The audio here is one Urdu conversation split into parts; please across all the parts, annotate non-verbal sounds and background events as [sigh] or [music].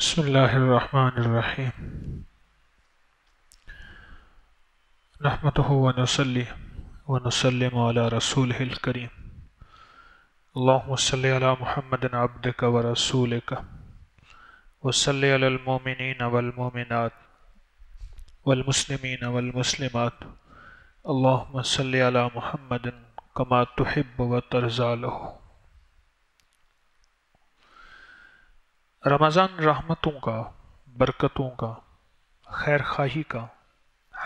بسم الله الرحمن الرحيم نحمده ونصلي ونسلم على رسوله الكريم اللهم صل على محمد عبدك ورسولك وصل على المؤمنين والمؤمنات والمسلمين والمسلمات۔ اللهم صل على محمد كما تحب وترضى له۔ رمضان رحمتوں کا، برکتوں کا، خیر خواہی کا،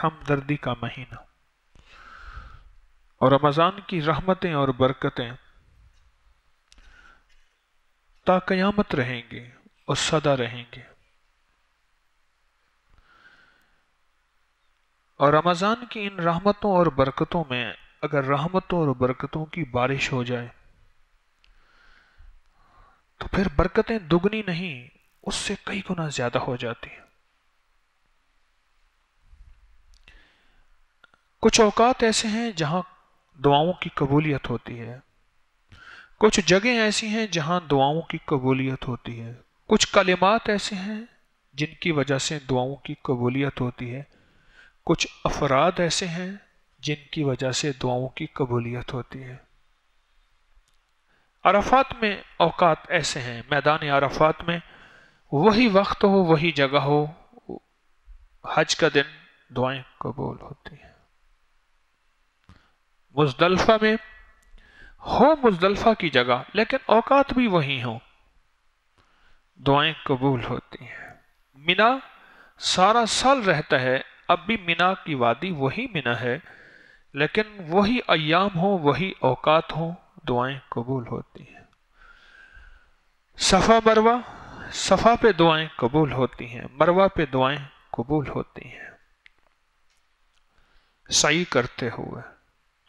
ہمدردی کا مہینہ۔ اور رمضان کی رحمتیں اور برکتیں تا قیامت رہیں گے اور صدا رہیں گے۔ اور رمضان کی ان رحمتوں اور برکتوں میں اگر رحمتوں اور برکتوں کی بارش ہو جائے تو پھر برکتیں دگنی نہیں، اس سے کئی گنا زیادہ ہو جاتی ہیں۔ کچھ اوقات ایسے ہیں جہاں دعاؤں کی قبولیت ہوتی ہے۔ کچھ جگہیں ایسی ہیں جہاں دعاؤں کی قبولیت ہوتی ہے۔ کچھ کلمات ایسے ہیں جن کی وجہ سے دعاؤں کی قبولیت ہوتی ہے۔ کچھ افراد ایسے ہیں جن کی وجہ سے دعاؤں کی قبولیت ہوتی ہے۔ عرفات میں اوقات ایسے ہیں، میدان عرفات میں، وہی وقت ہو، وہی جگہ ہو، حج کا دن دعائیں قبول ہوتی ہیں۔ مزدلفہ میں ہو مزدلفہ کی جگہ، لیکن اوقات بھی وہی ہوں۔ دعائیں قبول ہوتی ہیں۔ منا سارا سال رہتا ہے، اب بھی منا کی وادی وہی منا ہے، لیکن وہی ایام ہوں، وہی اوقات ہوں۔ دعائیں قبول ہوتی ہیں۔ صفا مروہ، صفا پہ دعائیں قبول ہوتی ہیں، مروہ پہ دعائیں قبول ہوتی ہیں۔ سعی کرتے ہوئے،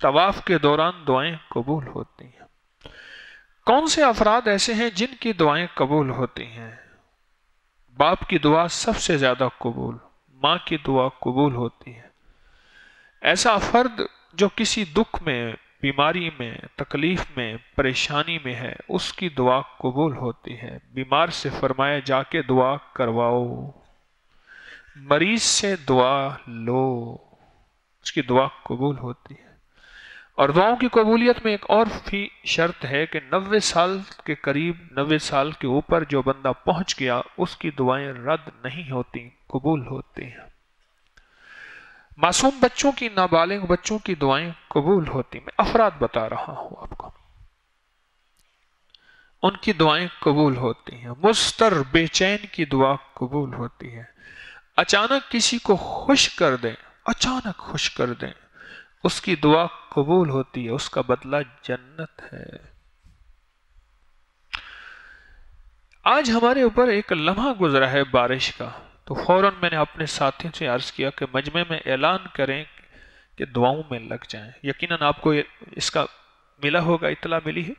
طواف کے دوران دعائیں قبول ہوتی ہیں۔ کون سے افراد ایسے ہیں جن کی دعائیں قبول ہوتی ہیں؟ باپ کی دعا سب سے زیادہ قبول، ماں کی دعا قبول ہوتی ہے۔ ایسا فرد جو کسی دکھ میں بیماری میں، تکلیف میں، پریشانی میں ہے، اس کی دعا قبول ہوتی ہے۔ بیمار سے فرمایا، جا کے دعا کرواؤ۔ مریض سے دعا لو۔ اس کی دعا قبول ہوتی ہے۔ اور دعاؤں کی قبولیت میں ایک اور بھی شرط ہے کہ نوے سال کے قریب، نوے سال کے اوپر جو بندہ پہنچ گیا، اس کی دعائیں رد نہیں ہوتی، قبول ہوتی ہیں۔ معصوم بچوں کی، نابالغ بچوں کی دعائیں قبول ہوتی۔ میں افراد بتا رہا ہوں آپ کو۔ ان کی دعائیں قبول ہوتی ہیں۔ مستر بے چین کی دعا قبول ہوتی ہے۔ اچانک کسی کو خوش کر دیں۔ اچانک خوش کر دیں۔ اس کی دعا قبول ہوتی ہے۔ اس کا بدلہ جنت ہے۔ آج ہمارے اوپر ایک لمحہ گزرا ہے بارش کا۔ تو فوراً میں نے اپنے ساتھیوں سے عرض کیا کہ مجمع میں اعلان کریں کہ دعاؤں میں لگ جائیں۔ یقیناً آپ کو اس کا ملا ہوگا، اطلاع ملی ہے۔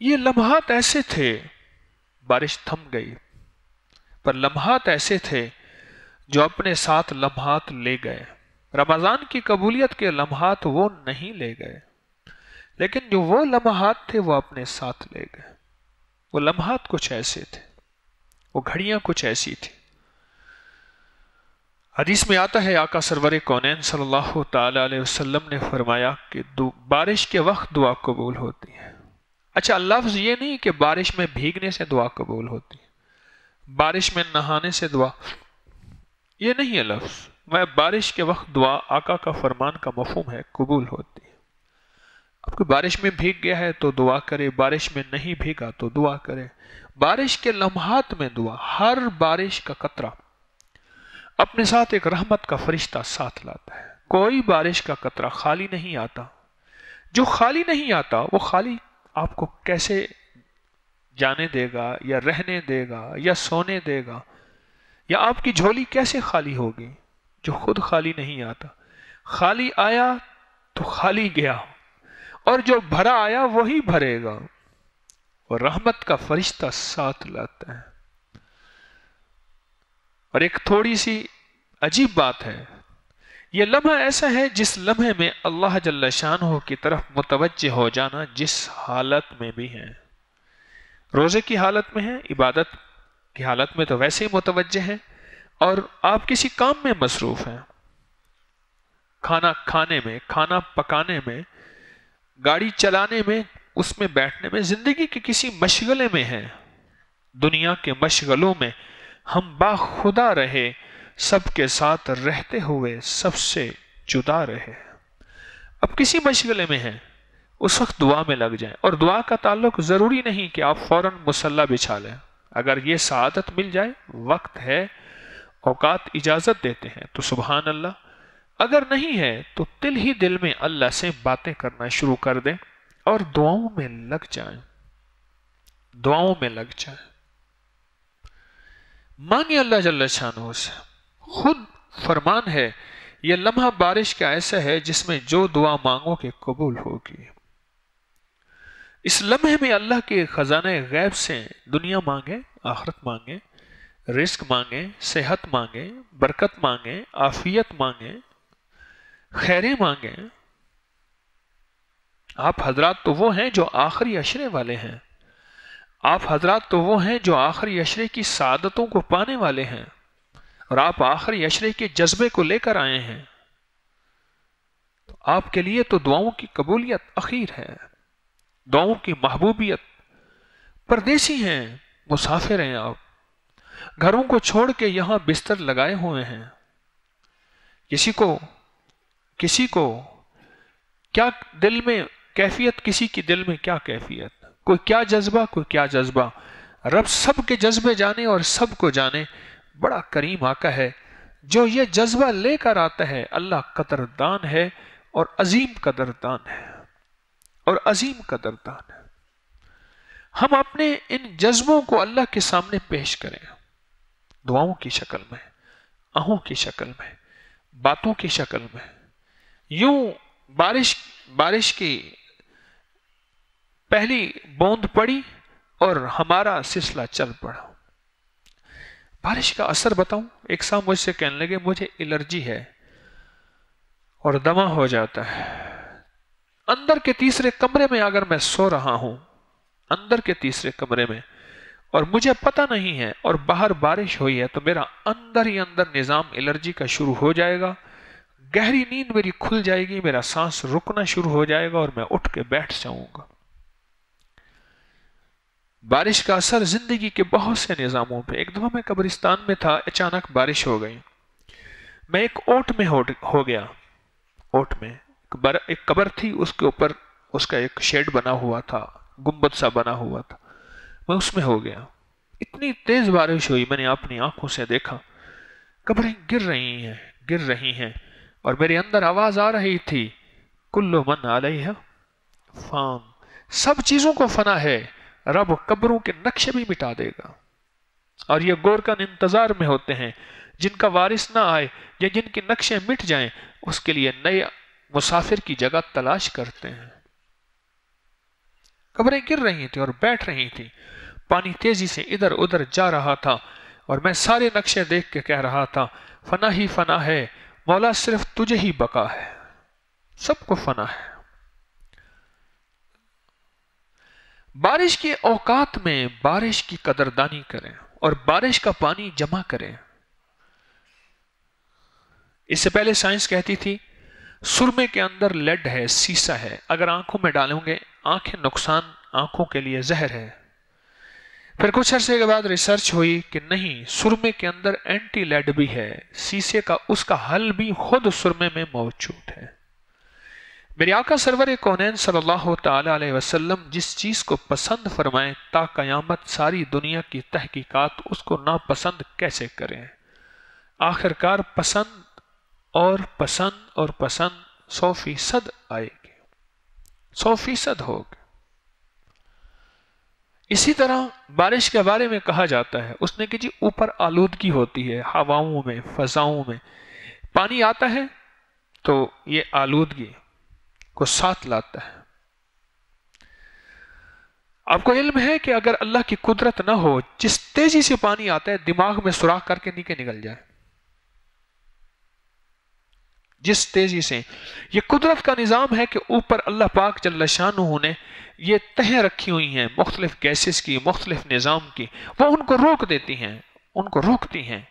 یہ لمحات ایسے تھے، بارش تھم گئی، پر لمحات ایسے تھے جو اپنے ساتھ لمحات لے گئے۔ رمضان کی قبولیت کے لمحات وہ نہیں لے گئے، لیکن جو وہ لمحات تھے وہ اپنے ساتھ لے گئے۔ وہ لمحات کچھ ایسے تھے۔ وہ گھڑیاں کچھ ایسی تھی حدیث میں آتا ہے، آقا سرور کونین صلی اللہ تعالی علیہ وسلم نے فرمایا کہ بارش کے وقت دعا قبول ہوتی ہے اچھا لفظ یہ نہیں کہ بارش میں بھیگنے سے دعا قبول ہوتی ہے بارش میں نہانے سے دعا۔ یہ نہیں ہے لفظ۔ میں بارش کے وقت دعا آقا کا فرمان کا مفہوم ہے، قبول ہوتی ہے۔ اب کوئی بارش میں بھیگ گیا ہے تو دعا کرے، بارش میں نہیں بھیگا تو دعا کرے۔ بارش کے لمحات میں دعا، ہر بارش کا قطرہ اپنے ساتھ ایک رحمت کا فرشتہ ساتھ لاتا ہے۔ کوئی بارش کا قطرہ خالی نہیں آتا۔ جو خالی نہیں آتا، وہ خالی آپ کو کیسے جانے دے گا، یا رہنے دے گا، یا سونے دے گا، یا آپ کی جھولی کیسے خالی ہوگی؟ جو خود خالی نہیں آتا۔ خالی آیا تو خالی گیا، اور جو بھرا آیا وہی بھرے گا۔ اور رحمت کا فرشتہ ساتھ لاتا ہے اور ایک تھوڑی سی عجیب بات ہے۔ یہ لمحہ ایسا ہے جس لمحے میں اللہ جل شانہ کی طرف متوجہ ہو جانا جس حالت میں بھی ہے۔ روزے کی حالت میں ہے، عبادت کی حالت میں تو ویسے ہی متوجہ ہیں اور آپ کسی کام میں مصروف ہیں۔ کھانا کھانے میں، کھانا پکانے میں، گاڑی چلانے میں اس میں بیٹھنے میں زندگی کے کسی مشغلے میں ہیں۔ دنیا کے مشغلوں میں ہم باخدا رہے، سب کے ساتھ رہتے ہوئے سب سے جدا رہے۔ اب کسی مشغلے میں ہیں، اس وقت دعا میں لگ جائیں۔ اور دعا کا تعلق ضروری نہیں کہ آپ فوراً مسلح بچھا لیں۔ اگر یہ سعادت مل جائے، وقت ہے، اوقات اجازت دیتے ہیں۔ تو سبحان اللہ، اگر نہیں ہے، تو دل ہی دل میں اللہ سے باتیں کرنا شروع کر دیں۔ اور دعاؤں میں لگ جائیں۔ دعاؤں میں لگ جائیں۔ مانگے اللہ جل شانہ سے۔ خود فرمان ہے، یہ لمحہ بارش کا ایسا ہے جس میں جو دعا مانگو کہ قبول ہوگی۔ اس لمحے میں اللہ کے خزانہ غیب سے دنیا مانگے آخرت مانگے رزق مانگے صحت مانگے برکت مانگے آفیت مانگے خیریں مانگے آپ حضرات تو وہ ہیں جو آخری اشرے والے ہیں۔ آپ حضرات تو وہ ہیں جو آخری اشرے کی سعادتوں کو پانے والے ہیں۔ اور آپ آخری اشرے کے جذبے کو لے کر آئے ہیں۔ تو آپ کے لیے تو دعاؤں کی قبولیت اخیر ہے۔ دعاؤں کی محبوبیت پردیسی ہیں۔ مسافر ہیں آپ۔ گھروں کو چھوڑ کے یہاں بستر لگائے ہوئے ہیں۔ کسی کو کسی کو کیا دل میں کیفیت کسی کی دل میں کیا کیفیت؟ کوئی کیا جذبہ، کوئی کیا جذبہ؟ رب سب کے جذبے جانے اور سب کو جانے، بڑا کریم آقا ہے۔ جو یہ جذبہ لے کر آتا ہے، اللہ قدردان ہے اور عظیم قدردان ہے۔ اور عظیم قدردان ہے۔ ہم اپنے ان جذبوں کو اللہ کے سامنے پیش کریں۔ دعاؤں کی شکل میں اہوں کی شکل میں، باتوں کی شکل میں۔ یوں بارش بارش کی پہلی بوند پڑی اور ہمارا سلسلہ چل پڑا۔ بارش کا اثر بتاؤں، ایک سا مجھ سے کہنے لگے، مجھے الرجی ہے اور دما ہو جاتا ہے۔ اندر کے تیسرے کمرے میں اگر میں سو رہا ہوں، اندر کے تیسرے کمرے میں، اور مجھے پتہ نہیں ہے اور باہر بارش ہوئی ہے، تو میرا اندر ہی اندر نظام الرجی کا شروع ہو جائے گا۔ گہری نیند میری کھل جائے گی، میرا سانس رکنا شروع ہو جائے گا اور میں اٹھ کے بیٹھ جاؤں گا۔ بارش کا اثر زندگی کے بہت سے نظاموں پہ، ایک دفعہ میں قبرستان میں تھا، اچانک بارش ہو گئی۔ میں ایک اوٹ میں ہو گیا۔ اوٹ میں ایک قبر تھی، اس کے اوپر اس کا ایک شیڈ بنا ہوا تھا گمبت سا بنا ہوا تھا۔ میں اس میں ہو گیا۔ اتنی تیز بارش ہوئی، میں نے اپنی آنکھوں سے دیکھا۔ قبریں گر رہی ہیں، گر رہی ہیں۔ اور میرے اندر آواز آ رہی تھی، کلو من علیہ فان۔ سب چیزوں کو فنا ہے۔ رب قبروں کے نقشے بھی مٹا دے گا۔ اور یہ گورکن انتظار میں ہوتے ہیں۔ جن کا وارث نہ آئے یا جن کے نقشے مٹ جائیں، اس کے لیے نئے مسافر کی جگہ تلاش کرتے ہیں۔ قبریں گر رہی تھی اور بیٹھ رہی تھی پانی تیزی سے ادھر ادھر جا رہا تھا۔ اور میں سارے نقشے دیکھ کے کہہ رہا تھا، فنا ہی فنا ہے، مولا صرف تجھے ہی بقا ہے۔ سب کو فنا ہے۔ بارش کے اوقات میں بارش کی قدردانی کریں اور بارش کا پانی جمع کریں۔ اس سے پہلے سائنس کہتی تھی، سرمے کے اندر لیڈ ہے، سیسا ہے۔ اگر آنکھوں میں ڈالیں گے، آنکھیں نقصان آنکھوں کے لیے زہر ہے۔ پھر کچھ عرصے کے بعد ریسرچ ہوئی کہ نہیں، سرمے کے اندر اینٹی لیڈ بھی ہے۔ سیسے کا، اس کا حل بھی خود سرمے میں موجود ہے۔ میری آقا سرور کونین صلی اللہ تعالی علیہ وسلم جس چیز کو پسند فرمائیں تا قیامت ساری دنیا کی تحقیقات اس کو ناپسند کیسے کریں؟ آخرکار پسند اور پسند اور پسند سو فیصد آئے گی۔ سو فیصد ہوگی اسی طرح بارش کے بارے میں کہا جاتا ہے، اس نے کہ جی اوپر آلودگی ہوتی ہے، ہواؤں میں، فضاؤں میں پانی آتا ہے تو یہ آلودگی کو ساتھ لاتا ہے۔ آپ کو علم ہے کہ اگر اللہ کی قدرت نہ ہو، جس تیزی سے پانی آتا ہے، دماغ میں سوراخ کر کے نیچے نکل جائے۔ جس تیزی سے۔ یہ قدرت کا نظام ہے کہ اوپر اللہ پاک جل شانہ نے یہ تہیں رکھی ہوئی ہیں، مختلف گیسز کی، مختلف نظام کی۔ وہ ان کو روک دیتی ہیں، ان کو روکتی ہیں۔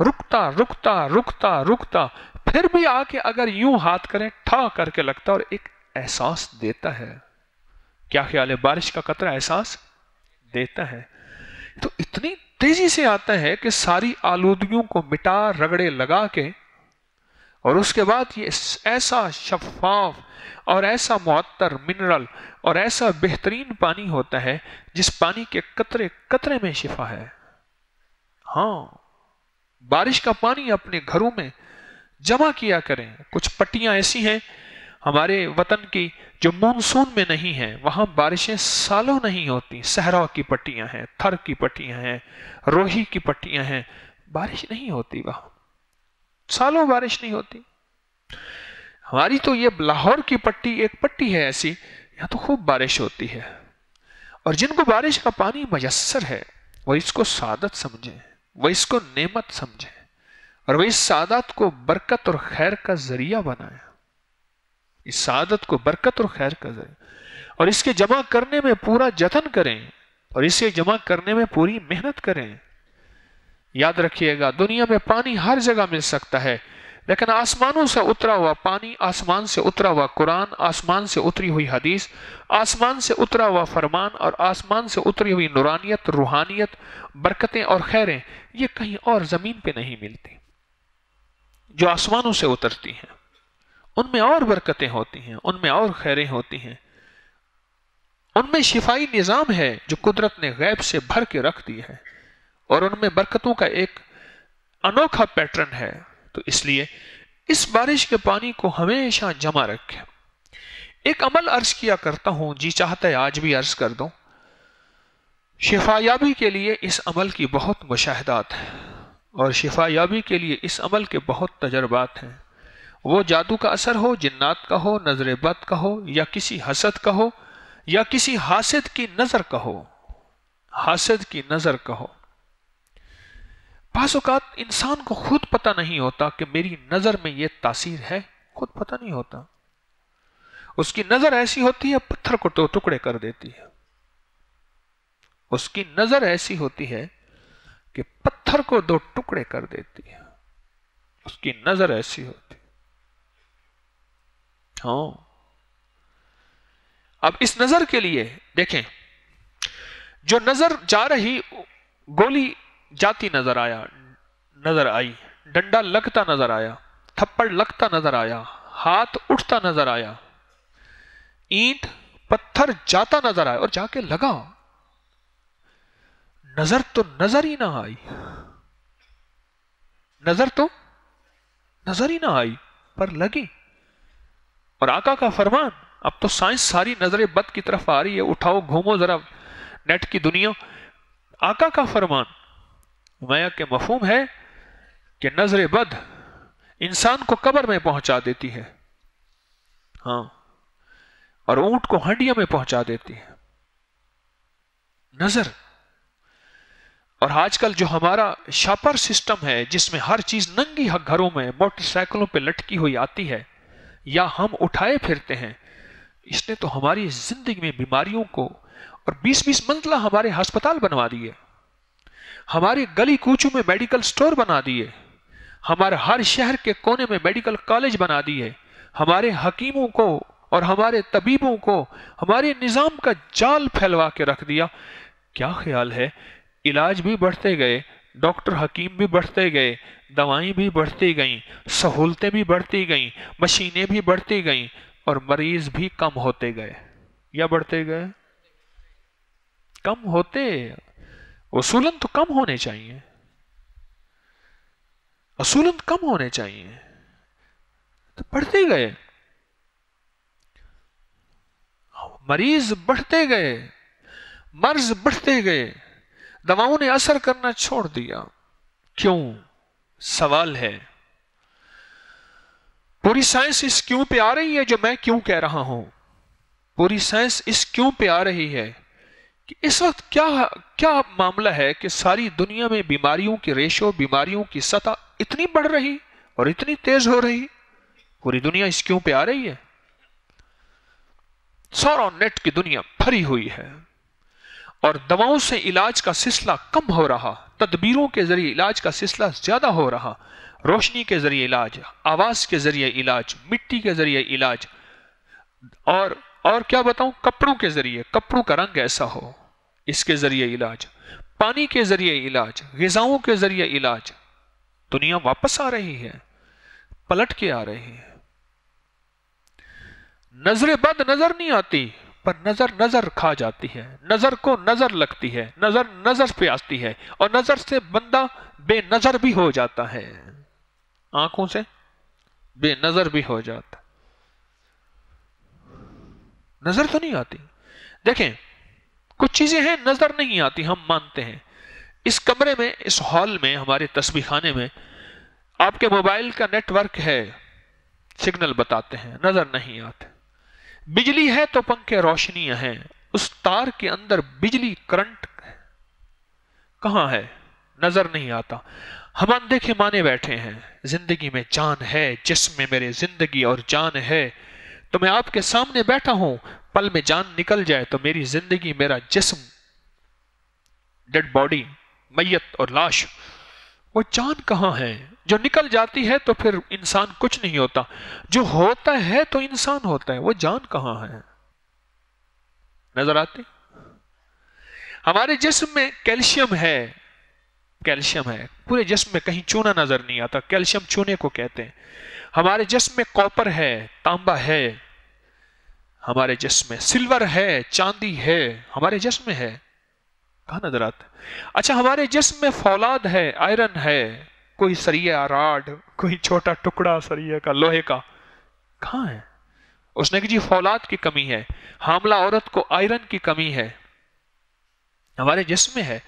رکتا رکتا رکتا رکتا۔ پھر بھی آ کے اگر یوں ہاتھ کریں ٹھا کر کے لگتا اور ایک احساس دیتا ہے۔ کیا خیال ہے؟ بارش کا قطرہ احساس دیتا ہے۔ تو اتنی تیزی سے آتا ہے کہ ساری آلودگیوں کو مٹا، رگڑے لگا کے اور اس کے بعد یہ ایسا شفاف اور ایسا معطر منرل اور ایسا بہترین پانی ہوتا ہے جس پانی کے قطرے قطرے میں شفا ہے۔ ہاں بارش کا پانی اپنے گھروں میں جمع کیا کریں۔ کچھ پٹیاں ایسی ہیں ہمارے وطن کی جو مونسون میں نہیں ہیں، وہاں بارشیں سالوں نہیں ہوتی۔ صحرا کی پٹیاں ہیں، تھر کی پٹیاں ہیں، روہی کی پٹیاں ہیں۔ بارش نہیں ہوتی وہاں۔ سالوں بارش نہیں ہوتی۔ ہماری تو یہ لاہور کی پٹی ایک پٹی ہے ایسی، یہاں تو خوب بارش ہوتی ہے۔ اور جن کو بارش کا پانی میسر ہے، وہ اس کو سعادت سمجھیں، وہ اس کو نعمت سمجھیں۔ اور وہ اس سعادت کو برکت اور خیر کا ذریعہ بنائیں اس سعادت کو برکت اور خیر کا ذریعہ۔ اور اس کے جمع کرنے میں پورا جتن کریں اور اسے جمع کرنے میں پوری محنت کریں۔ یاد رکھیے گا، دنیا میں پانی ہر جگہ مل سکتا ہے، لیکن آسمانوں سے اترا ہوا پانی، آسمان سے اترا ہوا قرآن، آسمان سے اتری ہوئی حدیث، آسمان سے اترا ہوا فرمان اور آسمان سے اتری ہوئی نورانیت، روحانیت، برکتیں اور خیریں، یہ کہیں اور زمین پہ نہیں ملتی۔ جو آسمانوں سے اترتی ہیں، ان میں اور برکتیں ہوتی ہیں، ان میں اور خیریں ہوتی ہیں۔ ان میں شفائی نظام ہے جو قدرت نے غیب سے بھر کے رکھ دی ہے۔ اور ان میں برکتوں کا ایک انوکھا پیٹرن ہے۔ تو اس لیے اس بارش کے پانی کو ہمیشہ جمع رکھیں۔ ایک عمل عرض کیا کرتا ہوں جی چاہتا ہے آج بھی عرض کر دوں۔ شفا یابی کے لیے اس عمل کی بہت مشاہدات ہیں۔ اور شفا یابی کے لیے اس عمل کے بہت تجربات ہیں۔ وہ جادو کا اثر ہو، جنات کا ہو، نظر بد کا ہو، یا کسی حسد کا ہو، یا کسی حاسد کی نظر کا ہو۔ حاسد کی نظر کا ہو۔ بعض اوقات انسان کو خود پتہ نہیں ہوتا کہ میری نظر میں یہ تاثیر ہے، خود پتہ نہیں ہوتا۔ اس کی نظر ایسی ہوتی ہے، پتھر کو تو ٹکڑے کر دیتی ہے۔ اس کی نظر ایسی ہوتی ہے کہ پتھر کو دو ٹکڑے کر دیتی ہے اس کی نظر ایسی ہوتی۔ ہاں۔ اب اس نظر کے لیے دیکھیں۔ جو نظر جا رہی، گولی جاتی نظر آیا، نظر آئی۔ ڈنڈا لگتا نظر آیا، تھپڑ لگتا نظر آیا، ہاتھ اٹھتا نظر آیا۔ اینٹ پتھر جاتا نظر آیا اور جا کے لگا۔ نظر تو نظر ہی نہ آئی۔ نظر تو نظر ہی نہ آئی، پر لگی۔ اور آقا کا فرمان، اب تو سائنس ساری نظر بد کی طرف آ رہی ہے، اٹھاؤ، گھومو ذرا نیٹ کی دنیا۔ آقا کا فرمان میا کے مفہوم ہے کہ نظر بد انسان کو قبر میں پہنچا دیتی ہے۔ ہاں اور اونٹ کو ہنڈیا میں پہنچا دیتی ہے۔ نظر اور آج کل جو ہمارا شاپر سسٹم ہے، جس میں ہر چیز ننگی گھروں میں موٹر سائیکلوں پہ لٹکی ہوئی آتی ہے، یا ہم اٹھائے پھرتے ہیں، اس نے تو ہماری زندگی میں بیماریوں کو اور بیس بیس منزلہ ہمارے ہسپتال بنوا دیے۔ ہماری گلی کوچوں میں میڈیکل سٹور بنا دیے۔ ہمارے ہر شہر کے کونے میں میڈیکل کالج بنا دیے۔ ہمارے حکیموں کو اور ہمارے طبیبوں کو ہمارے نظام کا جال پھیلوا کے رکھ دیا۔ کیا خیال ہے علاج بھی بڑھتے گئے، ڈاکٹر حکیم بھی بڑھتے گئے، دوائیں بھی بڑھتی گئیں، سہولتیں بھی بڑھتی گئیں، مشینیں بھی بڑھتی گئیں اور مریض بھی کم ہوتے گئے۔ یا بڑھتے گئے؟ کم ہوتے اصولن تو کم ہونے چاہیے۔ اصولن کم ہونے چاہیے۔ تو بڑھتے گئے۔ مریض بڑھتے گئے۔ مرض بڑھتے گئے۔ دواؤں نے اثر کرنا چھوڑ دیا۔ کیوں؟ سوال ہے۔ پوری سائنس اس کیوں پہ آ رہی ہے جو میں کیوں کہہ رہا ہوں؟ پوری سائنس اس کیوں پہ آ رہی ہے کہ اس وقت کیا کیا معاملہ ہے کہ ساری دنیا میں بیماریوں کی ریشو بیماریوں کی سطح اتنی بڑھ رہی اور اتنی تیز ہو رہی؟ پوری دنیا اس کیوں پہ آ رہی ہے؟ سارا نیٹ کی دنیا بھری ہوئی ہے۔ اور دواؤں سے علاج کا سلسلہ کم ہو رہا، تدبیروں کے ذریعے علاج کا سلسلہ زیادہ ہو رہا، روشنی کے ذریعے علاج، آواز کے ذریعے علاج، مٹی کے ذریعے علاج، اور اور کیا بتاؤں، کپڑوں کے ذریعے، کپڑوں کا رنگ ایسا ہو، اس کے ذریعے علاج، پانی کے ذریعے علاج، غذاؤں کے ذریعے علاج، دنیا واپس آ رہی ہے، پلٹ کے آ رہی ہے۔ نظر بد نظر نہیں آتی۔ پر نظر نظر کھا جاتی ہے، نظر کو نظر لگتی ہے، نظر نظر پہ آتی ہے اور نظر سے بندہ بے نظر بھی ہو جاتا ہے۔ آنکھوں سے بے نظر بھی ہو جاتا۔ نظر تو نہیں آتی۔ دیکھیں، کچھ چیزیں ہیں، نظر نہیں آتی، ہم مانتے ہیں۔ اس کمرے میں، اس ہال میں، ہمارے تصویر خانے میں، آپ کے موبائل کا نیٹ ورک ہے، سگنل بتاتے ہیں، نظر نہیں آتے۔ بجلی ہے تو پنکھے روشنیاں ہیں، اس تار کے اندر بجلی کرنٹ کہاں ہے؟ نظر نہیں آتا۔ ہم اندھے مانے بیٹھے ہیں۔ زندگی میں جان ہے، جسم میں میرے زندگی اور جان ہے۔ تو میں آپ کے سامنے بیٹھا ہوں، پل میں جان نکل جائے تو میری زندگی، میرا جسم۔ ڈیڈ باڈی، میت اور لاش۔ وہ جان کہاں ہے؟ جو نکل جاتی ہے تو پھر انسان کچھ نہیں ہوتا۔ جو ہوتا ہے تو انسان ہوتا ہے۔ وہ جان کہاں ہے؟ نظر آتی؟ ہمارے جسم میں کیلشیم ہے۔ کیلشیم ہے۔ پورے جسم میں کہیں چونا نظر نہیں آتا۔ کیلشیم چونے کو کہتے ہیں۔ ہمارے جسم میں کوپر ہے، تانبا ہے۔ ہمارے جسم میں سلور ہے، چاندی ہے۔ ہمارے جسم میں ہے۔ کہاں نظر آتا ہے اچھا ہمارے جسم میں فولاد ہے، آئرن ہے، کوئی سریا راڈ، کوئی چھوٹا ٹکڑا سریا کا، لوہے کا۔ کہاں ہے؟ اس نے کہ جی فولاد کی کمی ہے، حاملہ عورت کو آئرن کی کمی ہے۔ ہمارے جسم میں ہے،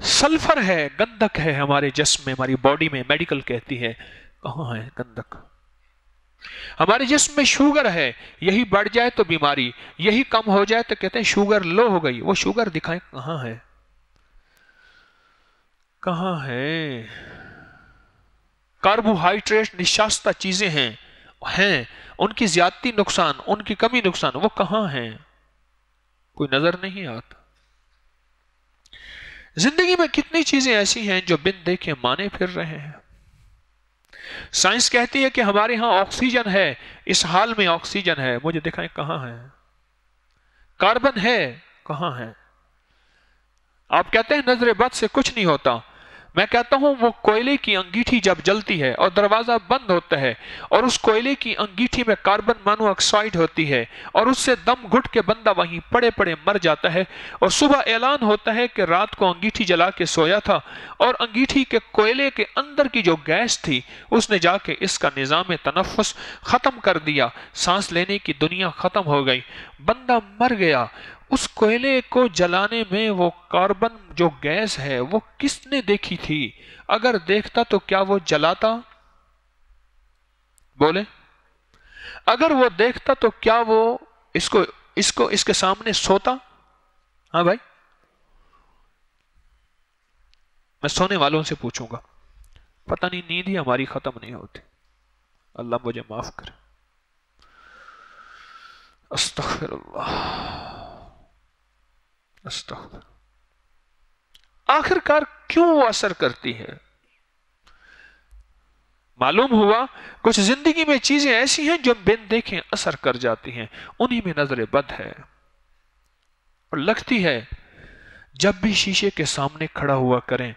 سلفر ہے، گندک ہے ہمارے جسم میں، ہماری باڈی میں، میڈیکل کہتی ہے۔ کہاں ہے گندک؟ ہمارے جسم میں شوگر ہے، یہی بڑھ جائے تو بیماری، یہی کم ہو جائے تو کہتے ہیں شوگر لو ہو گئی۔ وہ شوگر دکھائیں کہاں ہے؟ کہاں ہے کاربوہائیڈریٹ نشاستہ چیزیں ہیں ہیں، ان کی زیادتی نقصان، ان کی کمی نقصان، وہ کہاں ہیں؟ کوئی نظر نہیں آتا۔ زندگی میں کتنی چیزیں ایسی ہیں جو بن دیکھے مانے پھر رہے ہیں۔ سائنس کہتی ہے کہ ہمارے ہاں آکسیجن ہے، اس حال میں آکسیجن ہے۔ مجھے دکھائیں کہاں ہے کاربن ہے، کہاں ہے آپ کہتے ہیں نظر بد سے کچھ نہیں ہوتا۔ میں کہتا ہوں، وہ کوئلے کی انگیٹھی جب جلتی ہے اور دروازہ بند ہوتا ہے، اور اس کوئلے کی انگیٹھی میں کاربن مانو اکسائڈ ہوتی ہے، اور اس سے دم گھٹ کے بندہ وہیں پڑے پڑے مر جاتا ہے، اور صبح اعلان ہوتا ہے کہ رات کو انگیٹھی جلا کے سویا تھا، اور انگیٹھی کے کوئلے کے اندر کی جو گیس تھی، اس نے جا کے اس کا نظام تنفس ختم کر دیا، سانس لینے کی دنیا ختم ہو گئی، بندہ مر گیا اس کوئلے کو جلانے میں وہ کاربن جو گیس ہے وہ کس نے دیکھی تھی؟ اگر دیکھتا تو کیا وہ جلاتا؟ بولے، اگر وہ دیکھتا تو کیا وہ اس کو اس کو، اس کے سامنے سوتا؟ ہاں بھائی، میں سونے والوں سے پوچھوں گا۔ پتہ نہیں، نیند ہی ہماری ختم نہیں ہوتی۔ اللہ مجھے معاف کرے۔ استغفر اللہ۔ آخر کار کیوں وہ اثر کرتی ہے؟ معلوم ہوا کچھ زندگی میں چیزیں ایسی ہیں جو بن دیکھیں اثر کر جاتی ہیں، انہی میں نظر بد ہے۔ اور لگتی ہے، جب بھی شیشے کے سامنے کھڑا ہوا کریں،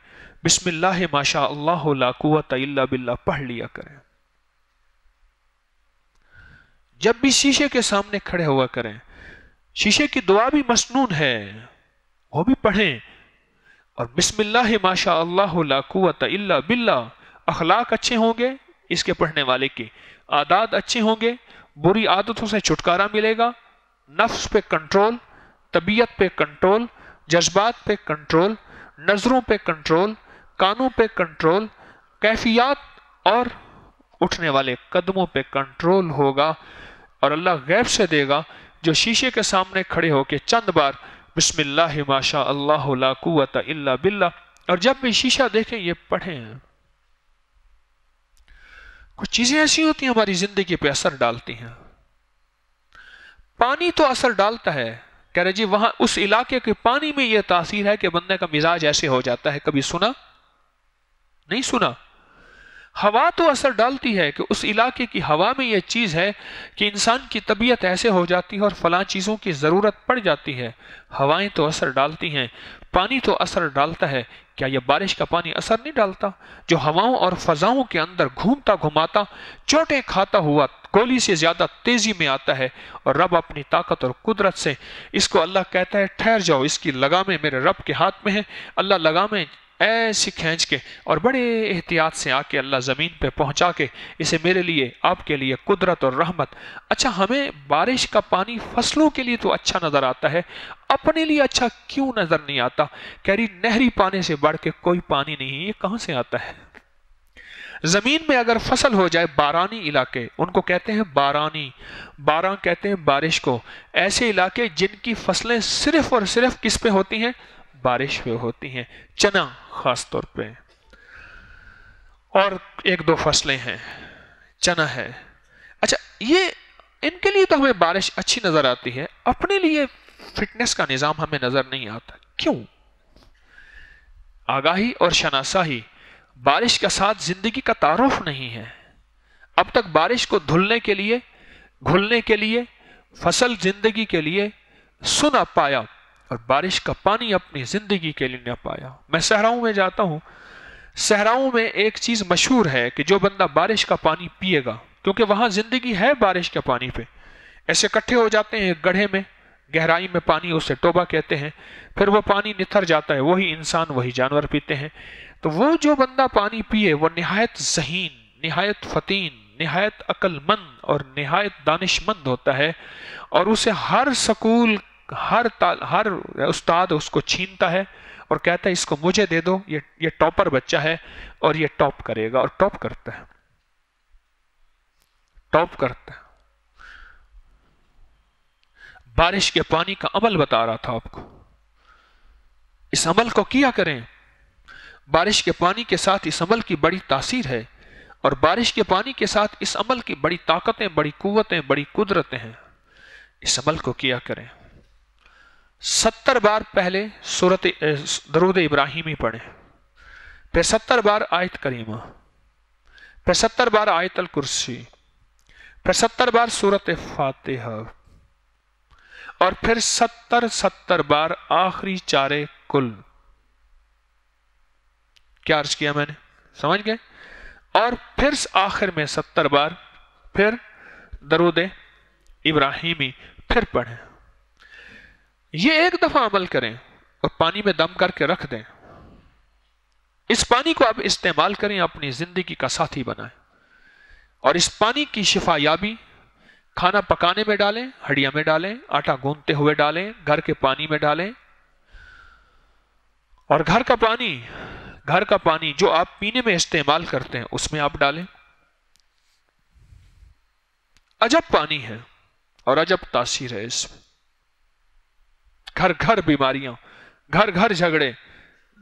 بسم اللہ ماشاء اللہ لا قوت الا باللہ، پڑھ لیا کریں۔ جب بھی شیشے کے سامنے کھڑے ہوا کریں، شیشے کی دعا بھی مسنون ہے۔ وہ بھی پڑھیں۔ اور بسم اللہ ماشاء اللہ لا قوت الا باللہ۔ اخلاق اچھے ہوں گے اس کے پڑھنے والے کی عادات اچھے ہوں گے، بری عادتوں سے چھٹکارا ملے گا۔ نفس پہ کنٹرول، طبیعت پہ کنٹرول، جذبات پہ کنٹرول، نظروں پہ کنٹرول، کانوں پہ کنٹرول، کیفیات اور اٹھنے والے قدموں پہ کنٹرول ہوگا۔ اور اللہ غیب سے دے گا جو شیشے کے سامنے کھڑے ہو کے چند بار بسم اللہ ماشا اللہ لا قوت الا باللہ۔ اور جب بھی شیشہ دیکھیں یہ پڑھیں۔ کچھ چیزیں ایسی ہوتی ہیں ہماری زندگی پہ اثر ڈالتی ہیں۔ پانی تو اثر ڈالتا ہے۔ کہہ رہے جی وہاں اس علاقے کے پانی میں یہ تاثیر ہے کہ بندے کا مزاج ایسے ہو جاتا ہے۔ کبھی سنا؟ نہیں سنا۔ ہوا تو اثر ڈالتی ہے کہ اس علاقے کی ہوا میں یہ چیز ہے کہ انسان کی طبیعت ایسے ہو جاتی ہے اور فلاں چیزوں کی ضرورت پڑ جاتی ہے۔ ہوائیں تو اثر ڈالتی ہیں، پانی تو اثر ڈالتا ہے۔ کیا یہ بارش کا پانی اثر نہیں ڈالتا؟ جو ہواؤں اور فضاؤں کے اندر گھومتا گھماتا، چوٹیں کھاتا ہوا گولی سے زیادہ تیزی میں آتا ہے اور رب اپنی طاقت اور قدرت سے اس کو اللہ کہتا ہے، ٹھہر جاؤ، اس کی لگامیں میرے رب کے ہاتھ میں ہیں۔ اللہ لگامیں ایسی کھینچ کے اور بڑے احتیاط سے آ کے اللہ زمین پہ پہنچا کے اسے میرے لیے، آپ کے لیے قدرت اور رحمت۔ اچھا ہمیں بارش کا پانی فصلوں کے لیے تو اچھا نظر آتا ہے، اپنے لیے اچھا کیوں نظر نہیں آتا؟ کہہ رہی، نہری پانی سے بڑھ کے کوئی پانی نہیں، یہ کہاں سے آتا ہے؟ زمین میں اگر فصل ہو جائے بارانی علاقے، ان کو کہتے ہیں بارانی۔ باران کہتے ہیں بارش کو۔ ایسے علاقے جن کی فصلیں صرف اور صرف کس پہ ہوتی ہیں؟ بارش پہ ہوتی ہیں، چنا خاص طور پہ۔ اور ایک دو فصلیں ہیں، چنا ہے۔ اچھا یہ ان کے لیے تو ہمیں بارش اچھی نظر آتی ہے، اپنے لیے فٹنس کا نظام ہمیں نظر نہیں آتا۔ کیوں؟ آگاہی اور شناساہی، بارش کا ساتھ زندگی کا تعارف نہیں ہے۔ اب تک بارش کو دھلنے کے لیے، گھلنے کے لیے، فصل زندگی کے لیے سنا پایا۔ اور بارش کا پانی اپنی زندگی کے لیے نہ پایا۔ میں صحراؤں میں جاتا ہوں۔ صحراؤں میں ایک چیز مشہور ہے کہ جو بندہ بارش کا پانی پیے گا، کیونکہ وہاں زندگی ہے بارش کے پانی پہ۔ ایسے کٹھے ہو جاتے ہیں گڑھے میں، گہرائی میں پانی اسے ٹوبا کہتے ہیں، پھر وہ پانی نتھر جاتا ہے، وہی انسان، وہی جانور پیتے ہیں۔ تو وہ جو بندہ پانی پیے، وہ نہایت ذہین، نہایت فتین نہایت عقل مند اور نہایت دانش مند ہوتا ہے۔ اور اسے ہر سکول ہر ہر استاد اس کو چھینتا ہے اور کہتا ہے اس کو مجھے دے دو، یہ یہ ٹاپر بچہ ہے اور یہ ٹاپ کرے گا اور ٹاپ کرتا ہے۔ ٹاپ کرتا ہے۔ بارش کے پانی کا عمل بتا رہا تھا آپ کو۔ اس عمل کو کیا کریں؟ بارش کے پانی کے ساتھ اس عمل کی بڑی تاثیر ہے اور بارش کے پانی کے ساتھ اس عمل کی بڑی طاقتیں، بڑی قوتیں، بڑی قدرتیں ہیں۔ اس عمل کو کیا کریں؟ ستر بار پہلے صورت درود ابراہیمی پڑھیں۔ پھر ستر بار آیت کریمہ۔ پھر ستر بار آیت الکرسی۔ پھر ستر بار صورت فاتحہ۔ اور پھر ستر ستر بار آخری چارے کل۔ کیا عرض کیا میں نے؟ سمجھ گئے؟ اور پھر آخر میں ستر بار پھر درود ابراہیمی پھر پڑھیں۔ یہ ایک دفعہ عمل کریں اور پانی میں دم کر کے رکھ دیں۔ اس پانی کو آپ استعمال کریں، اپنی زندگی کا ساتھی بنائیں۔ اور اس پانی کی شفا یابی کھانا پکانے میں ڈالیں ہڈیا میں ڈالیں، آٹا گوندتے ہوئے ڈالیں، گھر کے پانی میں ڈالیں۔ اور گھر کا پانی، گھر کا پانی جو آپ پینے میں استعمال کرتے ہیں، اس میں آپ ڈالیں۔ عجب پانی ہے اور عجب تاثیر ہے اس میں۔ گھر گھر بیماریاں، گھر گھر جھگڑے،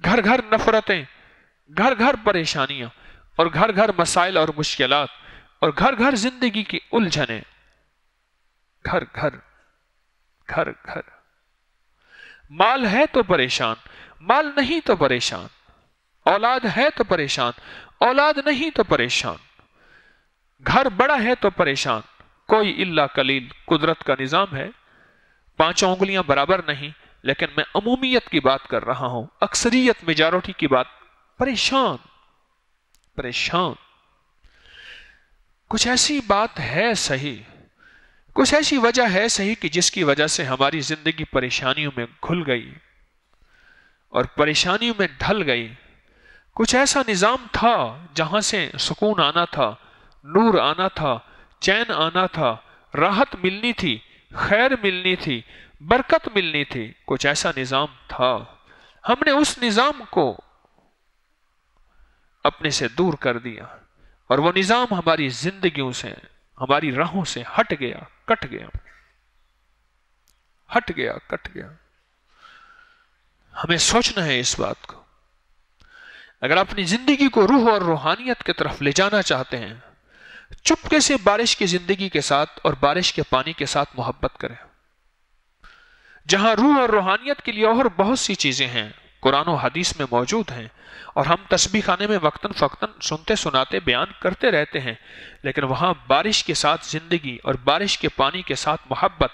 گھر گھر نفرتیں، گھر گھر پریشانیاں اور گھر گھر مسائل اور مشکلات اور گھر گھر زندگی کی الجھنیں۔ گھر گھر گھر گھر۔ مال ہے تو پریشان، مال نہیں تو پریشان۔ اولاد ہے تو پریشان، اولاد نہیں تو پریشان۔ گھر بڑا ہے تو پریشان، کوئی اللہ کلیل قدرت کا نظام ہے۔ پانچوں انگلیاں برابر نہیں، لیکن میں عمومیت کی بات کر رہا ہوں، اکثریت میجارٹی کی بات۔ پریشان پریشان۔ کچھ ایسی بات ہے صحیح، کچھ ایسی وجہ ہے صحیح کہ جس کی وجہ سے ہماری زندگی پریشانیوں میں گھل گئی اور پریشانیوں میں ڈھل گئی۔ کچھ ایسا نظام تھا جہاں سے سکون آنا تھا، نور آنا تھا، چین آنا تھا، راحت ملنی تھی خیر ملنی تھی، برکت ملنی تھی۔ کچھ ایسا نظام تھا۔ ہم نے اس نظام کو اپنے سے دور کر دیا اور وہ نظام ہماری زندگیوں سے، ہماری راہوں سے ہٹ گیا، کٹ گیا۔ ہٹ گیا، کٹ گیا۔ ہمیں سوچنا ہے اس بات کو۔ اگر اپنی زندگی کو روح اور روحانیت کی طرف لے جانا چاہتے ہیں چپکے سے بارش کی زندگی کے ساتھ اور بارش کے پانی کے ساتھ محبت کریں۔ جہاں روح اور روحانیت کے لیے اور بہت سی چیزیں ہیں، قرآن و حدیث میں موجود ہیں اور ہم تسبیح خانے میں وقتاً فقتاً سنتے سناتے بیان کرتے رہتے ہیں، لیکن وہاں بارش کے ساتھ زندگی اور بارش کے پانی کے ساتھ محبت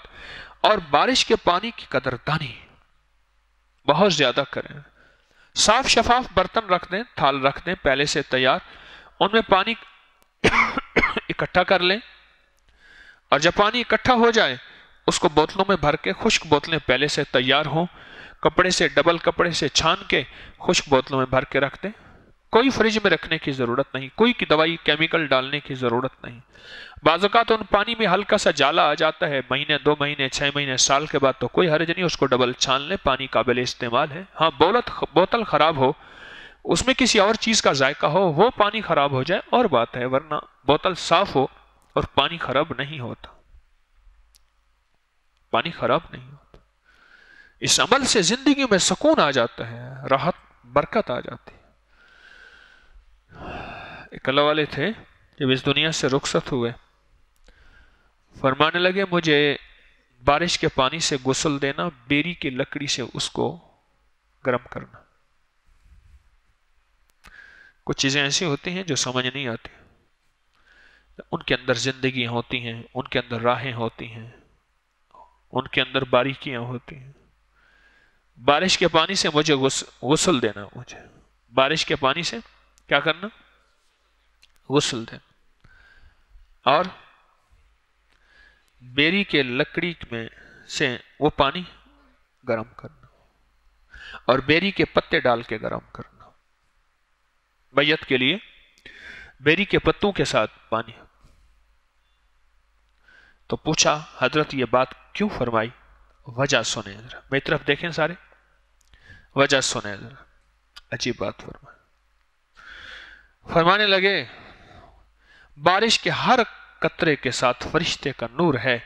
اور بارش کے پانی کی قدردانی بہت زیادہ کریں۔ صاف شفاف برتن رکھ دیں، تھال رکھ دیں، پہلے سے تیار۔ ان میں پانی اکٹھا کر لیں اور جب پانی اکٹھا ہو جائے، اس کو بوتلوں میں بھر کے خشک بوتلیں پہلے سے تیار ہوں، کپڑے سے ڈبل کپڑے سے چھان کے خشک بوتلوں میں بھر کے رکھ دیں۔ کوئی فریج میں رکھنے کی ضرورت نہیں، کوئی کی دوائی، کیمیکل ڈالنے کی ضرورت نہیں۔ بعض اوقات ان پانی میں ہلکا سا جالا آ جاتا ہے، مہینے، دو مہینے، چھ مہینے، سال کے بعد تو کوئی حرج نہیں، اس کو ڈبل چھان لیں، پانی قابل استعمال ہے۔ ہاں بولت، بوتل خراب ہو اس میں کسی اور چیز کا ذائقہ ہو، وہ پانی خراب ہو جائے، اور بات ہے، ورنہ بوتل صاف ہو اور پانی خراب نہیں ہوتا۔ پانی خراب نہیں ہوتا۔ اس عمل سے زندگی میں سکون آ جاتا ہے، راحت، برکت آ جاتی ہے۔ ایک اللہ والے تھے، جب اس دنیا سے رخصت ہوئے، فرمانے لگے، مجھے بارش کے پانی سے غسل دینا، بیری کی لکڑی سے اس کو گرم کرنا۔ کچھ چیزیں ایسی ہوتی ہیں جو سمجھ نہیں آتی۔ ان کے اندر زندگیاں ہوتی ہیں، ان کے اندر راہیں ہوتی ہیں، ان کے اندر باریکیاں ہوتی ہیں۔ بارش کے پانی سے مجھے غسل دینا، مجھے۔ بارش کے پانی سے کیا کرنا؟ غسل دینا۔ اور بیری کے لکڑی میں سے وہ پانی گرم کرنا۔ اور بیری کے پتے ڈال کے گرم کرنا۔ بیت کے لیے، بیری کے پتوں کے ساتھ پانی۔ تو پوچھا، حضرت یہ بات کیوں فرمائی؟ وجہ سنے ذرا۔ میری طرف دیکھیں سارے۔ وجہ سنے ذرا۔ عجیب بات فرمائے فرمانے لگے، بارش کے ہر قطرے کے ساتھ فرشتے کا نور ہے۔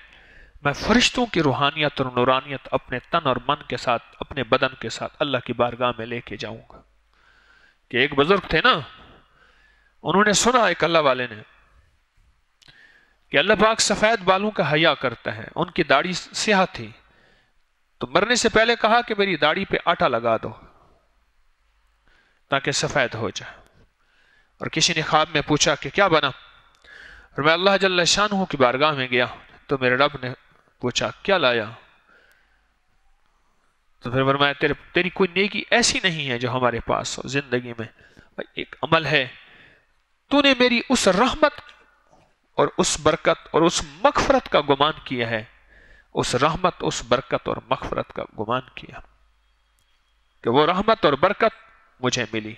میں فرشتوں کی روحانیت اور نورانیت اپنے تن اور من کے ساتھ، اپنے بدن کے ساتھ اللہ کی بارگاہ میں لے کے جاؤں گا۔ کہ ایک بزرگ تھے نا، انہوں نے سنا ایک اللہ والے نے کہ اللہ پاک سفید بالوں کا حیا کرتا ہے ان کی داڑھی سیاہ تھی۔ تو مرنے سے پہلے کہا کہ میری داڑھی پہ آٹا لگا دو تاکہ سفید ہو جائے۔ اور کسی نے خواب میں پوچھا کہ کیا بنا؟ اور میں اللہ جل شاہ کی بارگاہ میں گیا تو میرے رب نے پوچھا، کیا لایا؟ تو پھر فرمایا، تیرے تیری کوئی نیکی ایسی نہیں ہے جو ہمارے پاس ہو زندگی میں. ایک عمل ہے۔ تو نے میری اس رحمت اور اس برکت اور اس مغفرت کا گمان کیا ہے۔ اس رحمت، اس برکت اور مغفرت کا گمان کیا کہ وہ رحمت اور برکت مجھے ملی۔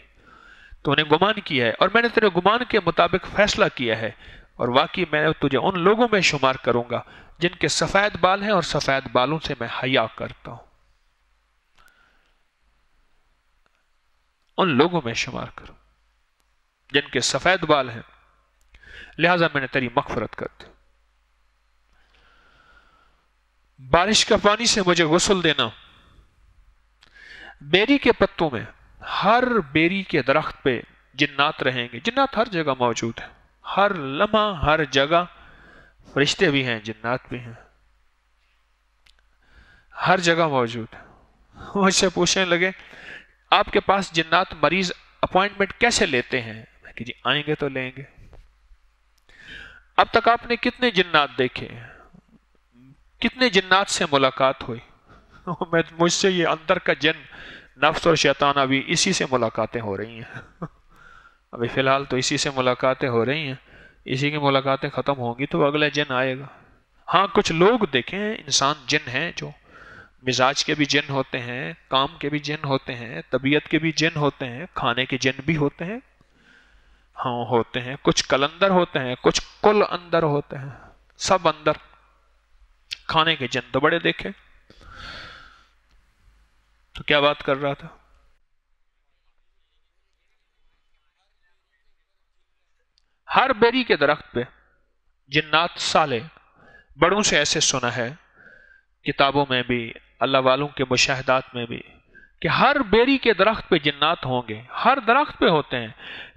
تو نے گمان کیا ہے اور میں نے تیرے گمان کے مطابق فیصلہ کیا ہے۔ اور واقعی میں تجھے ان لوگوں میں شمار کروں گا جن کے سفید بال ہیں اور سفید بالوں سے میں حیا کرتا ہوں۔ ان لوگوں میں شمار کروں۔ جن کے سفید بال ہیں، لہذا میں نے تیری مغفرت کر دی۔ بارش کا پانی سے مجھے غسل دینا۔ بیری کے پتوں میں، ہر بیری کے درخت پہ جنات رہیں گے۔ جنات ہر جگہ موجود ہیں۔ ہر لمحہ، ہر جگہ فرشتے بھی ہیں، جنات بھی ہیں۔ ہر جگہ موجود ہیں۔ مجھ سے پوچھنے لگے آپ کے پاس جنات مریض اپوائنٹمنٹ کیسے لیتے ہیں؟ کہ جی آئیں گے تو لیں گے۔ اب تک آپ نے کتنے جنات دیکھے؟ کتنے جنات سے ملاقات ہوئی؟ [laughs] میں مجھ سے یہ اندر کا جن، نفس اور شیطان ابھی اسی سے ملاقاتیں ہو رہی ہیں۔ [laughs] ابھی فی الحال تو اسی سے ملاقاتیں ہو رہی ہیں۔ اسی کی ملاقاتیں ختم ہوں گی تو اگلے جن آئے گا۔ ہاں کچھ لوگ دیکھیں انسان جن ہیں جو مزاج کے بھی جن ہوتے ہیں، کام کے بھی جن ہوتے ہیں، طبیعت کے بھی جن ہوتے ہیں، کھانے کے جن بھی ہوتے ہیں ہاں ہوتے ہیں۔ کچھ کلندر ہوتے ہیں، کچھ کل اندر ہوتے ہیں، سب اندر۔ کھانے کے جن تو بڑے دیکھے۔ تو کیا بات کر رہا تھا؟ ہر بیری کے درخت پہ جنات سالے۔ بڑوں سے ایسے سنا ہے، کتابوں میں بھی اللہ والوں کے مشاہدات میں بھی کہ ہر بیری کے درخت پہ جنات ہوں گے، ہر درخت پہ ہوتے ہیں،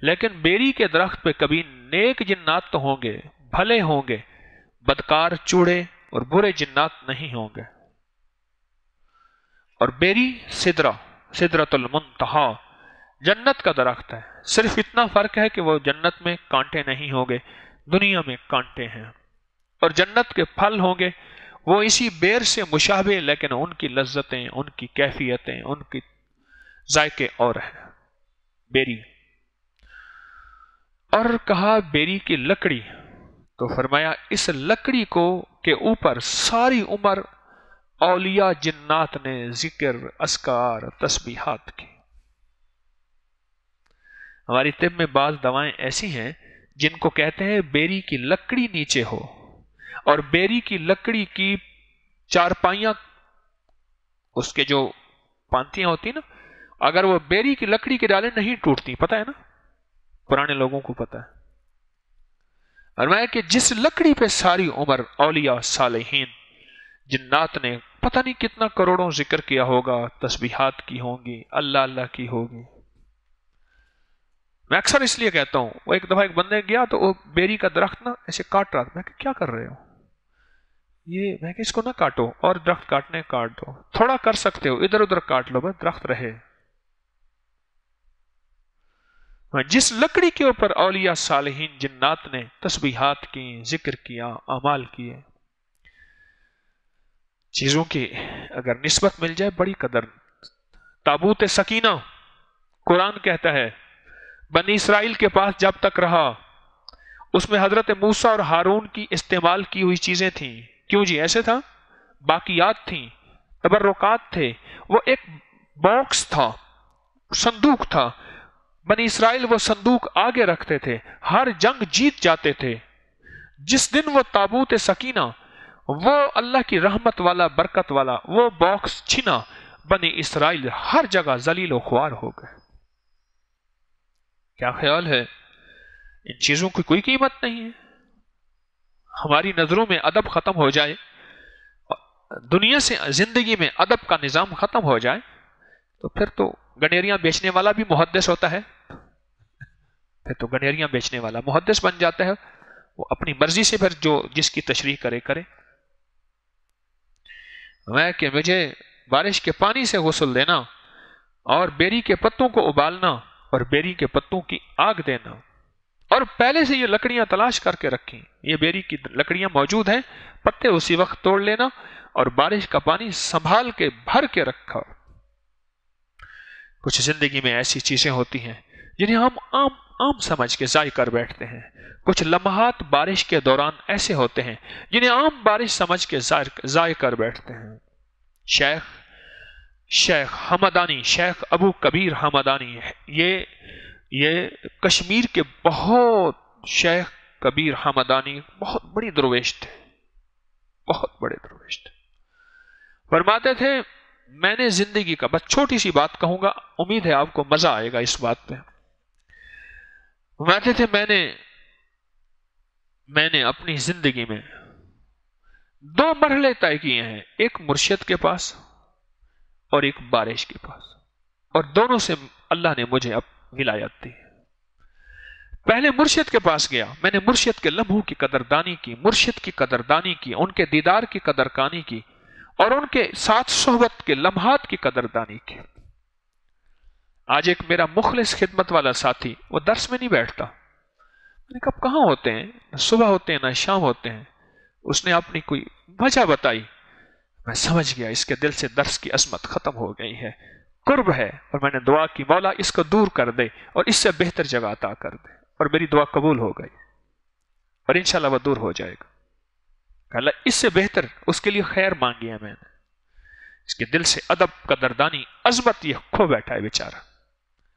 لیکن بیری کے درخت پہ کبھی نیک جنات تو ہوں گے، بھلے ہوں گے، بدکار، چوڑے اور برے جنات نہیں ہوں گے۔ اور بیری سدرا سدرت المنتہا، جنت کا درخت ہے۔ صرف اتنا فرق ہے کہ وہ جنت میں کانٹے نہیں ہوں گے، دنیا میں کانٹے ہیں۔ اور جنت کے پھل ہوں گے وہ اسی بیر سے مشابہ لیکن ان کی لذتیں، ان کی کیفیتیں، ان کی ذائقے اور ہیں۔ بیری۔ اور کہا بیری کی لکڑی۔ تو فرمایا، اس لکڑی کو کے اوپر ساری عمر اولیاء جنات نے ذکر اسکار تسبیحات کی۔ ہماری طب میں بعض دوائیں ایسی ہیں جن کو کہتے ہیں بیری کی لکڑی نیچے ہو۔ اور بیری کی لکڑی کی چارپائیاں، اس کے جو پانتیاں ہوتی نا، اگر وہ بیری کی لکڑی کے ڈالے نہیں ٹوٹتی پتا ہے نا؟ پرانے لوگوں کو پتا ہے۔ اور میں کہ جس لکڑی پہ ساری عمر اولیاء صالحین، جنات نے پتہ نہیں کتنا کروڑوں ذکر کیا ہوگا، تسبیحات کی ہوں گی، اللہ اللہ کی ہوگی میں اکثر اس لیے کہتا ہوں، وہ ایک دفعہ ایک بندے گیا تو وہ بیری کا درخت نا، ایسے کاٹ رہا تھا۔ میں کہ کیا کر رہے ہو؟ یہ میں کہ اس کو نہ کاٹو اور درخت کاٹنے کاٹ دو۔ تھوڑا کر سکتے ہو، ادھر ادھر کاٹ لو، بس درخت رہے۔ ہاں، جس لکڑی کے اوپر اولیاء صالحین جنات نے تسبیحات کی، ذکر کیا، اعمال کیے۔ چیزوں کی اگر نسبت مل جائے، بڑی قدر۔ تابوت سکینہ، قرآن کہتا ہے، بنی اسرائیل کے پاس جب تک رہا، اس میں حضرت موسا اور ہارون کی استعمال کی ہوئی چیزیں تھیں۔ کیوں جی؟ ایسے تھا؟ باقیات تھیں، تبرکات تھے۔ وہ ایک باکس تھا، صندوق تھا۔ بنی اسرائیل وہ صندوق آگے رکھتے تھے، ہر جنگ جیت جاتے تھے۔ جس دن وہ تابوت سکینہ، وہ اللہ کی رحمت والا، برکت والا، وہ باکس چھنا، بنی اسرائیل ہر جگہ زلیل و خوار ہو گئے۔ کیا خیال ہے؟ ان چیزوں کی کوئی قیمت نہیں ہے۔ ہماری نظروں میں ادب ختم ہو جائے دنیا سے زندگی میں ادب کا نظام ختم ہو جائے، تو پھر تو گنیریاں بیچنے والا بھی محدث ہوتا ہے۔ پھر تو گنیریاں بیچنے والا محدث بن جاتا ہے، وہ اپنی مرضی سے پھر جو جس کی تشریح کرے کرے۔ میں کہ مجھے بارش کے پانی سے غسل دینا اور بیری کے پتوں کو ابالنا اور بیری کے پتوں کی آگ دینا۔ اور پہلے سے یہ لکڑیاں تلاش کر کے رکھیں۔ یہ بیری کی لکڑیاں موجود ہیں، پتے اسی وقت توڑ لینا اور بارش کا پانی سنبھال کے بھر کے رکھا۔ کچھ زندگی میں ایسی چیزیں ہوتی ہیں جنہیں ہم عام عام سمجھ کے ضائع کر بیٹھتے ہیں۔ کچھ لمحات بارش کے دوران ایسے ہوتے ہیں جنہیں عام بارش سمجھ کے ضائع کر بیٹھتے ہیں۔ شیخ شیخ حمدانی، شیخ ابو کبیر حمدانی، یہ یہ کشمیر کے بہت شیخ کبیر حمدانی بہت بڑی درویش تھے۔ بہت بڑے درویش تھے۔ فرماتے تھے، میں نے زندگی کا بس چھوٹی سی بات کہوں گا، امید ہے آپ کو مزہ آئے گا اس بات پہ۔ فرماتے تھے، میں نے میں نے اپنی زندگی میں دو مرحلے طے کیے ہیں، ایک مرشد کے پاس اور ایک بارش کے پاس۔ اور دونوں سے اللہ نے مجھے اب ولایت پہلے مرشد کے پاس گیا۔ میں نے مرشد کے لمحوں کی قدردانی کی، مرشد کی قدردانی کی، ان کے دیدار کی قدرکانی کی اور ان کے ساتھ صحبت کے لمحات کی قدردانی کی۔ آج ایک میرا مخلص خدمت والا ساتھی، وہ درس میں نہیں بیٹھتا۔ میں نے کب کہاں ہوتے ہیں؟ نہ صبح ہوتے ہیں، نہ شام ہوتے ہیں۔ اس نے اپنی کوئی وجہ بتائی۔ میں سمجھ گیا، اس کے دل سے درس کی عظمت ختم ہو گئی ہے۔ قرب ہے اور میں نے دعا کی، مولا اس کو دور کر دے اور اس سے بہتر جگہ عطا کر دے۔ اور میری دعا قبول ہو گئی اور انشاءاللہ وہ دور ہو جائے گا۔ اللہ اس سے بہتر، اس کے لیے خیر مانگی ہے میں نے۔ اس کے دل سے ادب قدردانی عظمت یہ کھو بیٹھا ہے بیچارہ۔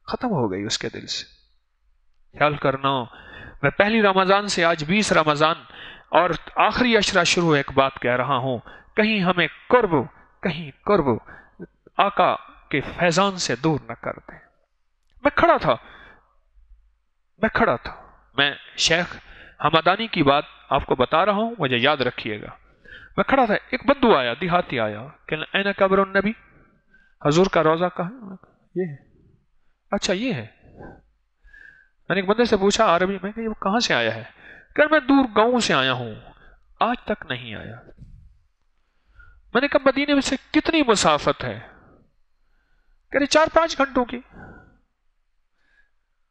ختم ہو گئی اس کے دل سے۔ خیال کرنا میں پہلی رمضان سے آج بیس رمضان اور آخری اشرا شروع ایک بات کہہ رہا ہوں۔ کہیں ہمیں قرب، کہیں قرب۔ آقا کے فیضان سے دور نہ کر دیں۔ میں کھڑا تھا۔ میں کھڑا تھا۔ میں، شیخ حمدانی کی بات آپ کو بتا رہا ہوں، مجھے یاد رکھیے گا۔ میں کھڑا تھا۔ ایک بدو آیا، دیہاتی آیا۔ کہ اینا قبر النبی؟ حضور کا روزہ کہاں؟ یہ ہے۔ اچھا یہ ہے۔ میں نے ایک بندے سے پوچھا، عربی میں کہ یہ کہاں سے آیا ہے؟ کہ میں دور گاؤں سے آیا ہوں۔ آج تک نہیں آیا۔ میں نے کہا مدینے میں سے کتنی مسافت ہے؟ کہہ رہے چار پانچ گھنٹوں کی۔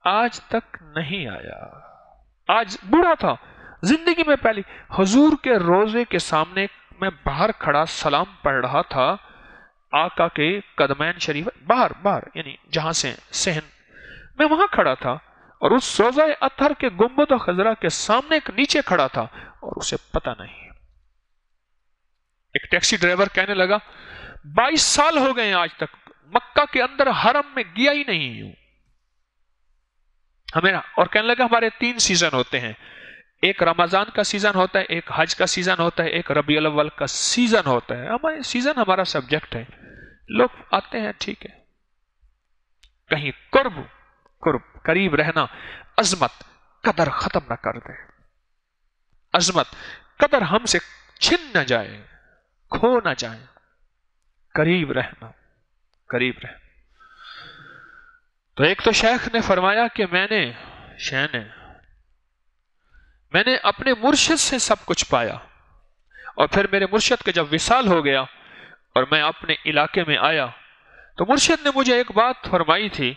آج تک نہیں آیا۔ آج بوڑھا تھا۔ زندگی میں پہلی۔ حضور کے روزے کے سامنے میں باہر کھڑا سلام پڑھ رہا تھا۔ آقا کے قدمین شریف۔ باہر باہر یعنی جہاں سے سہن۔ میں وہاں کھڑا تھا اور اس روزہ اتھر کے گمبد و خزرہ کے سامنے نیچے کھڑا تھا اور اسے پتہ نہیں۔ ایک ٹیکسی ڈرائیور کہنے لگا، بائیس سال ہو گئے ہیں آج تک۔ مکہ کے اندر حرم میں گیا ہی نہیں ہوں۔ ہمیں اور کہنے لگا ہمارے تین سیزن ہوتے ہیں۔ ایک رمضان کا سیزن ہوتا ہے، ایک حج کا سیزن ہوتا ہے، ایک ربیع الاول کا سیزن ہوتا ہے۔ ہمارے سیزن ہمارا سبجیکٹ ہے۔ لوگ آتے ہیں، ٹھیک ہے۔ کہیں قرب قرب، قریب رہنا عظمت قدر ختم نہ کر دے عظمت قدر ہم سے چھن نہ جائے، کھو نہ جائے۔ قریب رہنا۔ قریب رہنا تو ایک تو شیخ نے فرمایا کہ میں نے شہ نے میں نے اپنے مرشد سے سب کچھ پایا۔ اور پھر میرے مرشد کا جب وصال ہو گیا اور میں اپنے علاقے میں آیا تو مرشد نے مجھے ایک بات فرمائی تھی۔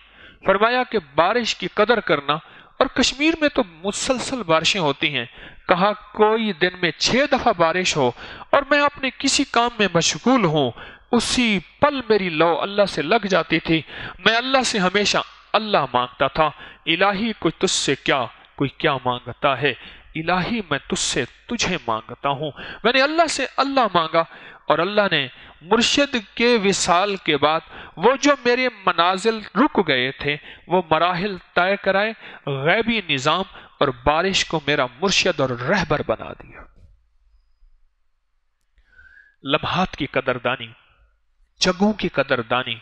فرمایا کہ بارش کی قدر کرنا اور کشمیر میں تو مسلسل بارشیں ہوتی ہیں۔ کہا کوئی دن میں چھ دفعہ بارش ہو اور میں اپنے کسی کام میں مشغول ہوں اسی پل میری لو اللہ سے لگ جاتی تھی۔ میں اللہ سے ہمیشہ اللہ مانگتا تھا۔ الہی کوئی تجھ سے کیا، کوئی کیا مانگتا ہے؟ الہی میں تجھ سے تجھے مانگتا ہوں۔ میں نے اللہ سے اللہ مانگا اور اللہ نے مرشد کے وصال کے بعد وہ جو میرے منازل رک گئے تھے، وہ مراحل طے کرائے، غیبی نظام اور بارش کو میرا مرشد اور رہبر بنا دیا۔ لمحات کی قدردانی۔ جگہوں کی قدردانی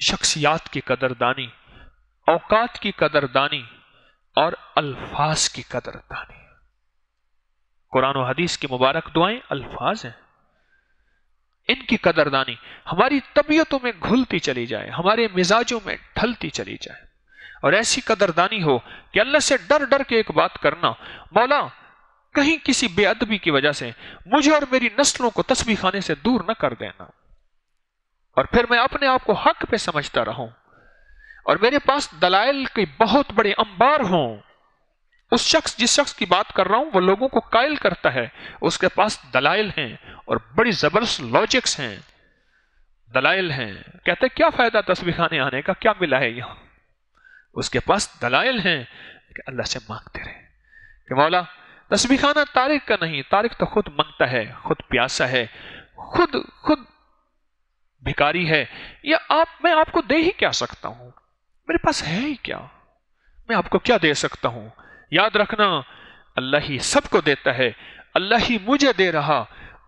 شخصیات کی قدردانی اوقات کی قدردانی اور الفاظ کی قدردانی قرآن و حدیث کی مبارک دعائیں الفاظ ہیں۔ ان کی قدردانی ہماری طبیعتوں میں گھلتی چلی جائے، ہمارے مزاجوں میں ڈھلتی چلی جائے۔ اور ایسی قدردانی ہو کہ اللہ سے ڈر ڈر کے ایک بات کرنا، مولا، کہیں کسی بے ادبی کی وجہ سے مجھے اور میری نسلوں کو تسبیح خانے سے دور نہ کر دینا۔ اور پھر میں اپنے آپ کو حق پہ سمجھتا رہوں اور میرے پاس دلائل کے بہت بڑے انبار ہوں۔ اس شخص جس شخص کی بات کر رہا ہوں، وہ لوگوں کو قائل کرتا ہے۔ اس کے پاس دلائل ہیں اور بڑی زبردست لاجکس ہیں۔ دلائل ہیں۔ کہتے کیا فائدہ تصویر خانے آنے کا؟ کیا ملا ہے یہاں؟ اس کے پاس دلائل ہیں۔ کہ اللہ سے مانگتے رہے۔ کہ مولا، تصویر خانہ تاریخ کا نہیں، تاریخ تو خود منگتا ہے، خود پیاسا ہے۔ خود خود بھکاری ہے یا آپ، میں آپ کو دے ہی کیا سکتا ہوں؟ میرے پاس ہے ہی کیا؟ میں آپ کو کیا دے سکتا ہوں؟ یاد رکھنا، اللہ ہی سب کو دیتا ہے، اللہ ہی مجھے دے رہا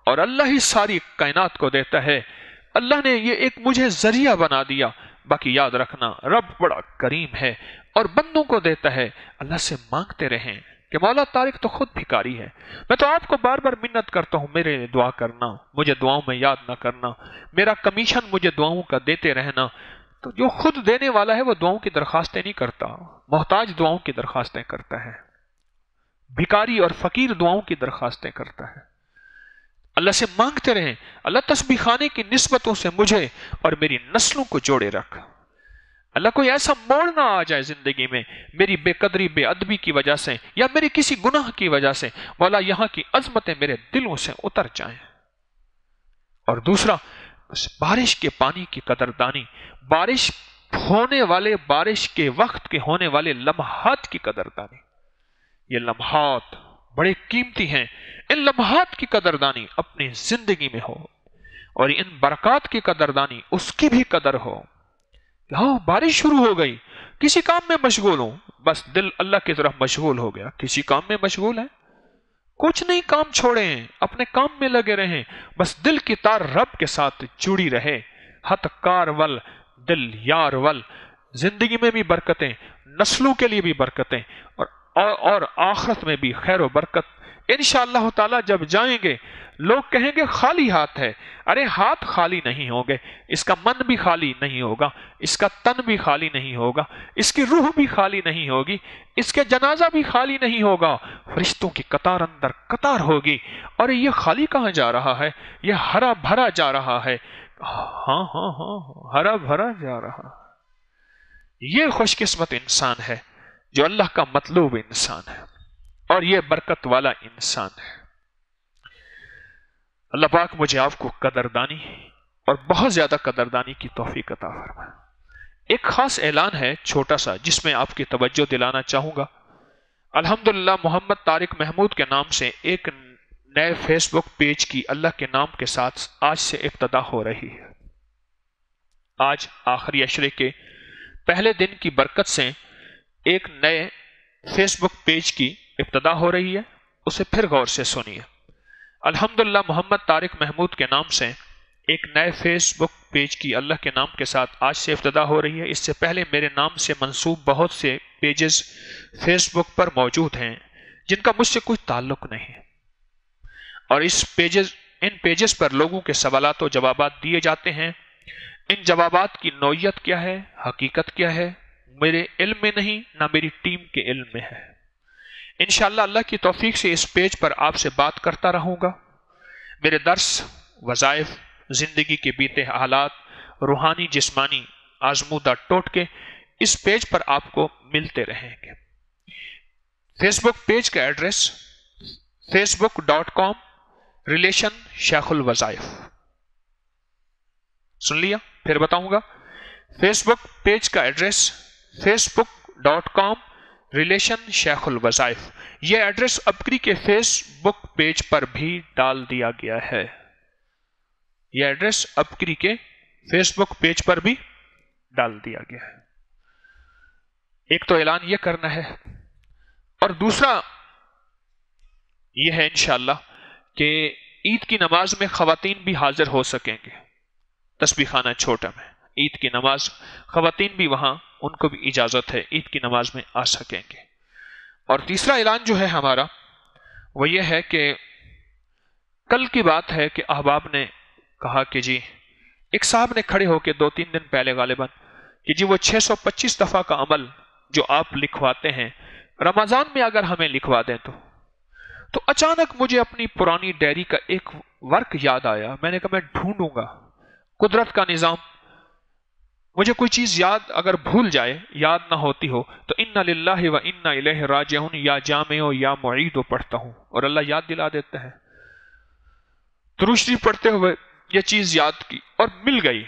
اور اللہ ہی ساری کائنات کو دیتا ہے۔ اللہ نے یہ ایک مجھے ذریعہ بنا دیا۔ باقی یاد رکھنا، رب بڑا کریم ہے اور بندوں کو دیتا ہے۔ اللہ سے مانگتے رہیں۔ کہ مولا تاریخ تو خود بھکاری ہے۔ میں تو آپ کو بار بار منت کرتا ہوں، میرے دعا کرنا، مجھے دعاؤں میں یاد نہ کرنا، میرا کمیشن مجھے دعاؤں کا دیتے رہنا۔ تو جو خود دینے والا ہے، وہ دعاؤں کی درخواستیں نہیں کرتا، محتاج دعاؤں کی درخواستیں کرتا ہے۔ بھکاری اور فقیر دعاؤں کی درخواستیں کرتا ہے۔ اللہ سے مانگتے رہیں، اللہ تسبیح خانے کی نسبتوں سے مجھے اور میری نسلوں کو جوڑے رکھ۔ اللہ کوئی ایسا موڑ نہ آ جائے زندگی میں میری بے قدری، بے ادبی کی وجہ سے یا میری کسی گناہ کی وجہ سے۔ مولا یہاں کی عظمتیں میرے دلوں سے اتر جائیں۔ اور دوسرا بارش کے پانی کی قدردانی بارش ہونے والے، بارش کے وقت کے ہونے والے لمحات کی قدردانی یہ لمحات بڑے قیمتی ہیں۔ ان لمحات کی قدردانی اپنی زندگی میں ہو۔ اور ان برکات کی قدردانی اس کی بھی قدر ہو۔ ہاں بارش شروع ہو گئی۔ کسی کام میں مشغول ہوں۔ بس دل اللہ کی طرف مشغول ہو گیا۔ کسی کام میں مشغول ہے کچھ نہیں، کام چھوڑیں اپنے کام میں لگے رہیں۔ بس دل کی تار رب کے ساتھ جڑی رہے۔ ہت کار ول، دل یار ول۔ زندگی میں بھی برکتیں، نسلوں کے لیے بھی برکتیں۔ اور اور آخرت میں بھی خیر و برکت۔ انشاءاللہ تعالی جب جائیں گے، لوگ کہیں گے خالی ہاتھ ہے۔ ارے ہاتھ خالی نہیں ہوں گے، اس کا من بھی خالی نہیں ہوگا، اس کا تن بھی خالی نہیں ہوگا، اس کی روح بھی خالی نہیں ہوگی، اس کے جنازہ بھی خالی نہیں ہوگا۔ فرشتوں کی قطار اندر قطار ہوگی۔ اور یہ خالی کہاں جا رہا ہے؟ یہ ہرا بھرا جا رہا ہے۔ ہاں ہاں ہاں ہرا بھرا جا رہا۔ یہ خوش قسمت انسان ہے، جو اللہ کا مطلوب انسان ہے۔ اور یہ برکت والا انسان ہے۔ اللہ پاک مجھے آپ کو قدردانی اور بہت زیادہ قدردانی کی توفیق عطا فرما ایک خاص اعلان ہے چھوٹا سا، جس میں آپ کی توجہ دلانا چاہوں گا۔ الحمدللہ، محمد طارق محمود کے نام سے ایک نئے فیس بک پیج کی اللہ کے نام کے ساتھ آج سے ابتدا ہو رہی ہے۔ آج آخری اشرے کے پہلے دن کی برکت سے ایک نئے فیس بک پیج کی ابتدا ہو رہی ہے، اسے پھر غور سے سنیے۔ الحمدللہ محمد طارق محمود کے نام سے ایک نئے فیس بک پیج کی اللہ کے نام کے ساتھ آج سے ابتدا ہو رہی ہے۔ اس سے پہلے میرے نام سے منسوب بہت سے پیجز فیس بک پر موجود ہیں، جن کا مجھ سے کوئی تعلق نہیں۔ اور اس پیجز، ان پیجز پر لوگوں کے سوالات و جوابات دیے جاتے ہیں۔ ان جوابات کی نوعیت کیا ہے؟ حقیقت کیا ہے؟ میرے علم میں نہیں، نہ میری ٹیم کے علم میں ہے۔ انشاءاللہ اللہ کی توفیق سے اس پیج پر آپ سے بات کرتا رہوں گا۔ میرے درس، وظائف، زندگی کے بیتے حالات، روحانی، جسمانی آزمودہ ٹوٹ کے اس پیج پر آپ کو ملتے رہیں گے۔ فیس بک پیج کا address Facebook dot com, relation شیخ الوظائف۔ سن لیا؟ پھر بتاؤں گا۔ فیس بک پیج کا address Facebook dot com relation شیخ الوظائف۔ یہ ایڈریس ابکری کے فیس بک پیج پر بھی ڈال دیا گیا ہے۔ یہ ایڈریس ابکری کے فیس بک پیج پر بھی ڈال دیا گیا ہے۔ ایک تو اعلان یہ کرنا ہے۔ اور دوسرا یہ ہے انشاءاللہ کہ عید کی نماز میں خواتین بھی حاضر ہو سکیں گے۔ تسبیح خانہ چھوٹا میں عید کی نماز خواتین بھی وہاں ان کو بھی اجازت ہے عید کی نماز میں آ سکیں گے۔ اور تیسرا اعلان جو ہے ہمارا، وہ یہ ہے کہ کل کی بات ہے کہ احباب نے کہا کہ جی ایک صاحب نے کھڑے ہو کے دو تین دن پہلے غالباً کہ جی وہ چھ سو پچیس دفعہ کا عمل جو آپ لکھواتے ہیں، رمضان میں اگر ہمیں لکھوا دیں تو۔ تو اچانک مجھے اپنی پرانی ڈیری کا ایک ورک یاد آیا۔ میں نے کہا میں ڈھونڈوں گا۔ قدرت کا نظام مجھے کوئی چیز یاد اگر بھول جائے، یاد نہ ہوتی ہو، تو ان للہ و ان الہ راجعون، یا جامع یا معید و پڑھتا ہوں۔ اور اللہ یاد دلا دیتا ہے۔ تروشری پڑھتے ہوئے یہ چیز یاد کی اور مل گئی۔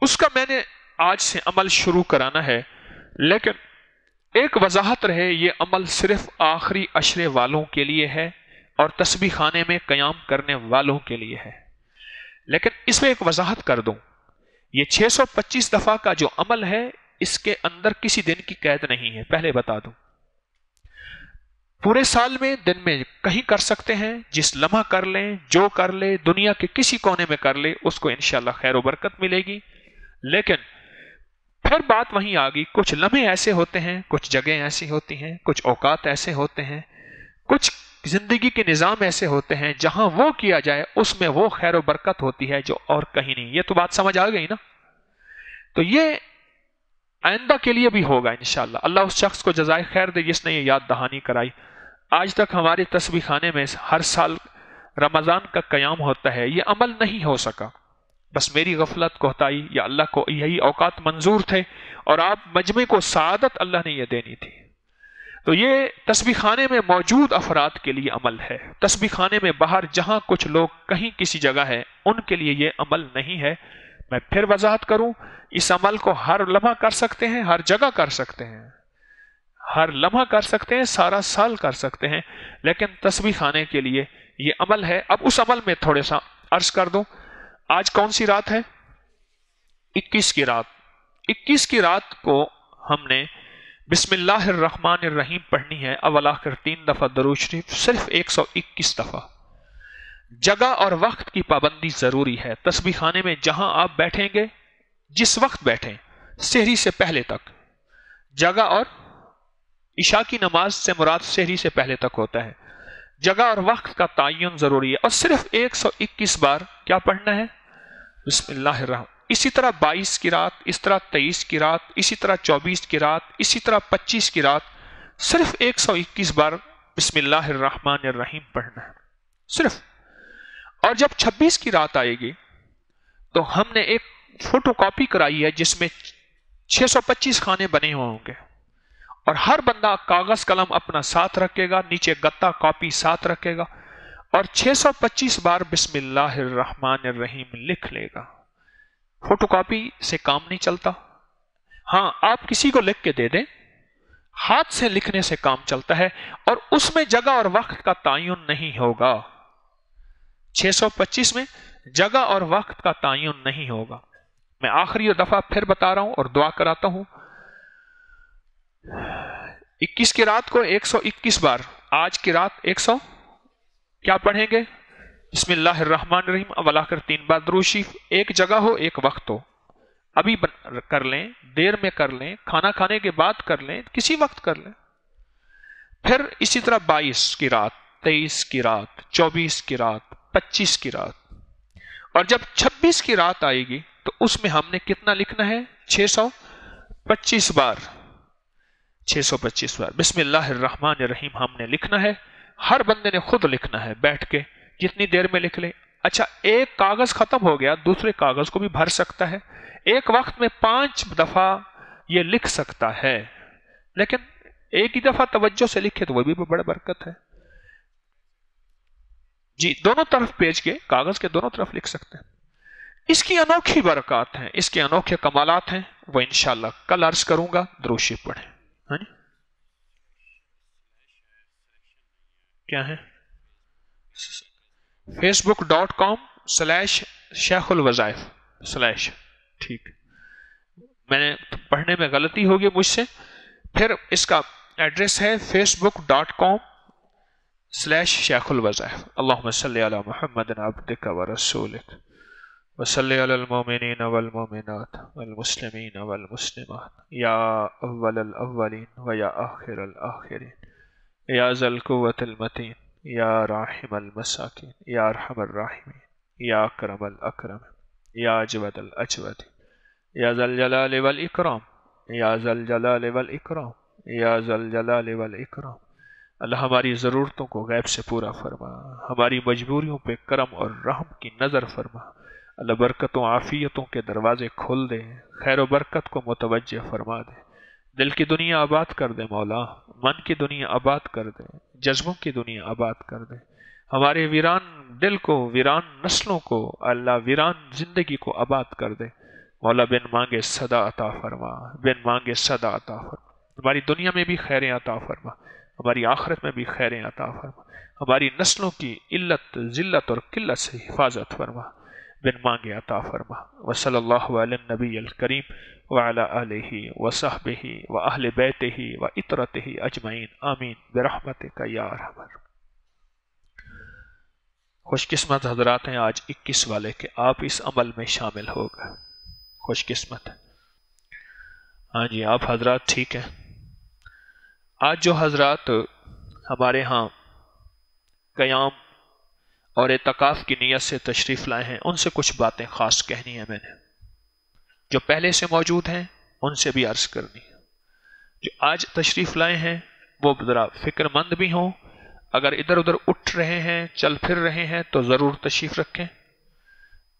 اس کا میں نے آج سے عمل شروع کرانا ہے، لیکن ایک وضاحت رہے، یہ عمل صرف آخری اشرے والوں کے لیے ہے اور تسبیح خانے میں قیام کرنے والوں کے لیے ہے۔ لیکن اس میں ایک وضاحت کر دوں۔ یہ چھ سو پچیس دفعہ کا جو عمل ہے، اس کے اندر کسی دن کی قید نہیں ہے۔ پہلے بتا دوں۔ پورے سال میں دن میں کہیں کر سکتے ہیں، جس لمحہ کر لیں، جو کر لے، دنیا کے کسی کونے میں کر لے، اس کو انشاءاللہ خیر و برکت ملے گی۔ لیکن پھر بات وہیں آ گئی، کچھ لمحے ایسے ہوتے ہیں، کچھ جگہیں ایسی ہوتی ہیں، کچھ اوقات ایسے ہوتے ہیں، کچھ زندگی کے نظام ایسے ہوتے ہیں جہاں وہ کیا جائے، اس میں وہ خیر و برکت ہوتی ہے جو اور کہیں نہیں۔ یہ تو بات سمجھ آ گئی نا؟ تو یہ آئندہ کے لیے بھی ہوگا انشاءاللہ۔ اللہ اس شخص کو جزائے خیر دے جس نے یہ یاد دہانی کرائی۔ آج تک ہماری تصویر خانے میں ہر سال رمضان کا قیام ہوتا ہے۔ یہ عمل نہیں ہو سکا۔ بس میری غفلت کوتائی یا اللہ کو یہی اوقات منظور تھے اور آپ مجمع کو سعادت اللہ نے یہ دینی تھی۔ تو یہ تسبیح خانے میں موجود افراد کے لیے عمل ہے۔ تسبیح خانے میں باہر جہاں کچھ لوگ کہیں کسی جگہ ہے ان کے لیے یہ عمل نہیں ہے۔ میں پھر وضاحت کروں، اس عمل کو ہر لمحہ کر سکتے ہیں، ہر جگہ کر سکتے ہیں۔ ہر لمحہ کر سکتے ہیں، سارا سال کر سکتے ہیں۔ لیکن تسبیح خانے کے لیے یہ عمل ہے۔ اب اس عمل میں تھوڑے سا عرض کر دوں۔ آج کون سی رات ہے؟ اکیس کی رات۔ اکیس کی رات کو ہم نے بسم اللہ الرحمن الرحیم پڑھنی ہے، اول آخر تین دفعہ درود شریف، صرف ایک سو اکیس دفعہ۔ جگہ اور وقت کی پابندی ضروری ہے۔ تسبیح خانے میں جہاں آپ بیٹھیں گے، جس وقت بیٹھیں سہری سے پہلے تک۔ جگہ اور عشاء کی نماز سے مراد سہری سے پہلے تک ہوتا ہے۔ جگہ اور وقت کا تعین ضروری ہے۔ اور صرف ایک سو اکیس بار کیا پڑھنا ہے؟ بسم اللہ الرحمن اسی طرح بائیس کی رات، اس طرح تیئیس کی رات، اسی طرح چوبیس کی رات، اسی طرح پچیس کی رات۔ صرف ایک سو اکیس بار بسم اللہ الرحمن الرحیم پڑھنا۔ ہے صرف۔ اور جب چھبیس کی رات آئے گی، تو ہم نے ایک فوٹو کاپی کرائی ہے، جس میں چھ سو پچیس خانے بنے ہوئے ہوں گے۔ اور ہر بندہ کاغذ قلم اپنا ساتھ رکھے گا، نیچے گتا کاپی ساتھ رکھے گا۔ اور چھ سو پچیس بار بسم اللہ الرحمن الرحیم لکھ لے گا۔ فوٹو کاپی سے کام نہیں چلتا۔ ہاں آپ کسی کو لکھ کے دے دیں۔ ہاتھ سے لکھنے سے کام چلتا ہے اور اس میں جگہ اور وقت کا تعین نہیں ہوگا۔ چھ سو پچیس میں جگہ اور وقت کا تعین نہیں ہوگا۔ میں آخری دفعہ پھر بتا رہا ہوں اور دعا کراتا ہوں۔ اکیس کی رات کو ایک سو اکیس بار، آج کی رات ایک سو، کیا پڑھیں گے؟ بسم اللہ الرحمن الرحیم۔ اولا کر تین بار دروشیف ایک جگہ ہو، ایک وقت ہو۔ ابھی کر لیں، دیر میں کر لیں، کھانا کھانے کے بعد کر لیں، کسی وقت کر لیں۔ پھر اسی طرح بائیس کی رات، تیئیس کی رات، چوبیس کی رات، پچیس کی رات۔ اور جب چھبیس کی رات آئے گی، تو اس میں ہم نے کتنا لکھنا ہے؟ چھ سو پچیس بار۔ چھ سو پچیس بار۔ بسم اللہ الرحمن الرحیم ہم نے لکھنا ہے۔ ہر بندے نے خود لکھنا ہے، بیٹھ کے۔ جتنی دیر میں لکھ لے۔ اچھا ایک کاغذ ختم ہو گیا، دوسرے کاغذ کو بھی بھر سکتا ہے۔ ایک وقت میں پانچ دفعہ یہ لکھ سکتا ہے۔ لیکن ایک ہی دفعہ توجہ سے لکھے تو وہ بھی بڑا برکت ہے۔ جی دونوں طرف پیج کے کاغذ کے دونوں طرف لکھ سکتے ہیں۔ اس کی انوکھی برکات ہیں، اس کے انوکھے کمالات ہیں، وہ انشاءاللہ کل عرض کروں گا، دروشی پڑھیں۔ ہاں جی۔ کیا ہے Facebook dot com slash Sheikh Alwazaif slash ٹھیک. میں نے پڑھنے میں غلطی ہوگی مجھ سے. پھر اس کا ایڈریس ہے Facebook dot com slash شیخ الوظائف اللہ صلی علی محمد عبدک و رسولک. وصلی علی المومنین والمومنات والمسلمین والمسلمات. یا اول الاولین و یا آخر الاخرین. یا ذل قوت المتین. یا راحم المساکین، یا رحم الراحمین، یا کرم الاکرم یا اجود الاجود یا ذل جلال والاکرام، یا ذل جلال والاکرام، یا ذل جلال والاکرام۔ اللہ ہماری ضرورتوں کو غیب سے پورا فرما، ہماری مجبوریوں پہ کرم اور رحم کی نظر فرما۔ اللہ برکت و عافیتوں کے دروازے کھول دے، خیر و برکت کو متوجہ فرما دے۔ دل کی دنیا آباد کر دے مولا، من کی دنیا آباد کر دے جذبوں کی دنیا آباد کر دے۔ ہمارے ویران دل کو، ویران نسلوں کو، اللہ ویران زندگی کو آباد کر دے۔ مولا، بن مانگے صدا عطا فرما، بن مانگے صدا عطا فرما۔ ہماری دنیا میں بھی خیریں عطا فرما، ہماری آخرت میں بھی خیریں عطا فرما۔ ہماری نسلوں کی علت، ذلت اور قلت سے حفاظت فرما۔ بن مانگے عطا فرما۔ وصلی اللہ علیہ نبی الکریم۔ وعلى آلہ وصحبہ وآہل بیتہ وإطرتہ اجمعین. آمین. برحمتک یا رحمر خوش قسمت حضرات ہیں، آج اکیس والے کے آپ اس عمل میں شامل ہو گئے. خوش قسمت. ہاں جی آپ حضرات ٹھیک ہیں؟ آج جو حضرات ہمارے ہاں قیام اور اعتقاف کی نیت سے تشریف لائے ہیں، ان سے کچھ باتیں خاص کہنی ہیں میں نے۔ جو پہلے سے موجود ہیں، ان سے بھی عرض کرنی جو آج تشریف لائے ہیں، وہ ذرا فکر مند بھی ہوں۔ اگر ادھر ادھر اٹھ رہے ہیں، چل پھر رہے ہیں، تو ضرور تشریف رکھیں۔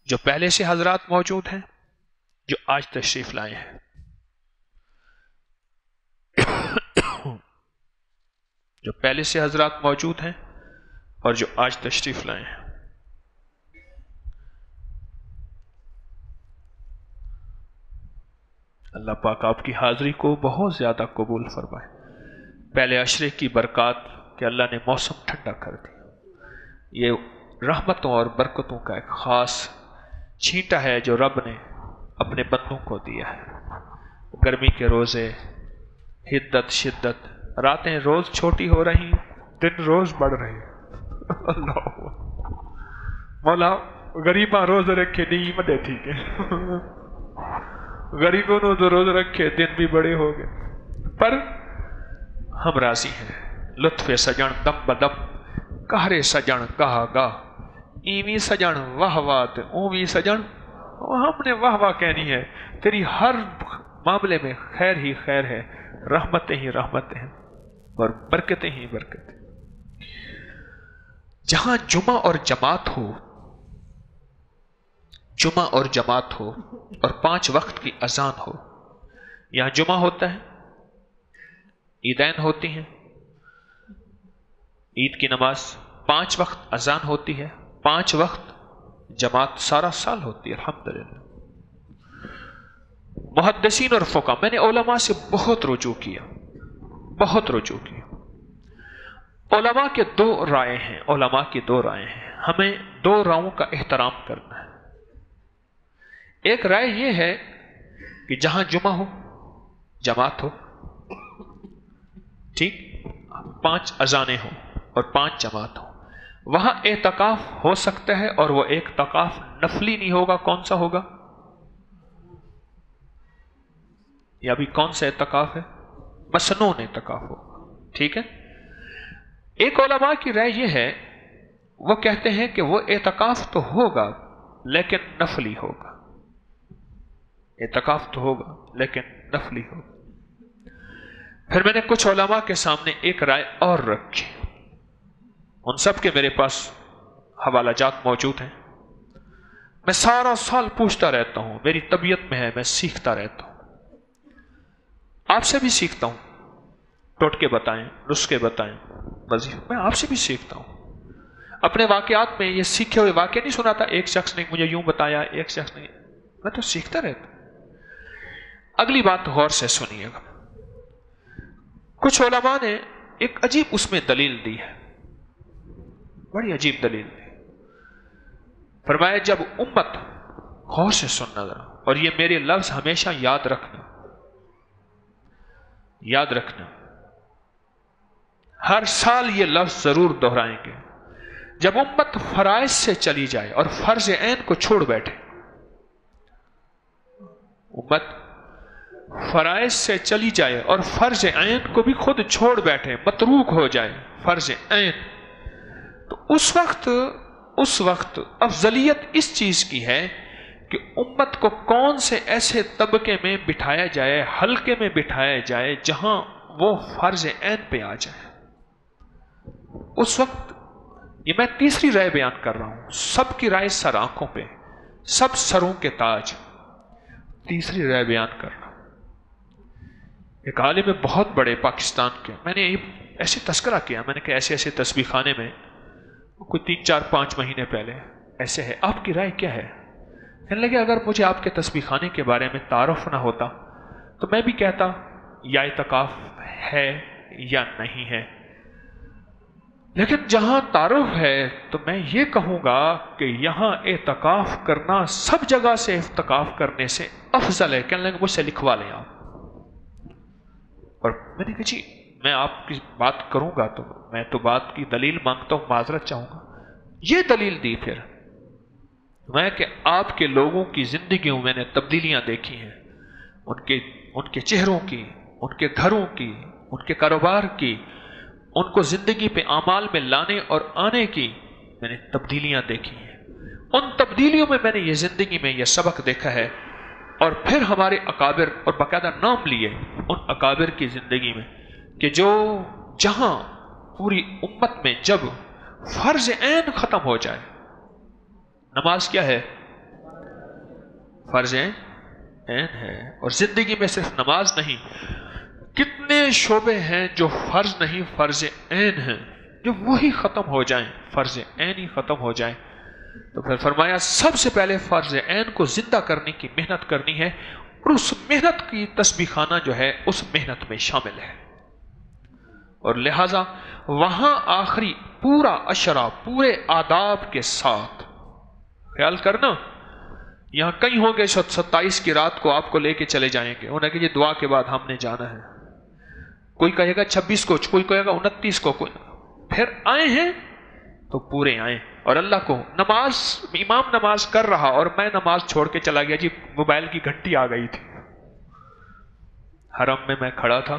جو پہلے سے حضرات موجود ہیں، جو آج تشریف لائے ہیں۔ جو پہلے سے حضرات موجود ہیں اور جو آج تشریف لائے ہیں۔ اللہ پاک آپ کی حاضری کو بہت زیادہ قبول فرمائے۔ پہلے عشرے کی برکات کہ اللہ نے موسم ٹھنڈا کر دی یہ رحمتوں اور برکتوں کا ایک خاص چھینٹا ہے جو رب نے اپنے بندوں کو دیا ہے۔ گرمی کے روزے، حدت، شدت، راتیں روز چھوٹی ہو رہی، دن روز بڑھ رہے۔ اللہ۔ مولا، غریباں روز رکھے نہیں مدے ٹھیک ہے غریبوں نے تو روز رکھے، دن بھی بڑے ہو گئے۔ پر ہم راضی ہیں۔ لطف سجن، دم بدم کہرے سجن کہا گا ایویں سجن، واہ واہ سجن۔ ہم نے واہ واہ کہنی ہے۔ تیری ہر معاملے میں خیر ہی خیر ہے، رحمتیں ہی رحمتیں ہیں، اور برکتیں ہی برکتیں۔ جہاں جمعہ اور جماعت ہو جمعہ اور جماعت ہو اور پانچ وقت کی اذان ہو۔ یہاں جمعہ ہوتا ہے، عیدین ہوتی ہیں۔ عید کی نماز پانچ وقت اذان ہوتی ہے، پانچ وقت جماعت سارا سال ہوتی ہے، الحمدللہ۔ محدثین اور فقہ میں نے علماء سے بہت رجوع کیا، بہت رجوع کیا۔ علماء کے دو رائے ہیں، علماء کی دو رائے ہیں۔ ہمیں دو راؤں کا احترام کرنا ہے۔ ایک رائے یہ ہے کہ جہاں جمعہ ہو، جماعت ہو، ٹھیک، پانچ اذانیں ہوں اور پانچ جماعت ہوں۔ وہاں اعتکاف ہو سکتا ہے اور وہ اعتکاف نفلی نہیں ہوگا، کون سا ہوگا؟ یا بھی کون سا اعتکاف ہے؟ مصنون اعتکاف ہوگا، ٹھیک ہے؟ ایک علماء کی رائے یہ ہے، وہ کہتے ہیں کہ وہ اعتکاف تو ہوگا لیکن نفلی ہوگا۔ اعتکاف تو ہوگا، لیکن نفلی ہوگا۔ پھر میں نے کچھ علماء کے سامنے ایک رائے اور رکھی۔ ان سب کے میرے پاس حوالہ جات موجود ہیں۔ میں سارا سال پوچھتا رہتا ہوں، میری طبیعت میں ہے، میں سیکھتا رہتا ہوں۔ آپ سے بھی سیکھتا ہوں۔ ٹوٹکے بتائیں، نسخے بتائیں۔ مزید، میں آپ سے بھی سیکھتا ہوں۔ اپنے واقعات میں یہ سیکھے ہوئے واقعہ نہیں سنا تھا ایک شخص نے مجھے یوں بتایا، ایک شخص نے، میں تو سیکھتا رہتا اگلی بات غور سے سنیے گا۔ کچھ علماء نے ایک عجیب اس میں دلیل دی ہے۔ بڑی عجیب دلیل دی۔ فرمایا، جب امت غور سے سننا ذرا اور یہ میرے لفظ ہمیشہ یاد رکھنا یاد رکھنا، ہر سال یہ لفظ ضرور دہرائیں گے۔ جب امت فرائض سے چلی جائے اور فرض عین کو چھوڑ بیٹھے، امت فرائض سے چلی جائے اور فرض عین کو بھی خود چھوڑ بیٹھے، متروک ہو جائے، فرض عین۔ تو اس وقت اس وقت افضلیت اس چیز کی ہے کہ امت کو کون سے ایسے طبقے میں بٹھایا جائے، حلقے میں بٹھایا جائے جہاں وہ فرض عین پہ آ جائے۔ اس وقت یہ میں تیسری رائے بیان کر رہا ہوں، سب کی رائے سر آنکھوں پہ، سب سروں کے تاج۔ تیسری رائے بیان کر رہا ہوں۔ ایک عالم بہت بڑے پاکستان کے۔ میں نے ایسے تذکرہ کیا، میں نے کہا ایسے ایسے تسبیح خانے میں کوئی تین چار پانچ مہینے پہلے ایسے ہے۔ آپ کی رائے کیا ہے؟ کہنے لگے، اگر مجھے آپ کے تسبیح خانے کے بارے میں تعارف نہ ہوتا تو میں بھی کہتا یا اعتکاف ہے یا نہیں ہے۔ لیکن جہاں تعارف ہے تو میں یہ کہوں گا کہ یہاں اعتکاف کرنا سب جگہ سے اعتکاف کرنے سے افضل ہے۔ کہنے لگے، مجھ سے لکھوا لیں آپ۔ اور میں نے کہا جی میں آپ کی بات کروں گا تو میں تو بات کی دلیل مانگتا ہوں، معذرت چاہوں گا. یہ دلیل دی پھر میں کہ آپ کے لوگوں کی زندگیوں میں نے تبدیلیاں دیکھی ہیں، ان کے ان کے چہروں کی، ان کے گھروں کی، ان کے کاروبار کی، ان کو زندگی پہ اعمال میں لانے اور آنے کی میں نے تبدیلیاں دیکھی ہیں۔ ان تبدیلیوں میں میں نے یہ زندگی میں یہ سبق دیکھا ہے اور پھر ہمارے اکابر اور باقاعدہ نام لیے ان اکابر کی زندگی میں کہ جو جہاں پوری امت میں جب فرض عین ختم ہو جائے۔ نماز کیا ہے؟ فرض عین ہے۔ اور زندگی میں صرف نماز نہیں، کتنے شعبے ہیں جو فرض نہیں، فرض عین ہیں، جو وہی ختم ہو جائیں، فرض عین ہی ختم ہو جائیں۔ تو پھر فرمایا، سب سے پہلے فرض عین کو زندہ کرنے کی محنت کرنی ہے، اور اس محنت کی تسبیح خانہ جو ہے، اس محنت میں شامل ہے۔ اور لہٰذا، وہاں آخری پورا اشرا پورے آداب کے ساتھ۔ خیال کرنا، یہاں کئی ہوں گے ستائیس کی رات کو آپ کو لے کے چلے جائیں گے۔ انہیں کہ یہ دعا کے بعد ہم نے جانا ہے۔ کوئی کہے گا، چھبیس کو، کوئی کہے گا، انتیس کو، کوئی پھر آئے ہیں۔ تو پورے آئیں اور اللہ کو نماز، امام نماز کر رہا اور میں نماز چھوڑ کے چلا گیا۔ جی موبائل کی گھنٹی آ گئی تھی۔ حرم میں میں کھڑا تھا۔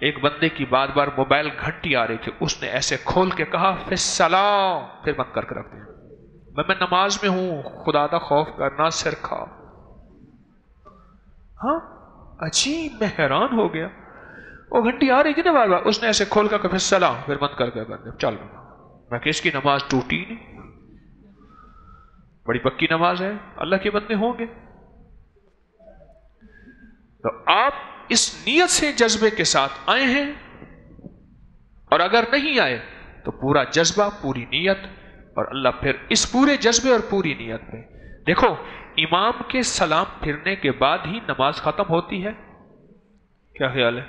ایک بندے کی بار بار موبائل گھنٹی آ رہی تھی۔ اس نے ایسے کھول کے کہا پھر سلام پھر بند کر کے رکھ دیا۔ میں میں نماز میں ہوں۔ خدا دا خوف کرنا سر کھا۔ ہاں عجیب، میں حیران ہو گیا۔ وہ گھنٹی آ رہی تھی نا بار بار۔ اس نے ایسے کھول کر پھر سلام پھر بند کر کے کر دیا۔ چل۔ میں کہ اس کی نماز ٹوٹی نہیں۔ بڑی پکی نماز ہے، اللہ کے بندے ہوں گے۔ تو آپ اس نیت سے جذبے کے ساتھ آئے ہیں۔ اور اگر نہیں آئے، تو پورا جذبہ، پوری نیت، اور اللہ پھر اس پورے جذبے اور پوری نیت میں دیکھو، امام کے سلام پھرنے کے بعد ہی نماز ختم ہوتی ہے۔ کیا خیال ہے؟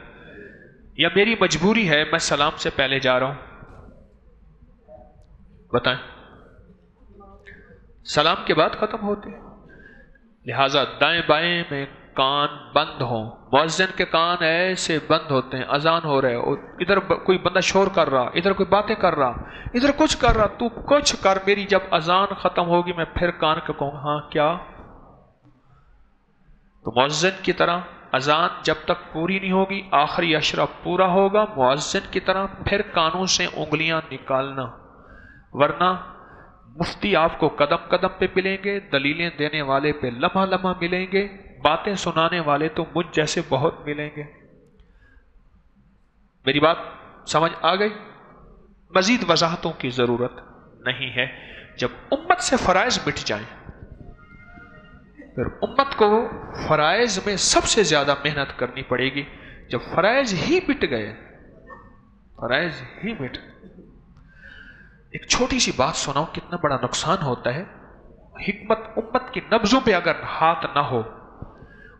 یا میری مجبوری ہے، میں سلام سے پہلے جا رہا ہوں؟ بتائیں۔ سلام کے بعد ختم ہوتے لہذا دائیں بائیں میں کان بند ہوں۔ مؤذن کے کان ایسے بند ہوتے ہیں، اذان ہو رہے اور ادھر کوئی بندہ شور کر رہا، ادھر کوئی باتیں کر رہا، ادھر کچھ کر رہا، تو کچھ کر، میری جب اذان ختم ہوگی، میں پھر کان کے کہوں ہاں کیا؟ تو مؤذن کی طرح اذان جب تک پوری نہیں ہوگی، آخری اشرف پورا ہوگا، مؤذن کی طرح پھر کانوں سے انگلیاں نکالنا۔ ورنہ مفتی آپ کو قدم قدم پہ ملیں گے، دلیلیں دینے والے پہ لمحہ لمحہ ملیں گے، باتیں سنانے والے تو مجھ جیسے بہت ملیں گے۔ میری بات سمجھ آ گئی؟ مزید وضاحتوں کی ضرورت نہیں ہے۔ جب امت سے فرائض مٹ جائیں، پھر امت کو فرائض میں سب سے زیادہ محنت کرنی پڑے گی۔ جب فرائض ہی مٹ گئے، فرائض ہی مٹ ایک چھوٹی سی بات سناؤ کتنا بڑا نقصان ہوتا ہے؟ حکمت امت کی نبزوں پہ اگر ہاتھ نہ ہو،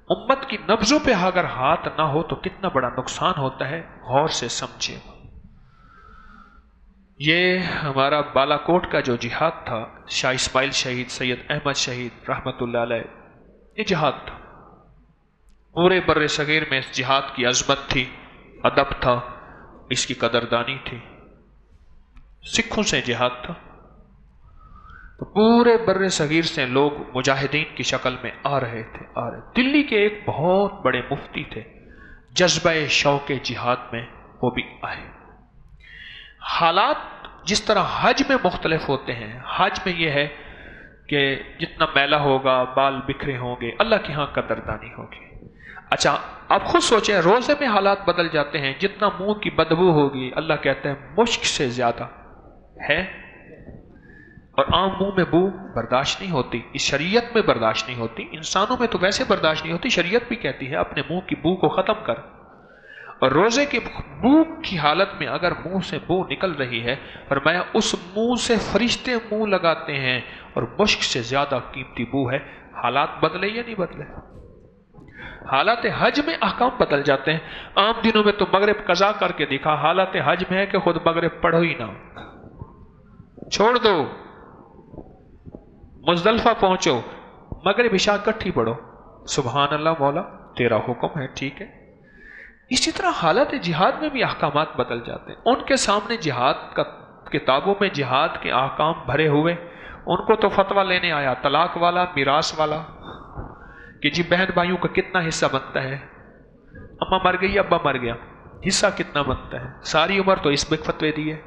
امت کی نبزوں پہ اگر ہاتھ نہ ہو تو کتنا بڑا نقصان ہوتا ہے؟ غور سے سمجھے یہ ہمارا بالا کوٹ کا جو جہاد تھا، شاہ اسماعیل شہید، سید احمد شہید، رحمت اللہ علیہ، یہ جہاد تھا۔ پورے بر صغیر میں اس جہاد کی عظمت تھی، ادب تھا، اس کی قدردانی تھی۔ سکھوں سے جہاد تھا۔ تو پورے بر صغیر سے لوگ مجاہدین کی شکل میں آ رہے تھے، آ رہے۔ دلی کے ایک بہت بڑے مفتی تھے، جذبہ شوق جہاد میں وہ بھی آئے۔ حالات جس طرح حج میں مختلف ہوتے ہیں، حج میں یہ ہے کہ جتنا میلا ہوگا، بال بکھرے ہوں گے، اللہ کی ہاں قدردانی ہوگی اچھا آپ خود سوچیں، روزے میں حالات بدل جاتے ہیں، جتنا منہ کی بدبو ہوگی، اللہ کہتے ہیں مشک سے زیادہ۔ ہے اور عام منہ میں بو برداشت نہیں ہوتی، اس شریعت میں برداشت نہیں ہوتی، انسانوں میں تو ویسے برداشت نہیں ہوتی، شریعت بھی کہتی ہے اپنے منہ کی بو کو ختم کر۔ اور روزے کے بو کی حالت میں اگر منہ سے بو نکل رہی ہے اور میں اس منہ سے فرشتے منہ لگاتے ہیں اور مشک سے زیادہ قیمتی بو ہے۔ حالات بدلے یا نہیں بدلے؟ حالات حج میں احکام بدل جاتے ہیں۔ عام دنوں میں تو مغرب قضا کر کے دکھا حالات حج میں ہے کہ خود مغرب پڑھو ہی نہ۔ چھوڑ دو۔ مزدلفہ پہنچو۔ مگر عشاء کٹھی پڑھو۔ سبحان اللہ مولا، تیرا حکم ہے، ٹھیک ہے۔ اسی طرح حالت جہاد میں بھی احکامات بدل جاتے ہیں۔ ان کے سامنے جہاد کا، کتابوں میں جہاد کے احکام بھرے ہوئے۔ ان کو تو فتویٰ لینے آیا، طلاق والا، میراث والا۔ کہ جی بہن بھائیوں کا کتنا حصہ بنتا ہے۔ اماں مر گئی، ابا مر گیا۔ حصہ کتنا بنتا ہے۔ ساری عمر تو اس میں فتوے دیے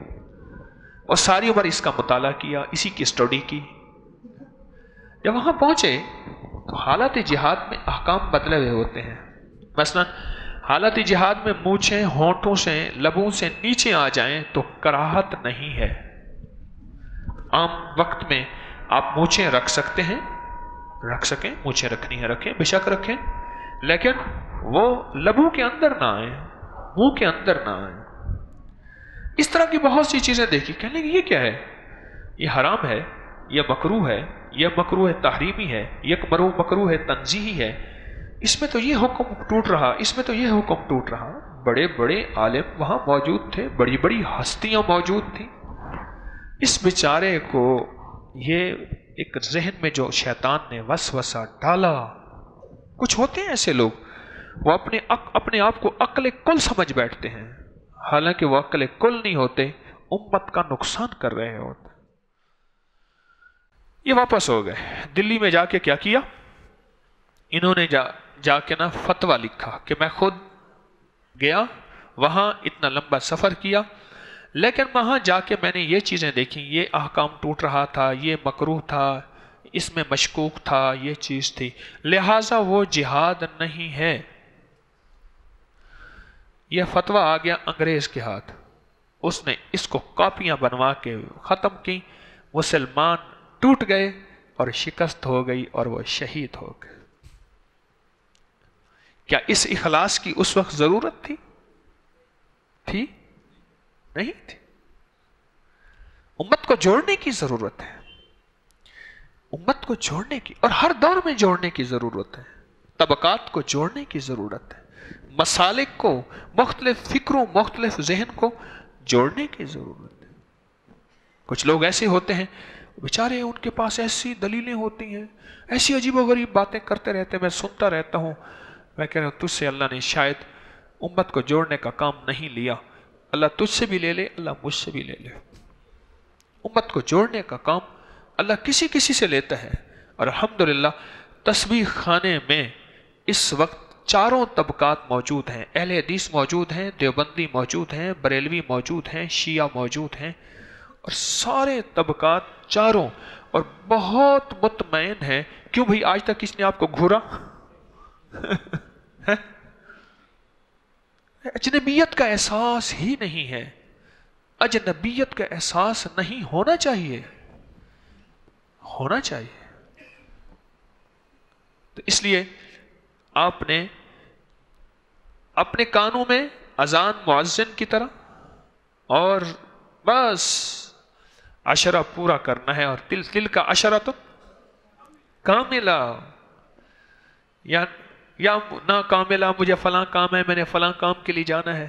اور ساری عمر اس کا مطالعہ کیا، اسی کی اسٹڈی کی۔ جب وہاں پہنچے، تو حالت جہاد میں احکام بدلے ہوئے ہوتے ہیں۔ مثلا حالت جہاد میں مونچھیں، ہونٹوں سے، لبوں سے نیچے آ جائیں تو کراہت نہیں ہے۔ عام وقت میں آپ مونچھیں رکھ سکتے ہیں۔ رکھ سکیں، مونچھیں رکھنی ہے، رکھیں، بے شک رکھیں۔ لیکن وہ لبوں کے اندر نہ آئیں، منہ کے اندر نہ آئیں۔ اس طرح کی بہت سی چیزیں دیکھی۔ کہنے کہ یہ کیا ہے؟ یہ حرام ہے، یہ مکرو ہے، یہ مکرو ہے تحریمی ہے، یہ مرو مکرو ہے تنظیحی ہے۔ اس میں تو یہ حکم ٹوٹ رہا، اس میں تو یہ حکم ٹوٹ رہا۔ بڑے بڑے عالم وہاں موجود تھے، بڑی بڑی ہستیاں موجود تھیں۔ اس بیچارے کو یہ ایک ذہن میں جو شیطان نے وس وسا ڈالا۔ کچھ ہوتے ہیں ایسے لوگ، وہ اپنے اپنے آپ کو عقل کل سمجھ بیٹھتے ہیں۔ حالانکہ وہ عقل کل نہیں ہوتے، امت کا نقصان کر رہے ہوتے یہ واپس ہو گئے۔ دلی میں جا کے کیا کیا؟ انہوں نے جا جا کے نا فتوا لکھا کہ میں خود گیا، وہاں اتنا لمبا سفر کیا، لیکن وہاں جا کے میں نے یہ چیزیں دیکھی، یہ احکام ٹوٹ رہا تھا، یہ مکروح تھا، اس میں مشکوک تھا، یہ چیز تھی۔ لہٰذا وہ جہاد نہیں ہے۔ یہ فتویٰ آ گیا انگریز کے ہاتھ۔ اس نے اس کو کاپیاں بنوا کے ختم کی مسلمان ٹوٹ گئے اور شکست ہو گئی اور وہ شہید ہو گئے۔ کیا اس اخلاص کی اس وقت ضرورت تھی؟ تھی؟ نہیں تھی۔ امت کو جوڑنے کی ضرورت ہے۔ امت کو جوڑنے کی اور ہر دور میں جوڑنے کی ضرورت ہے۔ طبقات کو جوڑنے کی ضرورت ہے۔ مسالک کو، مختلف فکروں، مختلف ذہن کو جوڑنے کی ضرورت ہے۔ کچھ لوگ ایسے ہوتے ہیں، بیچارے ان کے پاس ایسی دلیلیں ہوتی ہیں، ایسی عجیب و غریب باتیں کرتے رہتے، میں سنتا رہتا ہوں۔ میں کہہ رہا ہوں، تجھ سے اللہ نے شاید امت کو جوڑنے کا کام نہیں لیا۔ اللہ تجھ سے بھی لے لے، اللہ مجھ سے بھی لے لے۔ امت کو جوڑنے کا کام اللہ کسی کسی سے لیتا ہے۔ اور الحمدللہ تسبیح خانے میں اس وقت چاروں طبقات موجود ہیں۔ اہل حدیث موجود ہیں، دیوبندی موجود ہیں، بریلوی موجود ہیں، شیعہ موجود ہیں۔ اور سارے طبقات چاروں اور بہت مطمئن ہیں۔ کیوں بھائی آج تک کس نے آپ کو گھورا؟ [laughs] اجنبیت کا احساس ہی نہیں ہے۔ اجنبیت کا احساس نہیں ہونا چاہیے۔ ہونا چاہیے۔ تو اس لیے آپ نے اپنے کانوں میں اذان معزن کی طرح اور بس اشرا پورا کرنا ہے اور دل دل کا اشرا تو کاملا یا یا نہ کاملا مجھے فلاں کام ہے، میں نے فلاں کام کے لیے جانا ہے۔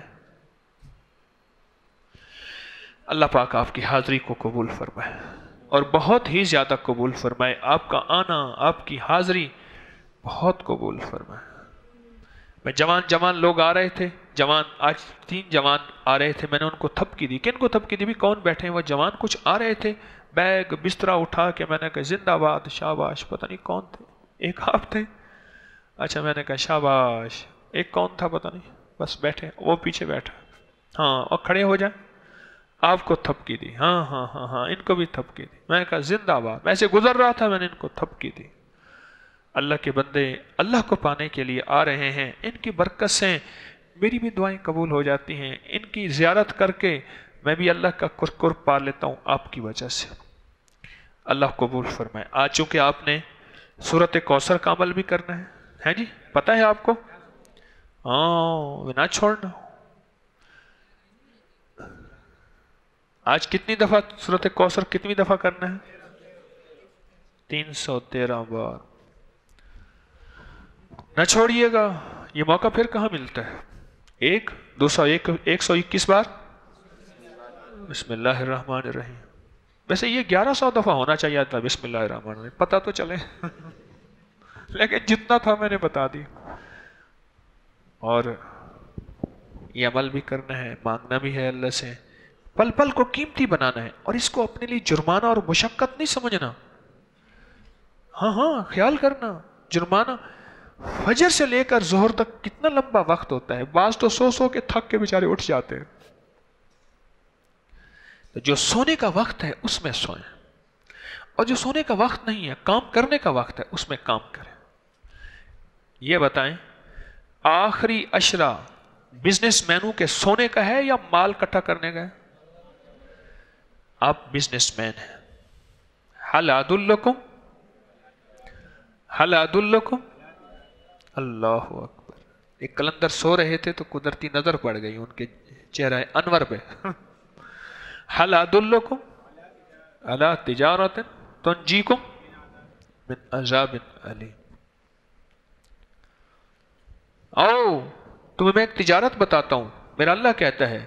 اللہ پاک آپ کی حاضری کو قبول فرمائے اور بہت ہی زیادہ قبول فرمائے۔ آپ کا آنا، آپ کی حاضری بہت قبول فرمائے میں جوان جوان لوگ آ رہے تھے، جوان آج تین جوان آ رہے تھے، میں نے ان کو تھپکی دی۔ کن کو تھپکی دی؟ بھی کون بیٹھے ہیں؟ وہ جوان کچھ آ رہے تھے۔ بیگ بسترا اٹھا کے میں نے کہا، زندہ باد، شاباش، پتہ نہیں کون تھے۔ ایک آپ تھے۔ اچھا میں نے کہا، شاباش۔ ایک کون تھا؟ پتہ نہیں۔ بس بیٹھے، وہ پیچھے بیٹھا۔ ہاں اور کھڑے ہو جائیں۔ آپ کو تھپکی دی۔ ہاں ہاں ہاں ہاں ان کو بھی تھپکی دی۔ میں نے کہا، زندہ باد۔ میں سے گزر رہا تھا، میں نے ان کو تھپکی دی۔ اللہ کے بندے اللہ کو پانے کے لیے آ رہے ہیں، ان کی برکت سے میری بھی دعائیں قبول ہو جاتی ہیں، ان کی زیارت کر کے میں بھی اللہ کا کرکر پا لیتا ہوں آپ کی وجہ سے۔ اللہ قبول فرمائے۔ آج چونکہ آپ نے صورت کوثر کا عمل بھی کرنا ہے ہے جی؟ پتہ ہے آپ کو؟ ہاں نہ چھوڑنا۔ آج کتنی دفعہ صورت کوثر کتنی دفعہ کرنا ہے؟ تین سو تیرہ بار۔ نہ چھوڑیے گا، یہ موقع پھر کہاں ملتا ہے؟ ایک دو سو ایک ایک سو اکیس بار؟ بسم اللہ الرحمن الرحیم۔ ویسے یہ گیارہ سو دفعہ ہونا چاہیے تھا، بسم اللہ الرحمن الرحیم۔ پتہ تو چلے۔ [laughs] لیکن جتنا تھا میں نے بتا دی۔ اور یہ عمل بھی کرنا ہے، مانگنا بھی ہے اللہ سے۔ پل پل کو قیمتی بنانا ہے۔ اور اس کو اپنے لیے جرمانہ اور مشقت نہیں سمجھنا۔ ہاں ہاں خیال کرنا، جرمانہ۔ فجر سے لے کر زہر تک کتنا لمبا وقت ہوتا ہے؟ بعض تو سو سو کے تھک کے بیچارے اٹھ جاتے ہیں۔ تو جو سونے کا وقت ہے، اس میں سوئیں۔ اور جو سونے کا وقت نہیں ہے، کام کرنے کا وقت ہے، اس میں کام کریں۔ یہ بتائیں، آخری اشرا بزنس مینوں کے سونے کا ہے یا مال کٹھا کرنے کا ہے؟ آپ بزنس مین ہیں۔ حل عد الکم حل عد الکم اللہ اکبر۔ ایک کلندر سو رہے تھے تو قدرتی نظر پڑ گئی ان کے چہرہ انور پہ۔ حل عد اللہ تجارت تنجیکم من عذاب علی آؤ، تمہیں میں ایک تجارت بتاتا ہوں۔ میرا اللہ کہتا ہے،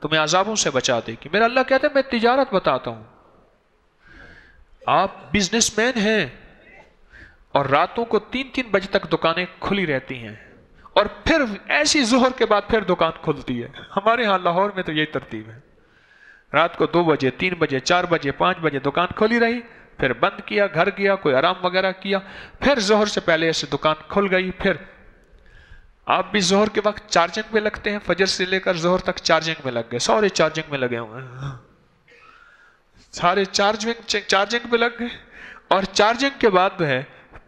تمہیں عذابوں سے بچا دے گی میرا اللہ کہتا ہے، میں تجارت بتاتا ہوں۔ آپ بزنس مین ہیں۔ اور راتوں کو تین تین بجے تک دکانیں کھلی رہتی ہیں۔ اور پھر ایسی زہر کے بعد پھر دکان کھلتی ہے۔ ہمارے ہاں لاہور میں تو یہی ترتیب ہے۔ رات کو دو بجے، تین بجے، چار بجے، پانچ بجے دکان کھلی رہی، پھر بند کیا، گھر گیا، کوئی آرام وغیرہ کیا، پھر زہر سے پہلے ایسے دکان کھل گئی، پھر آپ بھی زہر کے وقت چارجنگ میں لگتے ہیں، فجر سے لے کر زہر تک چارجنگ میں لگ گئے، سارے چارجنگ میں لگے ہوئے ہیں۔ سارے چارجنگ چارجنگ میں لگ گئے۔ اور چارجنگ کے بعد جو ہے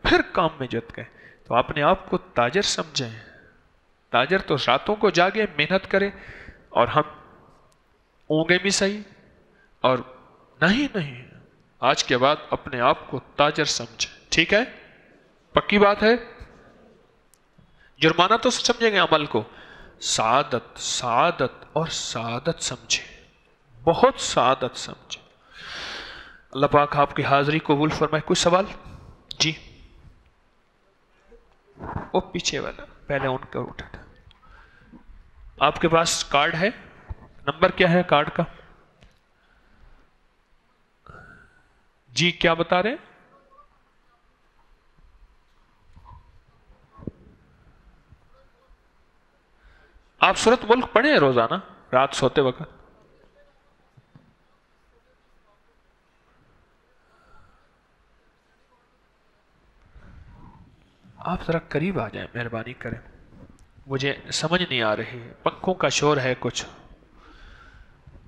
پھر کام میں جت گئے۔ تو اپنے آپ کو تاجر سمجھیں۔ تاجر تو راتوں کو جاگے، محنت کرے اور ہم اونگے بھی صحیح۔ اور نہیں نہیں، آج کے بعد اپنے آپ کو تاجر سمجھیں۔ ٹھیک ہے؟ پکی بات ہے؟ جرمانہ تو سمجھیں گے عمل کو۔ سعادت سعادت اور سعادت سمجھے بہت سعادت سمجھے اللہ پاک آپ کی حاضری قبول فرمائے۔ کوئی سوال؟ وہ پیچھے والا، پہلے ان کا اٹھا تھا۔ آپ کے پاس کارڈ ہے؟ نمبر کیا ہے کارڈ کا؟ جی کیا بتا رہے ہیں؟ آپ صورت ملک پڑھیں روزانہ؟ رات سوتے وقت؟ آپ ذرا قریب آ جائیں، مہربانی کریں۔ مجھے سمجھ نہیں آ رہی پنکھوں کا شور ہے کچھ۔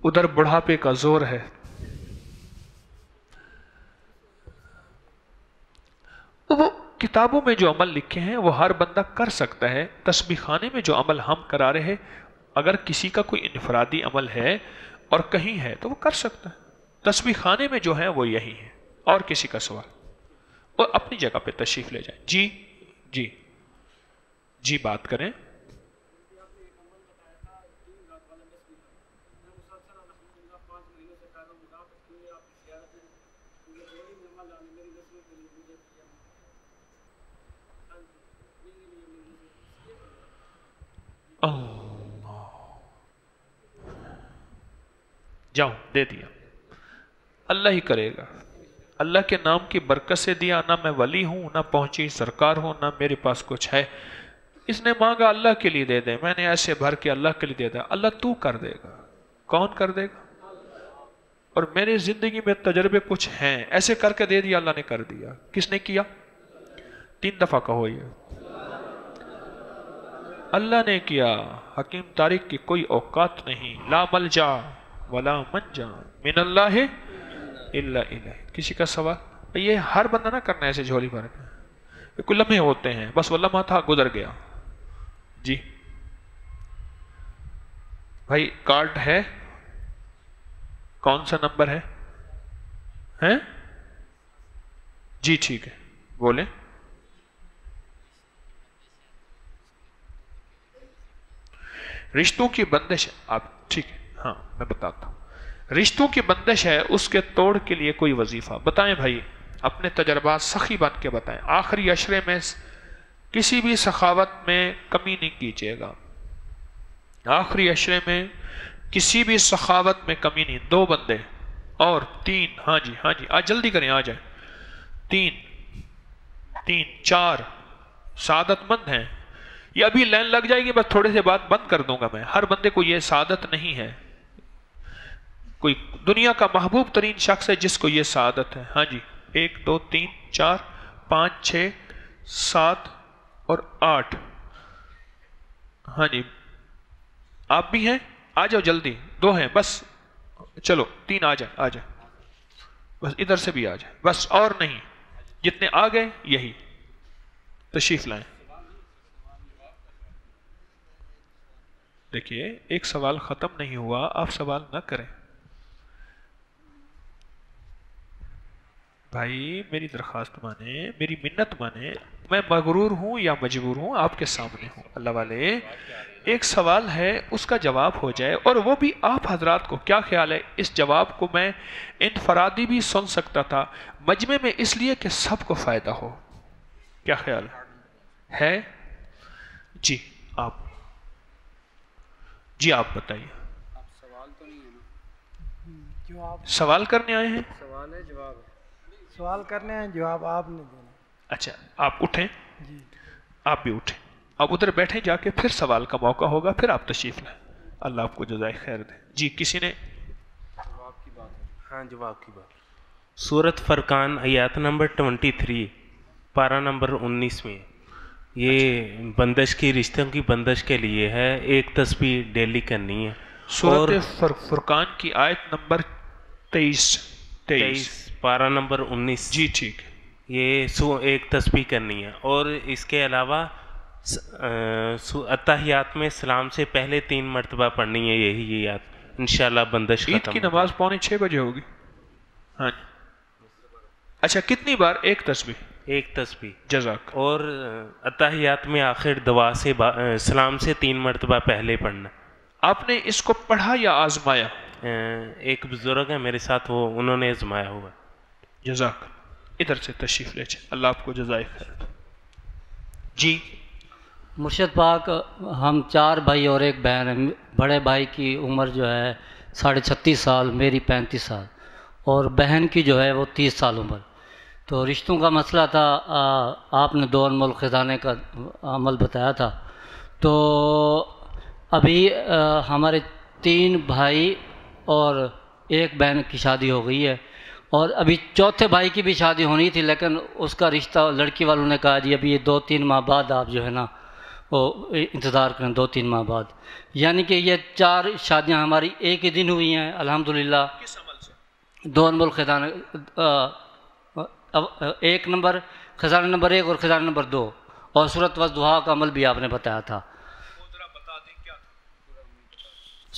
ادھر بڑھاپے کا زور ہے۔ وہ کتابوں میں جو عمل لکھے ہیں، وہ ہر بندہ کر سکتا ہے۔ تسبیح خانے میں جو عمل ہم کرا رہے اگر کسی کا کوئی انفرادی عمل ہے اور کہیں ہے، تو وہ کر سکتا ہے۔ تسبیح خانے میں جو ہے وہ یہی ہے اور کسی کا سوال۔ وہ اپنی جگہ پہ تشریف لے جائیں۔ جی۔ جی۔ جی بات کریں۔ جاؤ دے دیا۔ اللہ ہی کرے گا۔ اللہ کے نام کی برکت سے دیا، نہ میں ولی ہوں، نہ پہنچی سرکار ہوں، نہ میرے پاس کچھ ہے۔ اس نے مانگا اللہ کے لیے دے دے، میں نے ایسے بھر کے اللہ کے لیے دے دیا۔ اللہ تو کر دے گا۔ کون کر دے گا؟ اور میری زندگی میں تجربے کچھ ہیں۔ ایسے کر کے دے دیا، اللہ نے کر دیا۔ کس نے کیا؟ تین دفعہ کہو یہ۔ اللہ نے کیا۔ حکیم تاریخ کی کوئی اوقات نہیں۔ لا مل جا ولا من جا من اللہ اللہ الہ کسی کا سوال یہ ہر بندہ نہ کرنا ایسے جھولی بھر کے کوئی لمحے ہوتے ہیں۔ بس وہ لمحہ تھا، گزر گیا۔ جی۔ بھائی کارڈ ہے۔ کون سا نمبر ہے؟ جی ٹھیک ہے۔ بولیں۔ رشتوں کی بندش آپ ٹھیک ہے۔ ہاں میں بتاتا ہوں۔ رشتوں کی بندش ہے، اس کے توڑ کے لیے کوئی وظیفہ۔ بتائیں بھائی، اپنے تجربات سخی بن کے بتائیں۔ آخری اشرے میں کسی بھی سخاوت میں کمی نہیں کیجیے گا۔ آخری اشرے میں کسی بھی سخاوت میں کمی نہیں۔ دو بندے۔ اور تین۔ ہاں جی ہاں جی۔ آج جلدی کریں، آ جائیں۔ تین۔ تین، چار۔ سعادت مند ہیں۔ یہ ابھی لائن لگ جائے گی، بس تھوڑے سے بات بند کر دوں گا میں۔ ہر بندے کو یہ سعادت نہیں ہے۔ کوئی دنیا کا محبوب ترین شخص ہے جس کو یہ سعادت ہے۔ ہاں جی ایک، دو، تین، چار، پانچ، چھ، سات اور آٹھ۔ ہاں جی آپ بھی ہیں؟ آ جاؤ جلدی، دو ہیں، بس۔ چلو، تین آ جائیں آ جائیں بس ادھر سے بھی آ جائیں بس اور نہیں، جتنے آ گئے، یہی۔ تشریف لائیں۔ دیکھیے، ایک سوال ختم نہیں ہوا، آپ سوال نہ کریں۔ بھائی میری درخواست مانے میری منت مانے میں مغرور ہوں یا مجبور ہوں آپ کے سامنے ہوں۔ اللہ والے ایک سوال ہے اس کا جواب ہو جائے اور وہ بھی آپ حضرات کو کیا خیال ہے؟ اس جواب کو میں انفرادی بھی سن سکتا تھا۔ مجمع میں اس لیے کہ سب کو فائدہ ہو۔ کیا خیال ہے؟ جی آپ۔ جی آپ بتائیے۔ سوال کرنے آئے ہیں؟ سوال ہے جواب سوال کرنے ہیں جواب آپ نے دینا۔ اچھا آپ اٹھیں۔ جی۔ آپ بھی اٹھیں۔ آپ ادھر بیٹھیں جا کے پھر سوال کا موقع ہوگا پھر آپ تشریف لیں اللہ آپ کو جزائے خیر دے۔ جی کسی نے؟ جواب کی بات ہاں جواب کی بات۔ سورت فرقان آیات نمبر ٹونٹی تھری پارہ نمبر انیس میں۔ یہ بندش کی رشتوں کی بندش کے لیے ہے ایک تسبیح ڈیلی کرنی ہے۔ صورت فرقان کی آیت نمبر تیئیس۔ تیئیس۔ پارہ نمبر انیس۔ جی ٹھیک۔ یہ سو ایک تسبیح کرنی ہے۔ اور اس کے علاوہ اتحیات میں اسلام سے پہلے تین مرتبہ پڑھنی ہے یہی یہ یاد۔ انشاءاللہ بندش عید کی نماز پونے چھ بجے ہوگی۔ ہاں جی۔ اچھا کتنی بار ایک تسبیح؟ ایک تسبیح۔ جزاک۔ اور اتحیات میں آخر دعا سے اسلام سے تین مرتبہ پہلے پڑھنا۔ آپ نے اس کو پڑھا یا آزمایا؟ ایک بزرگ ہے میرے ساتھ وہ انہوں نے آزمایا ہوا۔ جزاک ادھر سے تشریف لے جائیں اللہ آپ کو جزائے خیر۔ جی۔ مرشد پاک، ہم چار بھائی اور ایک بہن ہیں۔ بڑے بھائی کی عمر جو ہے ساڑھے چھتیس سال، میری پینتیس سال۔ اور بہن کی جو ہے وہ تیس سال عمر۔ تو رشتوں کا مسئلہ تھا۔ آپ نے دو انمول خزانے کا عمل بتایا تھا۔ تو ابھی ہمارے تین بھائی اور ایک بہن کی شادی ہو گئی ہے۔ اور ابھی چوتھے بھائی کی بھی شادی ہونی تھی لیکن اس کا رشتہ لڑکی والوں نے کہا جی ابھی یہ دو تین ماہ بعد آپ جو ہے نا وہ انتظار کریں دو تین ماہ بعد۔ یعنی کہ یہ چار شادیاں ہماری ایک ہی دن ہوئی ہیں الحمدللہ۔ دو انمول خزانہ ایک نمبر خزانہ نمبر ایک اور خزانہ نمبر دو۔ اور صورت دعا کا عمل بھی آپ نے بتایا تھا۔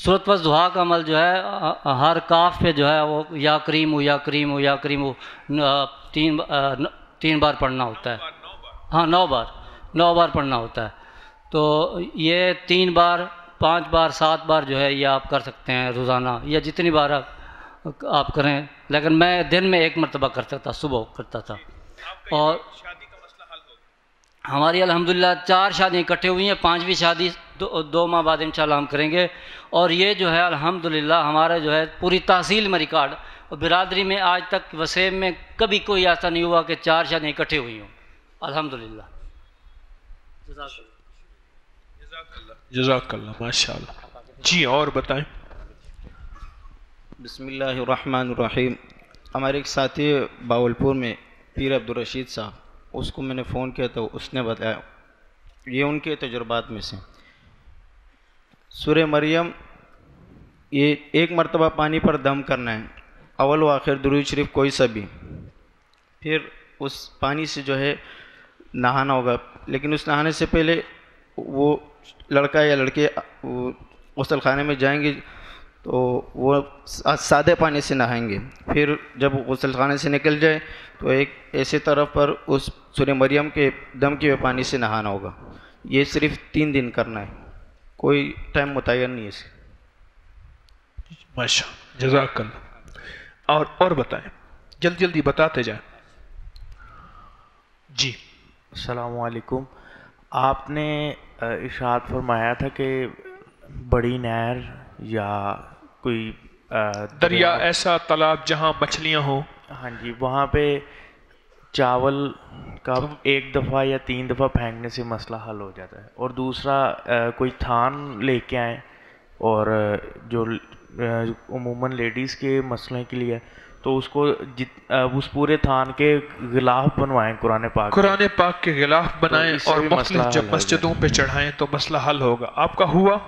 صورت وز دعا کا عمل جو ہے، ہر کاف پہ جو ہے، وہ یا کریم ہو، یا کریم ہو، یا کریم ہو تین تین بار پڑھنا ہوتا ہے۔ ہاں نو بار نو بار پڑھنا ہوتا ہے۔ تو یہ تین بار، پانچ بار، سات بار جو ہے، یہ آپ کر سکتے ہیں روزانہ، یا جتنی بار آپ کریں۔ لیکن میں دن میں ایک مرتبہ کرتا تھا، صبح کرتا تھا۔ اور ہماری الحمدللہ چار شادیاں اکٹھے ہوئی ہیں، پانچویں شادی دو دو ماہ بعد انشاءاللہ ہم کریں گے اور یہ جو ہے الحمدللہ ہمارا جو ہے پوری تحصیل میں ریکارڈ اور برادری میں آج تک وسیم میں کبھی کوئی ایسا نہیں ہوا کہ چار شادیاں اکٹھے ہوئی ہوں۔ الحمدللہ۔ جزاک اللہ ماشاء اللہ جی اور بتائیں۔ بسم اللہ الرحمن الرحیم۔ ہمارے ایک ساتھی باولپور میں پیر عبدالرشید صاحب اس کو میں نے فون کیا تو اس نے بتایا۔ یہ ان کے تجربات میں سے۔ سورہ مریم، یہ ایک مرتبہ پانی پر دم کرنا ہے۔ اول و آخر درود شریف کوئی سا بھی۔ پھر اس پانی سے جو ہے نہانا ہوگا۔ لیکن اس نہانے سے پہلے وہ لڑکا یا لڑکے غسل خانے میں جائیں گے تو وہ سادے پانی سے نہائیں گے۔ پھر جب غسل خانے سے نکل جائے تو ایک ایسے طرف پر اس سورہ مریم کے دم کے ہوئے پانی سے نہانا ہوگا۔ یہ صرف تین دن کرنا ہے۔ کوئی ٹائم متعین نہیں ہے اسے ماشاء جزاک اللہ۔ اور اور بتائیں جلدی جلدی بتاتے جائیں۔ جی۔ السلام علیکم۔ آپ نے ارشاد فرمایا تھا کہ بڑی نہر یا کوئی دریا ایسا تالاب جہاں مچھلیاں ہوں۔ ہاں جی وہاں پہ چاول کا ایک دفعہ یا تین دفعہ پھینکنے سے مسئلہ حل ہو جاتا ہے اور دوسرا کوئی تھان لے کے آئیں اور جو عموماً لیڈیز کے مسئلے کے لیے تو اس کو جت اس پورے تھان کے غلاف بنوائیں قرآن پاک قرآن پاک کے غلاف بنائیں اور مختلف جب مسجدوں پہ چڑھائیں تو مسئلہ حل ہوگا۔ آپ کا ہوا؟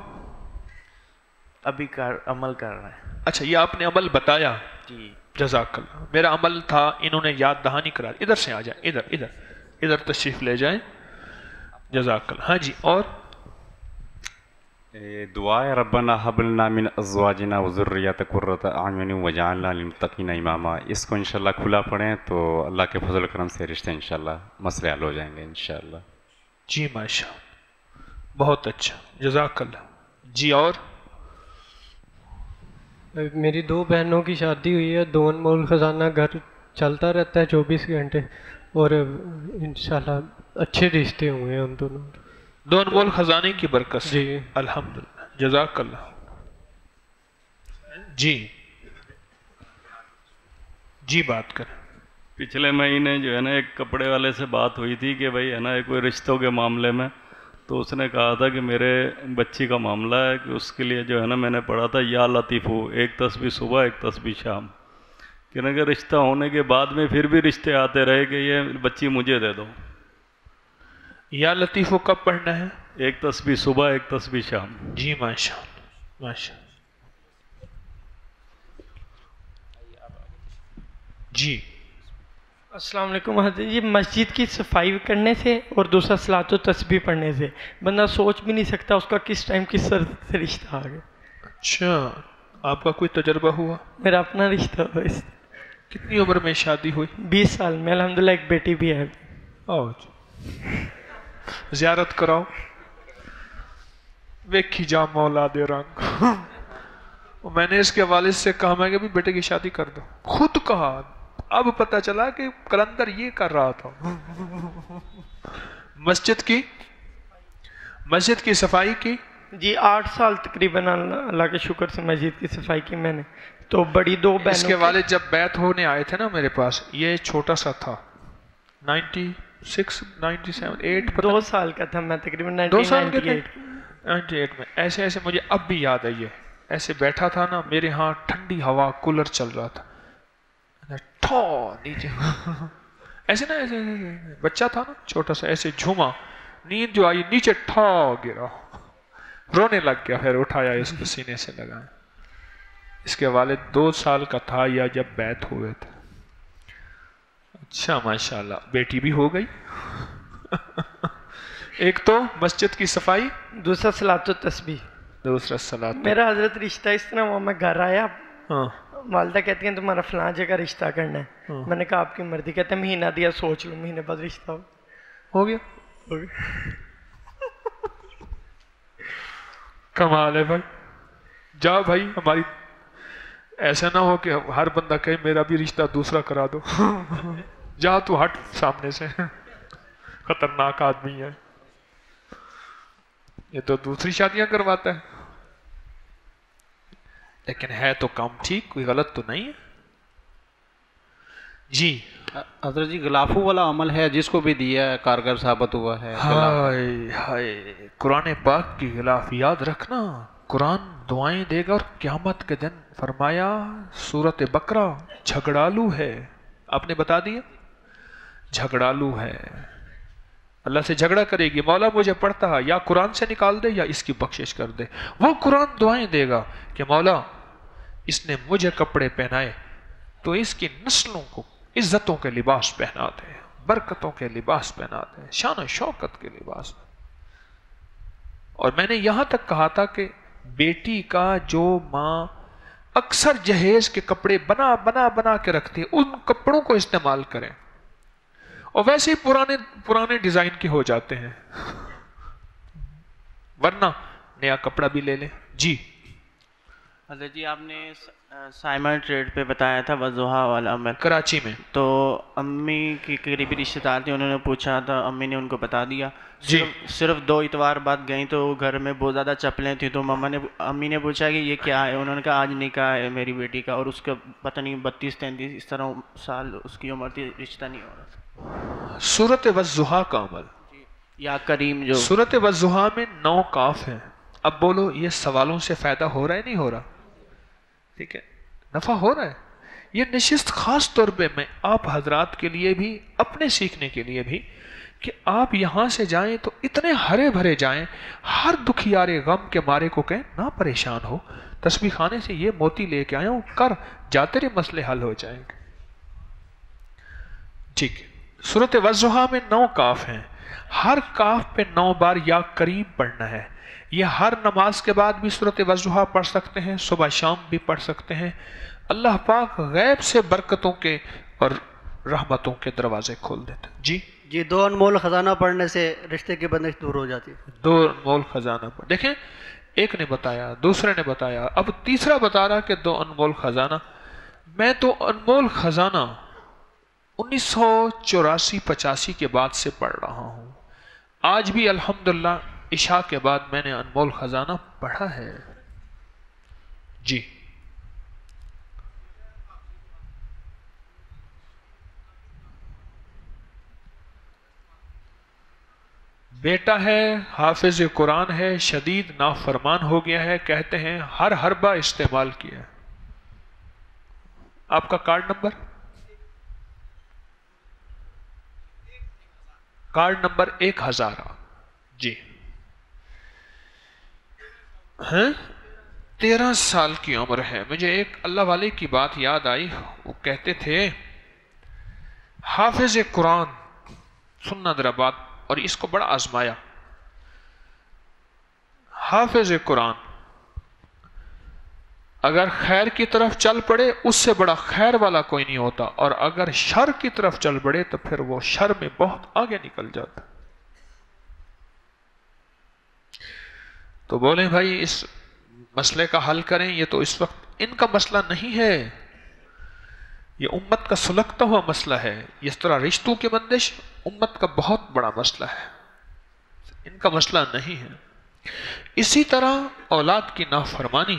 ابھی کر عمل کر رہے ہیں۔ اچھا یہ آپ نے عمل بتایا۔ جی۔ جزاک اللہ میرا عمل تھا انہوں نے یاد دہانی کرا ادھر سے آ جائیں ادھر ادھر ادھر تشریف لے جائیں۔ جزاک اللہ ہاں جی اور؟ دعا ربنا حب لنا من ازواجنا و ذریات قرۃ اعین وجعلنا للمتقین اماما۔ اس کو انشاءاللہ کھلا پڑھیں تو اللہ کے فضل کرم سے رشتے انشاءاللہ مسئلے حل ہو جائیں گے انشاءاللہ۔ جی ماشاء بہت اچھا۔ جزاک اللہ جی اور؟ میری دو بہنوں کی شادی ہوئی ہے دو انمول خزانہ گھر چلتا رہتا ہے چوبیس گھنٹے اور انشاءاللہ اچھے رشتے ہوئے ہیں ان دونوں۔ دو انمول خزانے کی برکت سے۔ جی۔ الحمدللہ۔ جزاک اللہ۔ جی۔ جی بات کریں۔ پچھلے مہینے جو ہے نا ایک کپڑے والے سے بات ہوئی تھی کہ بھائی ہے نا کوئی رشتوں کے معاملے میں تو اس نے کہا تھا کہ میرے بچی کا معاملہ ہے کہ اس کے لیے جو ہے نا میں نے پڑھا تھا یا لطیف ہو ایک تسبیح صبح ایک تسبیح شام۔ کہ نا کہ رشتہ ہونے کے بعد میں پھر بھی رشتے آتے رہے کہ یہ بچی مجھے دے دو۔ السلام علیکم حضرت جی، یہ مسجد کی صفائی کرنے سے اور دوسرا سلاد و تسبیح پڑھنے سے۔ بندہ سوچ بھی نہیں سکتا اس کا کس ٹائم کس سر سے رشتہ آ گیا۔ اچھا آپ کا کوئی تجربہ ہوا؟ میرا اپنا رشتہ ہوا اس۔ کتنی عمر میں شادی ہوئی؟ بیس سال میں الحمدللہ ایک بیٹی بھی ہے۔ آؤ جی۔ زیارت کراؤ۔ ویکھی جا مولا دے رنگ۔ [laughs] میں نے اس کے والد سے کہا میں کہ بیٹے کی شادی کر دو۔ خود کہا۔ اب پتہ چلا کہ کلندر یہ کر رہا تھا۔ مسجد کی مسجد کی صفائی کی۔ جی آٹھ سال تقریباً اللہ کے شکر سے مسجد کی صفائی کی میں نے۔ تو بڑی دو اس کے والد جب بیت ہونے آئے تھے نا میرے پاس یہ چھوٹا سا تھا۔ Ninety six ninety seven eight دو سال کا تھا میں تقریباً دو سال کے نائنٹی ایٹ میں۔ ایسے ایسے مجھے اب بھی یاد ہے یہ۔ ایسے بیٹھا تھا نا میرے ہاں ٹھنڈی ہوا کولر چل رہا تھا۔ تھا نیچے۔ ایسے نا ایسے بچہ تھا نا چھوٹا سا ایسے جھوما۔ نیند جو آئی نیچے ٹھا گرا۔ رونے لگ گیا پھر اٹھایا اس کو سینے سے لگایا اس کے والد دو سال کا تھا یا جب بیت ہوئے تھے۔ اچھا ماشاءاللہ بیٹی بھی ہو گئی۔ ایک تو مسجد کی صفائی۔ دوسرا سلاد و تسبیح دوسرا سلاد میرا حضرت رشتہ اس طرح وہ میں گھر آیا۔ ہاں۔ والدہ کہتی ہیں تمہارا فلاں جگہ رشتہ کرنا ہے۔ ہاں۔ میں نے کہا آپ کی مرضی کہتے ہیں مہینہ دیا سوچ لوں مہینے بعد رشتہ ہو۔ ہو گیا۔ ہو گیا۔ کمال ہے بھائی۔ جا بھائی ہماری ایسا نہ ہو کہ ہر بندہ کہے میرا بھی رشتہ دوسرا کرا دو۔ جا تو ہٹ سامنے سے۔ خطرناک آدمی ہے۔ یہ تو دوسری شادیاں کرواتا ہے۔ لیکن ہے تو کم ٹھیک کوئی غلط تو نہیں ہے۔ جی۔ حضرت جی غلافو والا عمل ہے جس کو بھی دیا ہے کارگر ثابت ہوا ہے ہائے ہائے قرآن پاک کی غلاف یاد رکھنا۔ قرآن دعائیں دے گا اور قیامت کے دن فرمایا صورت بکرا جھگڑالو ہے۔ آپ نے بتا دیا؟ جھگڑالو ہے۔ اللہ سے جھگڑا کرے گی۔ مولا مجھے پڑھتا ہے یا قرآن سے نکال دے یا اس کی بخشش کر دے۔ وہ قرآن دعائیں دے گا کہ مولا اس نے مجھے کپڑے پہنائے تو اس کی نسلوں کو عزتوں کے لباس پہنا دے برکتوں کے لباس پہنا دے شان و شوکت کے لباس اور میں نے یہاں تک کہا تھا کہ بیٹی کا جو ماں اکثر جہیز کے کپڑے بنا بنا بنا کے رکھتی ہیں ان کپڑوں کو استعمال کریں۔ اور ویسے ہی پرانے پرانے ڈیزائن کے ہو جاتے ہیں۔ ورنہ نیا کپڑا بھی لے لیں۔ جی۔ حضرت جی آپ نے سائمن ٹریڈ پہ بتایا تھا وضوحہ والا عمل کراچی میں۔ تو امی کی قریبی رشتہ دار تھے انہوں نے پوچھا تھا امی نے ان کو بتا دیا۔ جی۔ صرف دو اتوار بعد گئیں تو گھر میں بہت زیادہ چپلیں تھیں۔ تو مما نے امی نے پوچھا کہ یہ کیا ہے؟ انہوں نے کہا آج نکاح ہے میری بیٹی کا اور اس کا پتہ نہیں بتیس تینتیس اس طرح سال اس کی عمر تھی رشتہ نہیں ہو رہا صورت وضوحہ کا عمل۔ جی، یا کریم جو۔ صورت وضوحہ میں نو کاف ہیں۔ اب بولو یہ سوالوں سے فائدہ ہو رہا ہے نہیں ہو رہا؟ ٹھیک ہے۔ نفع ہو رہا ہے۔ یہ نشست خاص طور پہ میں آپ حضرات کے لیے بھی، اپنے سیکھنے کے لیے بھی کہ آپ یہاں سے جائیں تو اتنے ہرے بھرے جائیں، ہر دکھیارے غم کے مارے کو کہیں نہ پریشان ہو۔ تسبیح خانے سے یہ موتی لے کے آیا ہوں کر جاتے رہے مسئلے حل ہو جائیں گے۔ ٹھیک۔ صورت وضحا میں نو کاف ہیں۔ ہر کاف پہ نو بار یا قریب پڑھنا ہے۔ یہ ہر نماز کے بعد بھی صورت وضوحہ پڑھ سکتے ہیں صبح شام بھی پڑھ سکتے ہیں۔ اللہ پاک غیب سے برکتوں کے اور رحمتوں کے دروازے کھول دیتے ہیں جی؟ جی دو انمول خزانہ پڑھنے سے رشتے کی بندش دور ہو جاتی ہے۔ دو انمول خزانہ پڑھ۔ دیکھیں ایک نے بتایا دوسرے نے بتایا۔ اب تیسرا بتا رہا کہ دو انمول خزانہ۔ میں تو انمول خزانہ انیس سو چوراسی پچاسی کے بعد سے پڑھ رہا ہوں۔ آج بھی الحمدللہ عشاء کے بعد میں نے انمول خزانہ پڑھا ہے۔ جی۔ بیٹا ہے، حافظ قرآن ہے، شدید نافرمان ہو گیا ہے، کہتے ہیں ہر حربہ استعمال کیا۔ ہے آپ کا کارڈ نمبر؟ کارڈ نمبر ایک ہزار۔ جی۔ ہیں؟ تیرہ سال کی عمر ہے۔ مجھے ایک اللہ والے کی بات یاد آئی۔ وہ کہتے تھے، حافظ قرآن، سننا ذرا بات۔ اور اس کو بڑا آزمایا۔ حافظ قرآن، اگر خیر کی طرف چل پڑے، اس سے بڑا خیر والا کوئی نہیں ہوتا۔ اور اگر شر کی طرف چل پڑے، تو پھر وہ شر میں بہت آگے نکل جاتا۔ تو بولیں بھائی اس مسئلے کا حل کریں، یہ تو اس وقت ان کا مسئلہ نہیں ہے۔ یہ امت کا سلگتا ہوا مسئلہ ہے۔ اس طرح رشتوں کی بندش امت کا بہت بڑا مسئلہ ہے۔ ان کا مسئلہ نہیں ہے۔ اسی طرح اولاد کی نافرمانی۔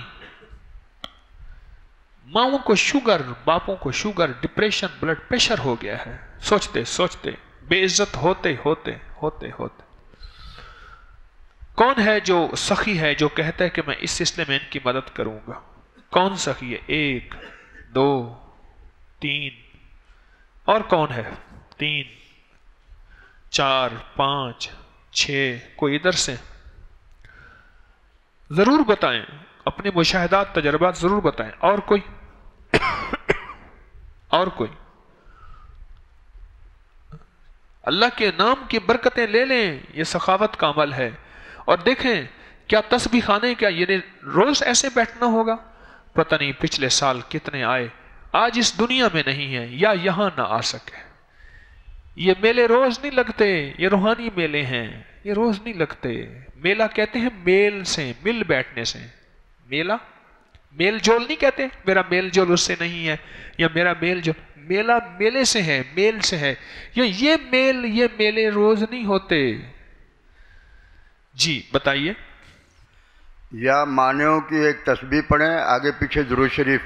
ماؤں کو شوگر، باپوں کو شوگر، ڈپریشن، بلڈ پریشر ہو گیا ہے۔ سوچتے سوچتے، بے عزت ہوتے ہوتے ہوتے ہوتے۔ کون ہے جو سخی ہے جو کہتا ہے کہ میں اس سلسلے میں ان کی مدد کروں گا؟ کون سخی ہے؟ ایک، دو، تین۔ اور کون ہے؟ تین، چار، پانچ، چھ۔ کوئی ادھر سے؟ ضرور بتائیں۔ اپنے مشاہدات، تجربات ضرور بتائیں۔ اور کوئی؟ اور کوئی؟ اللہ کے نام کی برکتیں لے لیں۔ یہ سخاوت کا عمل ہے۔ اور دیکھیں، کیا تسبیح خانے کیا؟ یہ روز ایسے بیٹھنا ہوگا؟ پتہ نہیں پچھلے سال کتنے آئے، آج اس دنیا میں نہیں ہے یا یہاں نہ آ سکے۔ یہ میلے روز نہیں لگتے، یہ روحانی میلے ہیں، یہ روز نہیں لگتے۔ میلہ کہتے ہیں میل سے، مل بیٹھنے سے۔ میلہ؟ میل جول نہیں کہتے؟ میرا میل جول اس سے نہیں ہے، یا میرا میل جول میلہ میلے سے ہے، میل سے ہے۔ یا یہ میل، یہ میلے روز نہیں ہوتے۔ جی بتائیے۔ یا مانیوں کی ایک تسبیح پڑھیں آگے پیچھے درود شریف۔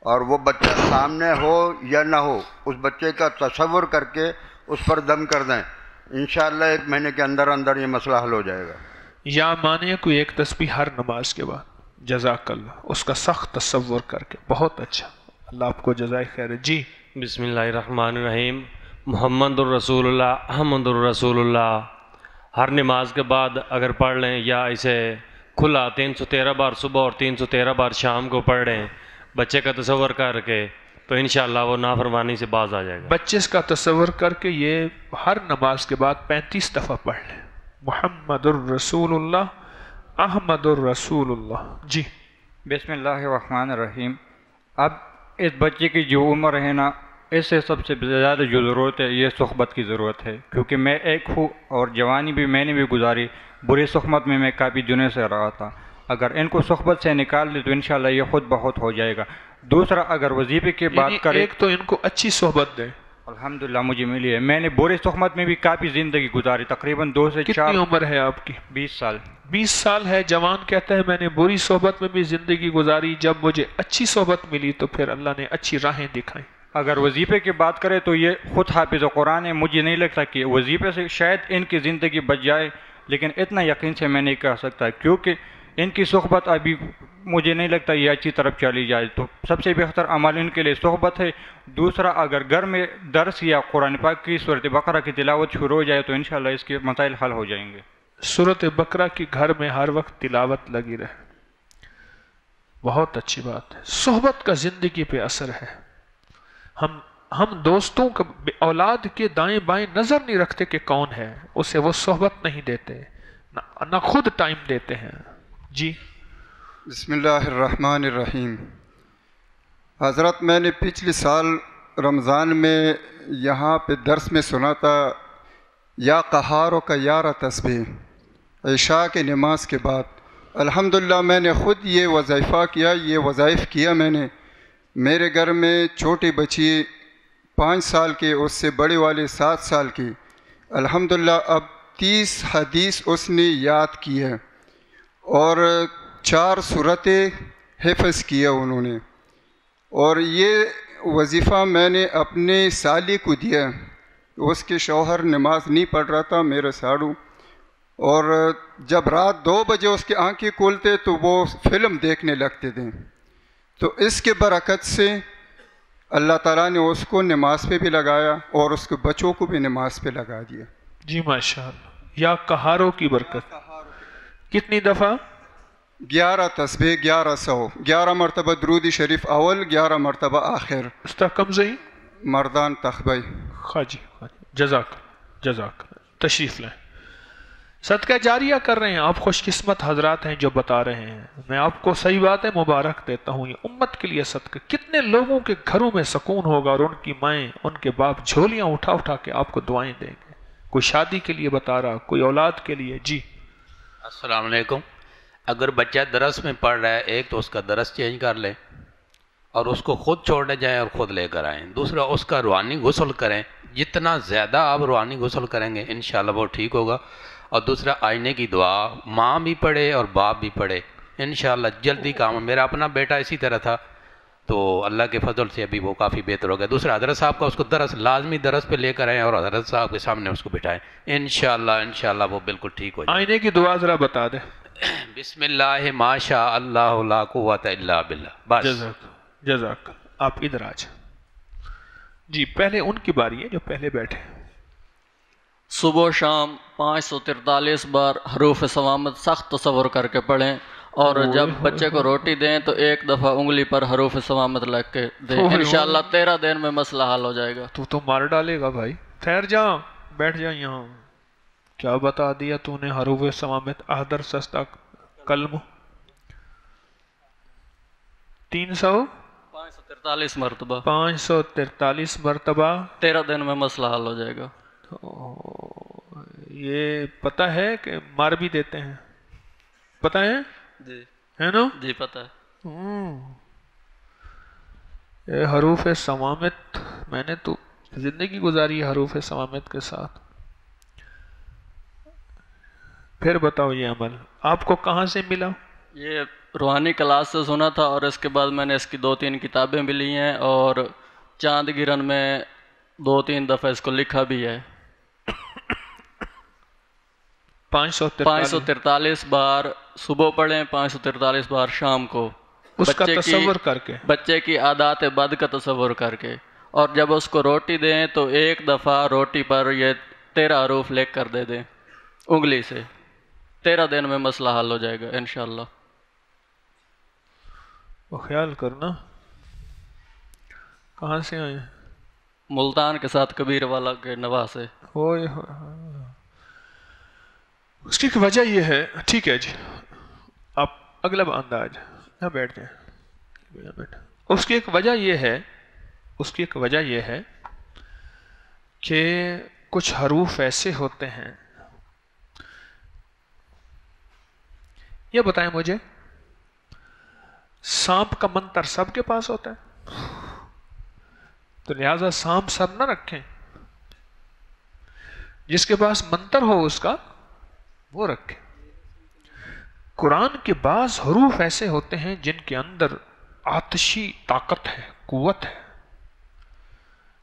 اور وہ بچہ سامنے ہو یا نہ ہو اس بچے کا تصور کر کے اس پر دم کر دیں۔ انشاءاللہ ایک مہینے کے اندر اندر یہ مسئلہ حل ہو جائے گا۔ یا مانے کوئی ایک تسبیح ہر نماز کے بعد۔ جزاک اللہ۔ اس کا سخت تصور کر کے۔ بہت اچھا۔ اللہ آپ کو جزائے خیر۔ جی۔ بسم اللہ الرحمن الرحیم۔ محمد الرسول اللہ احمد الرسول اللہ۔ ہر نماز کے بعد اگر پڑھ لیں یا اسے کھلا تین سو تیرہ بار صبح اور تین سو تیرہ بار شام کو پڑھ لیں بچے کا تصور کر کے تو انشاءاللہ وہ نافرمانی سے باز آ جائے گا۔ بچے کا تصور کر کے یہ ہر نماز کے بعد پینتیس دفعہ پڑھ لیں۔ محمد الرسول اللہ احمد الرسول اللہ جی۔ بسم اللہ الرحمن الرحیم۔ اب اس بچے کی جو عمر ہے نا اس سے سب سے زیادہ جو ضرورت ہے یہ صحبت کی ضرورت ہے۔ کیونکہ میں ایک ہوں اور جوانی بھی میں نے بھی گزاری بری صحبت میں میں کافی جنے سے رہا تھا۔ اگر ان کو صحبت سے نکال دے تو انشاءاللہ یہ خود بہت ہو جائے گا۔ دوسرا اگر وظیفے کی بات یعنی کریں ایک تو ان کو اچھی صحبت دے الحمدللہ مجھے ملی ہے۔ میں نے بری صحبت میں بھی کافی زندگی گزاری تقریباً دو سے چار کتنی عمر ہے آپ کی؟ بیس سال۔ بیس سال ہے جوان کہتا ہے میں نے بری صحبت میں بھی زندگی گزاری جب مجھے اچھی صحبت ملی تو پھر اللہ نے اچھی راہیں دکھائیں۔ اگر وظیفے کی بات کرے تو یہ خود حافظ قرآن ہے، مجھے نہیں لگتا کہ وظیفے سے شاید ان کی زندگی بچ جائے، لیکن اتنا یقین سے میں نہیں کہہ سکتا، کیونکہ ان کی صحبت ابھی مجھے نہیں لگتا یہ اچھی طرف چلی جائے۔ تو سب سے بہتر عمل ان کے لیے صحبت ہے۔ دوسرا، اگر گھر میں درس یا قرآن پاک کی صورت بقرہ کی تلاوت شروع ہو جائے تو انشاءاللہ اس کے مسائل حل ہو جائیں گے۔ صورت بقرہ کی گھر میں ہر وقت تلاوت لگی رہے۔ بہت اچھی بات ہے۔ صحبت کا زندگی پہ اثر ہے۔ ہم ہم دوستوں کا اولاد کے دائیں بائیں نظر نہیں رکھتے کہ کون ہے، اسے وہ صحبت نہیں دیتے، نہ خود ٹائم دیتے ہیں۔ جی۔ بسم اللہ الرحمن الرحیم۔ حضرت، میں نے پچھلے سال رمضان میں یہاں پہ درس میں سنا تھا، یا قہاروں کا یارہ تسبیح، عشاء کے نماز کے بعد۔ الحمدللہ، میں نے خود یہ وظیفہ کیا، یہ وظائف کیا میں نے۔ میرے گھر میں چھوٹی بچی پانچ سال کی اس سے بڑے والے سات سال کی الحمدللہ، اب تیس حدیث اس نے یاد کی ہے اور چار صورتیں حفظ کیا انہوں نے۔ اور یہ وظیفہ میں نے اپنے سالی کو دیا اس کے شوہر نماز نہیں پڑھ رہا تھا میرے ساڑو۔ اور جب رات دو بجے اس کی آنکھیں کھولتے تو وہ فلم دیکھنے لگتے تھے۔ تو اس کے برکت سے اللہ تعالیٰ نے اس کو نماز پہ بھی لگایا اور اس کے بچوں کو بھی نماز پہ لگا دیا۔ جی ماشاء اللہ یا کہاروں کی برکت۔ کتنی دفعہ؟ گیارہ تسبیح گیارہ سو۔ گیارہ مرتبہ درودی شریف اول گیارہ مرتبہ آخر۔ مردان تخبئی خواجی جزاک جزاک تشریف لیں صدقہ جاریہ کر رہے ہیں۔ آپ خوش قسمت حضرات ہیں جو بتا رہے ہیں۔ میں آپ کو صحیح بات ہے مبارک دیتا ہوں۔ یہ امت کے لیے صدقہ کتنے لوگوں کے گھروں میں سکون ہوگا اور ان کی مائیں، ان کے باپ جھولیاں اٹھا اٹھا کے آپ کو دعائیں دیں گے۔ کوئی شادی کے لیے بتا رہا، کوئی اولاد کے لیے۔ جی۔ السلام علیکم۔ اگر بچہ درس میں پڑھ رہا ہے، ایک تو اس کا درس چینج کر لیں اور اس کو خود چھوڑنے جائیں اور خود لے کر آئیں۔ دوسرا، اس کا روحانی غسل کریں۔ جتنا زیادہ آپ روحانی غسل کریں گے، انشاءاللہ وہ ٹھیک ہوگا۔ اور دوسرا آئینے کی دعا ماں بھی پڑھے اور باپ بھی پڑھے۔ انشاءاللہ جلدی کام میرا اپنا بیٹا اسی طرح تھا۔ تو اللہ کے فضل سے ابھی وہ کافی بہتر ہو گیا۔ دوسرا حضرت صاحب کا اس کو درس لازمی درس پہ لے کر آئیں اور حضرت صاحب کے سامنے اس کو بٹھائیں۔ انشاءاللہ انشاءاللہ وہ بالکل ٹھیک ہو جائے۔ آئینے کی دعا ذرا بتا دیں۔ بسم اللہ ما شاء اللہ لا قوت الا باللہ۔ بس۔ جزاک جزاک آپ ادھر آ جائیں۔ جی پہلے ان کی باری ہے جو پہلے بیٹھے۔ صبح و شام پانچ سو ترتالیس بار حروف سوامت سخت تصور کر کے پڑھیں اور جب بچے کو روٹی دیں تو ایک دفعہ انگلی پر حروف سوامت لگ کے دیں۔ انشاءاللہ تیرہ دن میں مسئلہ حل ہو جائے گا۔ تو تو مار ڈالے گا بھائی۔ ٹھہر جا بیٹھ جا یہاں۔ کیا بتا دیا تو نے حروف سوامت؟ احدر سستا کلم تین سو؟ پانچ سو ترتالیس مرتبہ۔ پانچ سو ترتالیس مرتبہ۔ تیرہ دن میں مسئلہ حل ہو جائے گا۔ یہ پتا ہے کہ مار بھی دیتے ہیں۔ پتا ہے؟ جی۔ ہے نا؟ جی پتہ ہے۔ حروف سوامت میں نے تو زندگی گزاری ہے حروف سوامت کے ساتھ۔ پھر بتاؤ یہ عمل آپ کو کہاں سے ملا؟ یہ روحانی کلاس سے سنا تھا اور اس کے بعد میں نے اس کی دو تین کتابیں بھی لی ہیں اور چاند گرن میں دو تین دفعہ اس کو لکھا بھی ہے۔ پانچ سو پانچ سو ترتالیس بار صبح پڑھیں پانچ سو ترتالیس بار شام کو۔ اس کا تصور کر کے۔ بچے کی عادات بد کا تصور کر کے۔ اور جب اس کو روٹی دیں تو ایک دفعہ روٹی پر یہ تیرہ حروف لکھ کر دے دیں انگلی سے۔ تیرہ دن میں مسئلہ حل ہو جائے گا انشاءاللہ۔ وہ خیال کرنا۔ کہاں سے آئے؟ ہیں ملتان کے ساتھ کبیر والا کے نوا سے۔ ہوئے ہوئے۔ اس کی ایک وجہ یہ ہے، ٹھیک ہے جی آپ اگلا انداز یہاں بیٹھ جائیں اس کی ایک وجہ یہ ہے، اس کی ایک وجہ یہ ہے کہ کچھ حروف ایسے ہوتے ہیں۔ یہ بتائیں مجھے، سانپ کا منتر سب کے پاس ہوتا ہے؟ تو لہذا سانپ سر نہ رکھیں۔ جس کے پاس منتر ہو، اس کا وہ رکھے۔ قرآن کے بعض حروف ایسے ہوتے ہیں جن کے اندر آتشی طاقت ہے، قوت ہے۔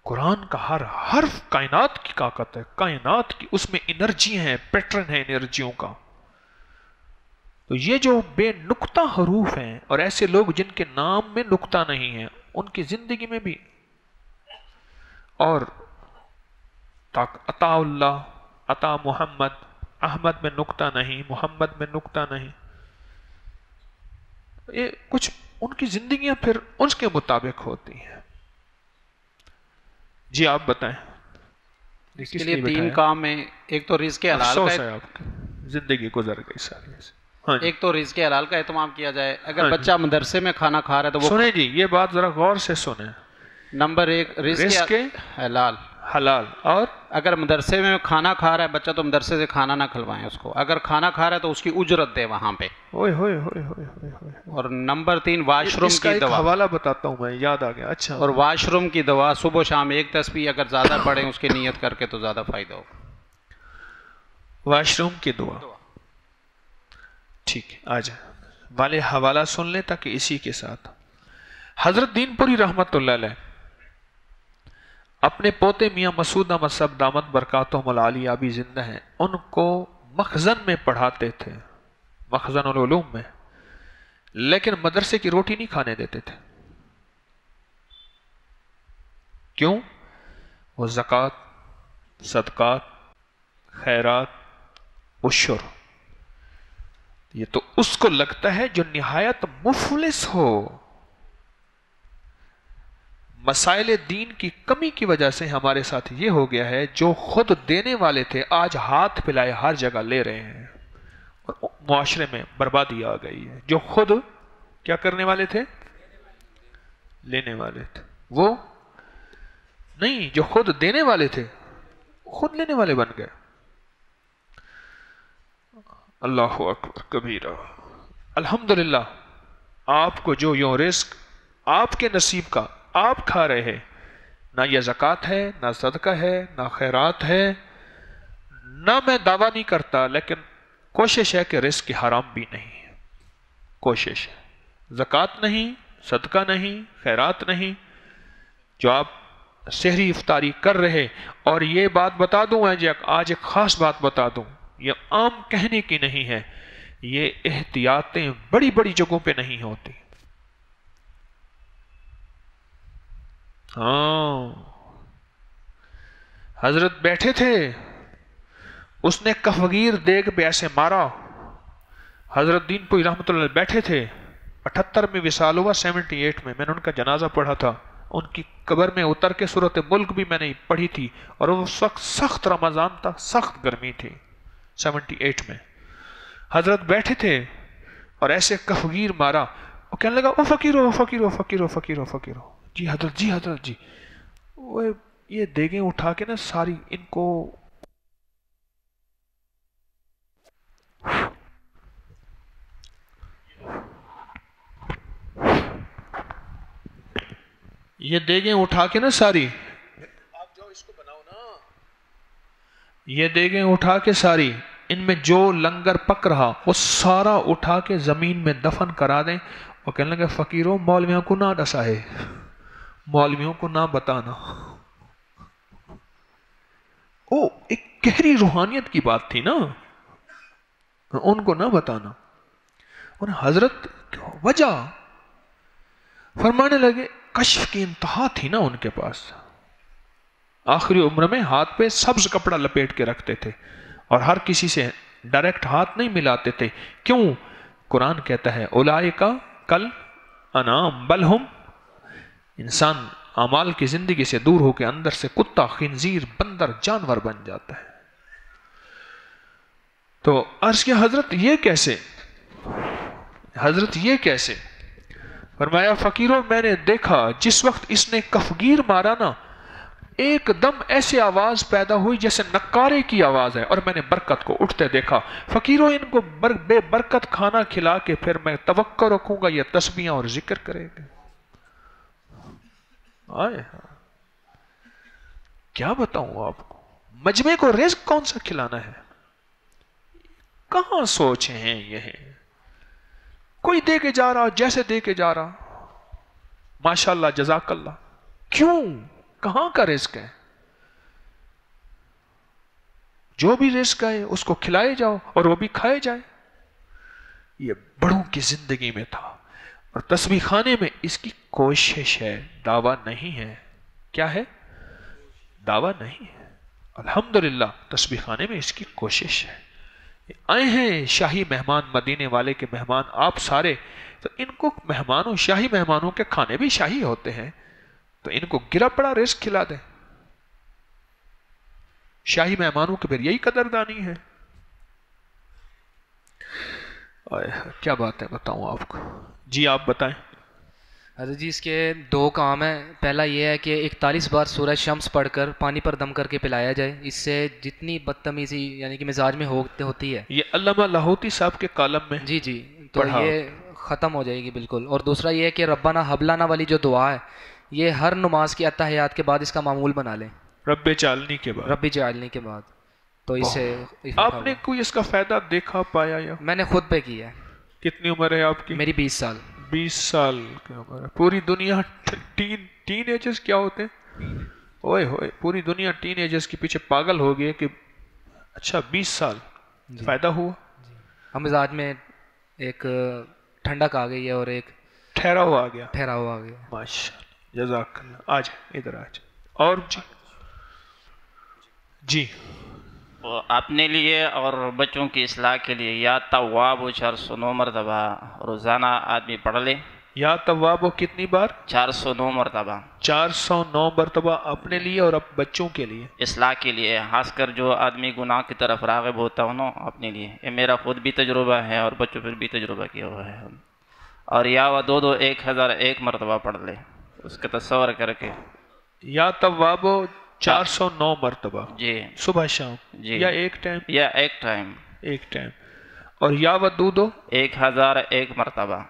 قرآن کا ہر حرف کائنات کی طاقت ہے، کائنات کی اس میں انرجی ہیں، پیٹرن ہے انرجیوں کا۔ تو یہ جو بے نقطہ حروف ہیں اور ایسے لوگ جن کے نام میں نقطہ نہیں ہے ان کی زندگی میں بھی۔ اور عطا اللہ عطا محمد احمد میں نقطہ نہیں محمد میں نقطہ نہیں۔ یہ کچھ ان کی زندگیاں پھر اس کے مطابق ہوتی ہیں۔ جی آپ بتائیں۔ اس کے لیے تین کام ہیں۔ ایک تو رزق حلال کا زندگی گزر گئی ساری۔ ہاں جی۔ ایک تو رزق حلال کا اہتمام کیا جائے۔ اگر بچہ مدرسے میں کھانا کھا رہا ہے تو وہ سنیں جی یہ بات ذرا غور سے سنیں۔ نمبر ایک رزق حلال۔ حلال۔ اور اگر مدرسے میں کھانا کھا رہا ہے بچہ تو مدرسے سے کھانا نہ کھلوائیں اس کو۔ اگر کھانا کھا رہا ہے تو اس کی اجرت دے وہاں پہ۔ ہوئے ہوئے ہوئے ہوئے ہوئے ہوئے۔ اور نمبر تین واش روم اس کا کی ایک دوا۔ حوالہ بتاتا ہوں میں یاد آ گیا۔ اچھا۔ اور واش روم کی دوا صبح و شام ایک تسبیح اگر زیادہ پڑھیں اس کی نیت کر کے تو زیادہ فائدہ ہوگا۔ واش روم کی دعا ٹھیک ہے آ جائیں والے حوالہ سن لیں تاکہ اسی کے ساتھ۔ حضرت دین پوری رحمت اللہ علیہ۔ اپنے پوتے میاں مسعود احمد صاحب دامت برکاتہم العالی ابھی زندہ ہیں، ان کو مخزن میں پڑھاتے تھے، مخزن العلوم میں، لیکن مدرسے کی روٹی نہیں کھانے دیتے تھے۔ کیوں؟ وہ زکوٰۃ، صدقات، خیرات اشر یہ تو اس کو لگتا ہے جو نہایت مفلس ہو۔ مسائل دین کی کمی کی وجہ سے ہمارے ساتھ یہ ہو گیا ہے، جو خود دینے والے تھے، آج ہاتھ پھیلائے ہر جگہ لے رہے ہیں۔ اور معاشرے میں بربادی آ گئی ہے۔ جو خود کیا کرنے والے تھے؟ لینے والے تھے۔ وہ نہیں، جو خود دینے والے تھے، خود لینے والے بن گئے۔ اللہ اکبر، کبیرہ۔ الحمدللہ، آپ کو جو یوں رزق، آپ کے نصیب کا آپ کھا رہے ہیں۔ نہ یہ زکوٰۃ ہے، نہ صدقہ ہے، نہ خیرات ہے۔ نہ میں دعویٰ نہیں کرتا، لیکن کوشش ہے کہ رزق حرام بھی نہیں ہے۔ کوشش ہے۔ زکوٰۃ نہیں، صدقہ نہیں، خیرات نہیں۔ جو آپ سحری افطاری کر رہے، اور یہ بات بتا دوں آج ایک خاص بات بتا دوں۔ یہ عام کہنے کی نہیں ہے۔ یہ احتیاطیں بڑی بڑی جگہوں پہ نہیں ہوتی۔ ہاں۔ حضرت بیٹھے تھے۔ اس نے کفگیر دیگ پہ ایسے مارا۔ حضرت دین پوئی رحمت اللہ بیٹھے تھے۔ اٹھتر میں وصال ہوا سیونٹی ایٹ میں۔ میں نے ان کا جنازہ پڑھا تھا۔ ان کی قبر میں اتر کے صورت ملک بھی میں نے پڑھی تھی۔ اور وہ سخت سخت رمضان تھا، سخت گرمی تھی۔ سیونٹی ایٹ میں۔ حضرت بیٹھے تھے اور ایسے کفگیر مارا۔ وہ کہنے لگا، او فقیرو او فقیرو فقیرو فقیرو فقیرو جی حضرت جی حضرت جی۔ وہ یہ دیگیں اٹھا کے نا ساری ان کو یہ دیگیں اٹھا کے نا ساری۔ یہ دیگیں اٹھا کے ساری۔ ان میں جو لنگر پک رہا وہ سارا اٹھا کے زمین میں دفن کرا دیں۔ اور کہنے لگے فقیروں مولویوں کو نہ ڈسا ہے۔ مولویوں کو نہ بتانا۔ [laughs] او ایک گہری روحانیت کی بات تھی نا۔ ان کو نہ بتانا۔ اور حضرت وجہ فرمانے لگے، کشف کی انتہا تھی نا ان کے پاس۔ آخری عمر میں ہاتھ پہ سبز کپڑا لپیٹ کے رکھتے تھے اور ہر کسی سے ڈائریکٹ ہاتھ نہیں ملاتے تھے۔ کیوں؟ قرآن کہتا ہے اولائے کا کل انام، بل ہم انسان اعمال کی زندگی سے دور ہو کے اندر سے کتا، خنزیر، بندر، جانور بن جاتا ہے۔ تو عرض کیا حضرت یہ کیسے؟ حضرت یہ کیسے؟ فرمایا، فقیروں، میں نے دیکھا، جس وقت اس نے کفگیر مارا نا، ایک دم ایسے آواز پیدا ہوئی جیسے نکارے کی آواز ہے، اور میں نے برکت کو اٹھتے دیکھا۔ فقیروں، ان کو بے برکت کھانا کھلا کے پھر میں توقع رکھوں گا، یہ تسبیاں اور ذکر کرے گا آئے کیا بتاؤں آپ کو؟ مجمع کو رزق کون سا کھلانا ہے؟ کہاں سوچے ہیں یہ؟ کوئی دے کے جا رہا، جیسے دے کے جا رہا۔ ماشاء اللہ جزاک اللہ کیوں؟ کہاں کا رزق ہے؟ جو بھی رزق ہے اس کو کھلائے جاؤ اور وہ بھی کھائے جائے۔ یہ بڑوں کی زندگی میں تھا۔ اور تسبیح خانے میں اس کی کوشش ہے، دعویٰ نہیں ہے۔ کیا ہے؟ دعویٰ نہیں ہے۔ الحمدللہ، تسبیح خانے میں اس کی کوشش ہے۔ آئے ہیں شاہی مہمان، مدینے والے کے مہمان، آپ سارے۔ تو ان کو مہمانوں شاہی مہمانوں کے کھانے بھی شاہی ہوتے ہیں۔ تو ان کو گرا پڑا، رزق کھلا دیں۔ شاہی مہمانوں کے پھر یہی قدردانی ہے۔ کیا بات ہے؟ بتاؤں آپ کو۔ جی آپ بتائیں۔ حضرت جی اس کے دو کام ہیں۔ پہلا یہ ہے کہ اکتالیس بار سورج شمس پڑھ کر پانی پر دم کر کے پلایا جائے۔ اس سے جتنی بدتمیزی یعنی کہ مزاج میں ہوتی ہے۔ یہ علامہ لاہوتی صاحب کے کالم میں جی جی۔ تو یہ ختم ہو جائے گی بالکل۔ اور دوسرا یہ ہے کہ ربانہ حبلانہ والی جو دعا ہے یہ ہر نماز کی اتحیات کے بعد اس کا معمول بنا لیں۔ رب چالنی کے بعد۔ رب چالنی کے بعد۔ تو اس سے آپ نے کوئی اس کا فائدہ دیکھا پایا یا؟ میں نے خود پہ کیا ہے۔ کتنی عمر ہے آپ کی؟ میری بیس سال۔ بیس سال کی عمر ہے۔ پوری دنیا ٹین ٹین ایجز کیا ہوتے ہیں؟ اوئے ہوئے پوری دنیا ٹین ایجز کے پیچھے پاگل ہو گئے کہ اچھا بیس سال۔ جی۔ فائدہ ہوا؟ جی۔ ہم مزاج میں ایک ٹھنڈک آ گئی ہے اور ایک ٹھہرا ہوا آ گیا۔ ٹھہرا ہوا آ گیا۔ ماشاء جزاک اللہ۔ آ جائے ادھر آ جائے۔ اور جی۔ جی۔ اپنے لیے اور بچوں کی اصلاح کے لیے یا طواب و چار سو نو مرتبہ روزانہ آدمی پڑھ لے۔ یا طواب و کتنی بار؟ چار سو نو مرتبہ۔ چار سو نو مرتبہ اپنے لیے اور اب بچوں کے لیے۔ اصلاح کے لیے خاص کر جو آدمی گناہ کی طرف راغب ہوتا ہو نا اپنے لیے۔ یہ میرا خود بھی تجربہ ہے اور بچوں پر بھی تجربہ کیا ہوا ہے۔ اور یا وہ دو دو ایک ہزار ایک مرتبہ پڑھ لے۔ اس کا تصور کر کے۔ یا طواب و چار سو نو مرتبہ۔ جی۔ صبح شام۔ جی۔ یا ایک ٹائم۔ یا ایک ٹائم۔ ایک ٹائم۔ اور یا ودودو ایک ہزار ایک مرتبہ۔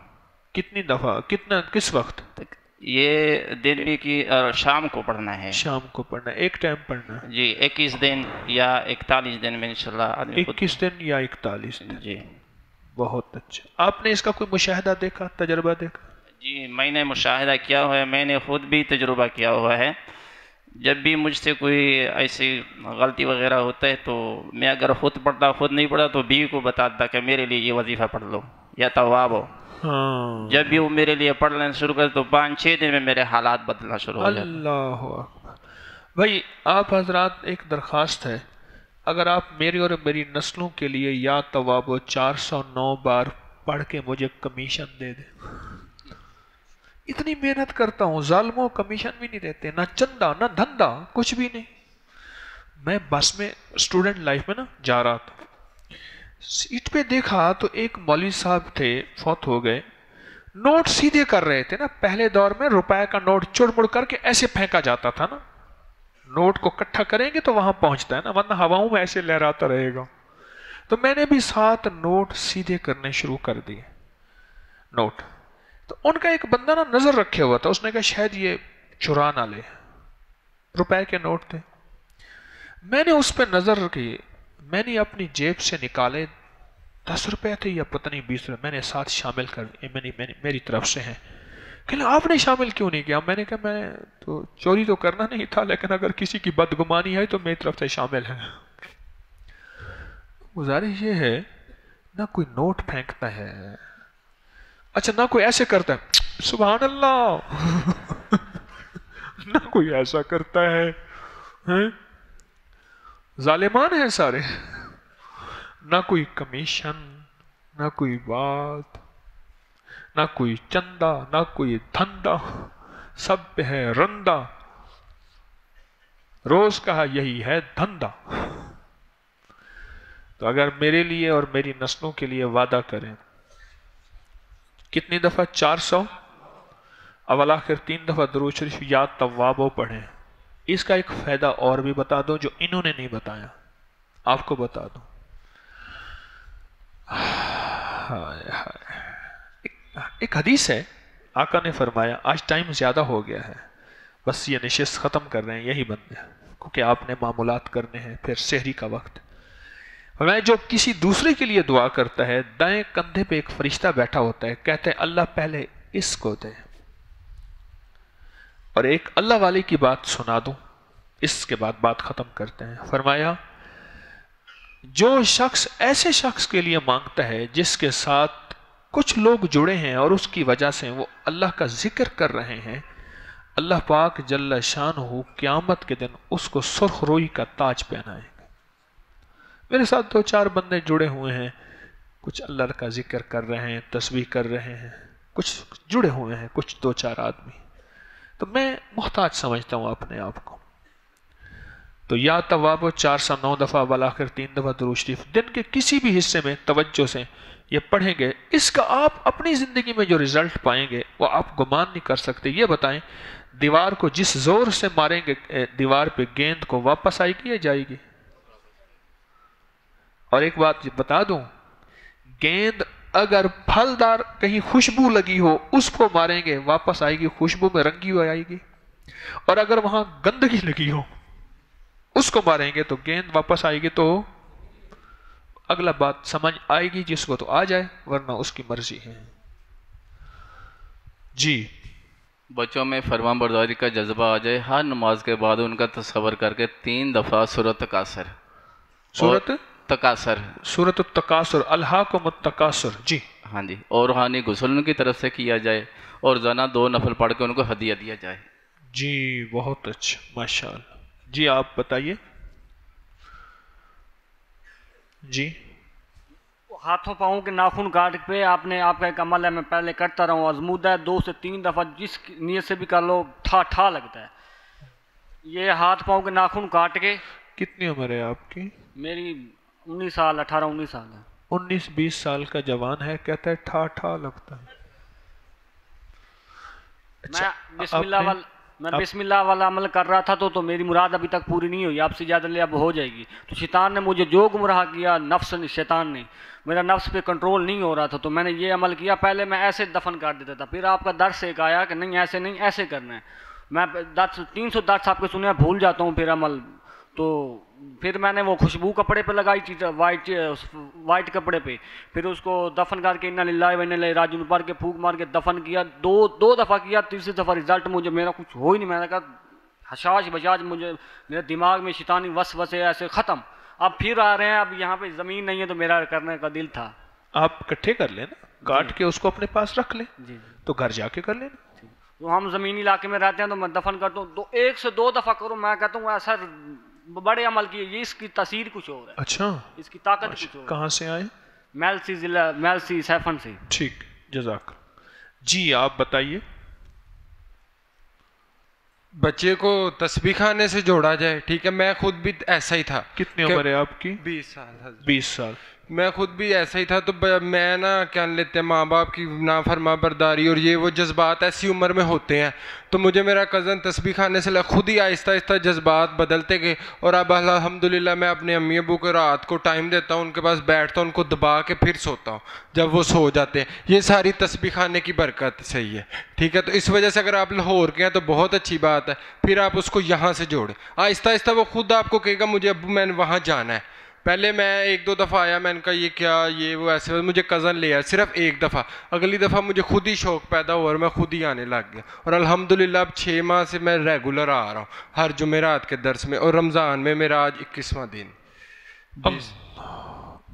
کتنی دفعہ؟ کتنا کس وقت؟ یہ دن بھی کی اور شام کو پڑھنا ہے۔ شام کو پڑھنا ایک ٹائم پڑھنا۔ ہے جی اکیس دن یا اکتالیس دن میں انشاءاللہ اکیس دن یا اکتالیس دن۔ جی۔ بہت اچھا۔ آپ نے اس کا کوئی مشاہدہ دیکھا تجربہ دیکھا؟ جی میں نے مشاہدہ کیا ہوا ہے میں نے خود بھی تجربہ کیا ہوا ہے۔ جب بھی مجھ سے کوئی ایسی غلطی وغیرہ ہوتا ہے تو میں اگر خود پڑھتا خود نہیں پڑھا تو بیوی کو بتاتا کہ میرے لیے یہ وظیفہ پڑھ لو یا طواب ہو۔ ہاں۔ جب بھی وہ میرے لیے پڑھ لینا شروع کر تو پانچ چھ دن میں میرے حالات بدلنا شروع ہو اللہ بھائی آپ حضرات ایک درخواست ہے۔ اگر آپ میری اور میری نسلوں کے لیے یا طواب و چار سو نو بار پڑھ کے مجھے کمیشن دے دیں۔ اتنی محنت کرتا ہوں، ظالموں کمیشن بھی نہیں دیتے نہ چندہ، نہ دھندا، کچھ بھی نہیں۔ میں بس میں اسٹوڈنٹ لائف میں نا جا رہا تھا۔ سیٹ پہ دیکھا تو ایک مولوی صاحب تھے، فوت ہو گئے۔ نوٹ سیدھے کر رہے تھے نا، پہلے دور میں روپے کا نوٹ چڑ مڑ کر کے ایسے پھینکا جاتا تھا نا۔ نوٹ کو کٹھا کریں گے تو وہاں پہنچتا ہے نا، ورنہ ہواؤں میں ایسے لہراتا رہے گا۔ تو میں نے بھی سات نوٹ سیدھے کرنے شروع کر دیے۔ نوٹ۔ تو ان کا ایک بندہ نا نظر رکھے ہوا تھا، اس نے کہا شاید یہ چرا نہ لے۔ روپے کے نوٹ تھے۔ میں نے اس پہ نظر کی، میں نے اپنی جیب سے نکالے، دس روپے تھے یا پتہ نہیں بیس روپے، میں نے ساتھ شامل کر دیے میری طرف سے ہیں۔ کہ آپ نے شامل کیوں نہیں کیا؟ میں نے کہا، میں تو چوری تو کرنا نہیں تھا، لیکن اگر کسی کی بدگمانی ہے تو میری طرف سے شامل ہے گزارش یہ ہے، نہ کوئی نوٹ پھینکتا ہے۔ اچھا نہ کوئی ایسے کرتا ہے۔ سبحان اللہ۔ [laughs] نہ کوئی ایسا کرتا ہے۔ ظالمان ہیں سارے۔ نہ کوئی کمیشن نہ کوئی بات نہ کوئی چندہ نہ کوئی دھندا۔ سب پہ ہے رندہ۔ روز کہا یہی ہے دھندا۔ تو اگر میرے لیے اور میری نسلوں کے لیے وعدہ کریں۔ کتنی دفعہ چار سو؟ اول آخر تین دفعہ درود شریف یا طوابو پڑھیں۔ اس کا ایک فائدہ اور بھی بتا دو جو انہوں نے نہیں بتایا۔ آپ کو بتا دو ایک حدیث ہے، آقا نے فرمایا، آج ٹائم زیادہ ہو گیا ہے۔ بس یہ نشست ختم کر رہے ہیں، یہی بندے کیونکہ آپ نے معمولات کرنے ہیں، پھر شہری کا وقت۔ فرمایا جو کسی دوسرے کے لیے دعا کرتا ہے، دائیں کندھے پہ ایک فرشتہ بیٹھا ہوتا ہے کہتے ہیں اللہ پہلے اس کو دے۔ اور ایک اللہ والے کی بات سنا دوں، اس کے بعد بات ختم کرتے ہیں۔ فرمایا، جو شخص ایسے شخص کے لیے مانگتا ہے جس کے ساتھ کچھ لوگ جڑے ہیں اور اس کی وجہ سے وہ اللہ کا ذکر کر رہے ہیں، اللہ پاک جل شان ہو قیامت کے دن اس کو سرخ روئی کا تاج پہنائیں گے میرے ساتھ دو چار بندے جڑے ہوئے ہیں، کچھ اللہ کا ذکر کر رہے ہیں، تسبیح کر رہے ہیں، کچھ جڑے ہوئے ہیں، کچھ دو چار آدمی۔ تو میں محتاج سمجھتا ہوں اپنے آپ کو۔ تو یا طواب چار سو نو دفعہ بلاخر تین دفعہ درو شریف۔ دن کے کسی بھی حصے میں توجہ سے یہ پڑھیں گے، اس کا آپ اپنی زندگی میں جو رزلٹ پائیں گے، وہ آپ گمان نہیں کر سکتے۔ یہ بتائیں، دیوار کو جس زور سے ماریں گے دیوار پہ گیند کو واپس آئے گی یا جائے گی؟ اور ایک بات بتا دوں گیند اگر پھلدار کہیں خوشبو لگی ہو اس کو ماریں گے واپس آئے گی خوشبو میں رنگی ہوئی آئے گی۔ اور اگر وہاں گندگی لگی ہو اس کو ماریں گے تو گیند واپس آئے گی تو اگلا بات سمجھ آئے گی جس کو تو آ جائے ورنہ اس کی مرضی ہے۔ جی۔ بچوں میں فرمان برداری کا جذبہ آ جائے ہر نماز کے بعد ان کا تصور کر کے تین دفعہ صورت تقاصر صورت تقاصر صورت التقاصر الحا کو متقاصر جی۔ ہاں جی اور روحانی غسل ان کی طرف سے کیا جائے اور زنا دو نفل پڑھ کے ان کو ہدیہ دیا جائے۔ جی بہت اچھا ماشاء اللہ جی آپ بتائیے۔ جی۔ ہاتھوں پاؤں کے ناخن کاٹ پہ آپ نے آپ کا ایک عمل ہے میں پہلے کرتا رہا ہوں۔ آزمودہ ہے دو سے تین دفعہ جس نیت سے بھی کر لو ٹھا ٹھا لگتا ہے۔ یہ ہاتھ پاؤں کے ناخن کاٹ کے کتنی عمر ہے آپ کی؟ میری انیس سال اٹھارہ انیس سال ہے۔ انیس بیس سال کا جوان ہے کہتا ہے ٹھا ٹھا لگتا ہے۔ میں بسم اللہ والا میں بسم اللہ والا عمل کر رہا تھا تو تو میری مراد ابھی تک پوری نہیں ہوئی آپ سے زیادہ لے اب ہو جائے گی۔ تو شیطان نے مجھے جو گمراہ کیا نفس نے شیطان نے۔ میرا نفس پہ کنٹرول نہیں ہو رہا تھا تو میں نے یہ عمل کیا پہلے میں ایسے دفن کر دیتا تھا۔ پھر آپ کا درس ایک آیا کہ نہیں ایسے نہیں ایسے کرنا ہے۔ میں دس تین سو دس آپ کے سنے بھول جاتا ہوں پھر عمل۔ تو پھر میں نے وہ خوشبو کپڑے پہ لگائی تھی وائٹ وائٹ کپڑے پہ۔ پھر اس کو دفن کر کے انّا للہ ون راجن پڑھ کے پھونک مار کے دفن کیا۔ دو دو دفعہ کیا تیسری دفعہ رزلٹ مجھے میرا کچھ ہو ہی نہیں میں نے کہا حشاش بجاج مجھے میرے دماغ میں شیطانی وس وسے ایسے ختم۔ اب پھر آ رہے ہیں اب یہاں پہ زمین نہیں ہے تو میرا کرنے کا دل تھا۔ آپ کٹھے کر لیں نا کاٹ کے اس کو اپنے پاس رکھ لیں۔ جی۔ تو گھر جا کے کر لیں تو ہم زمینی علاقے میں رہتے ہیں تو میں دفن کرتا ہوں۔ دو ایک سے دو دفعہ کروں میں کہتا ہوں ایسا بڑے عمل کی یہ اس کی تاثیر کچھ اور ہے۔ اچھا۔ اس کی طاقت کچھ اور کہاں سے آئے؟ میلسی ضلع میلسی سیفن سے۔ ٹھیک جزاک جی آپ بتائیے۔ بچے کو تسبیح خانے سے جوڑا جائے ٹھیک ہے میں خود بھی ایسا ہی تھا کتنی عمر ہے آپ کی؟ بیس سال بیس سال۔ میں خود بھی ایسا ہی تھا، تو میں نا کیا لیتے ماں باپ کی نافرما برداری اور یہ وہ جذبات ایسی عمر میں ہوتے ہیں۔ تو مجھے میرا کزن تسبیح خانے سے خود ہی آہستہ آہستہ جذبات بدلتے گئے۔ اور اب الحمد للہ میں اپنے امی ابو کو رات کو ٹائم دیتا ہوں، ان کے پاس بیٹھتا ہوں، ان کو دبا کے پھر سوتا ہوں، جب وہ سو جاتے ہیں۔ یہ ساری تسبیح خانے کی برکت صحیح ہے، ٹھیک ہے؟ تو اس وجہ سے اگر آپ لاہور کے ہیں تو بہت اچھی بات ہے۔ پھر آپ اس کو یہاں سے جوڑیں۔ آہستہ آہستہ وہ خود آپ کو کہے گا، مجھے ابو میں نے وہاں جانا ہے۔ پہلے میں ایک دو دفعہ آیا، میں نے کہا، یہ کیا؟ یہ وہ ایسے مجھے کزن لے آیا صرف ایک دفعہ۔ اگلی دفعہ مجھے خود ہی شوق پیدا ہوا اور میں خود ہی آنے لگ گیا۔ اور الحمد للہ اب چھ ماہ سے میں ریگولر آ رہا ہوں، ہر جمعرات کے درس میں۔ اور رمضان میں میرا آج اکیسواں دن۔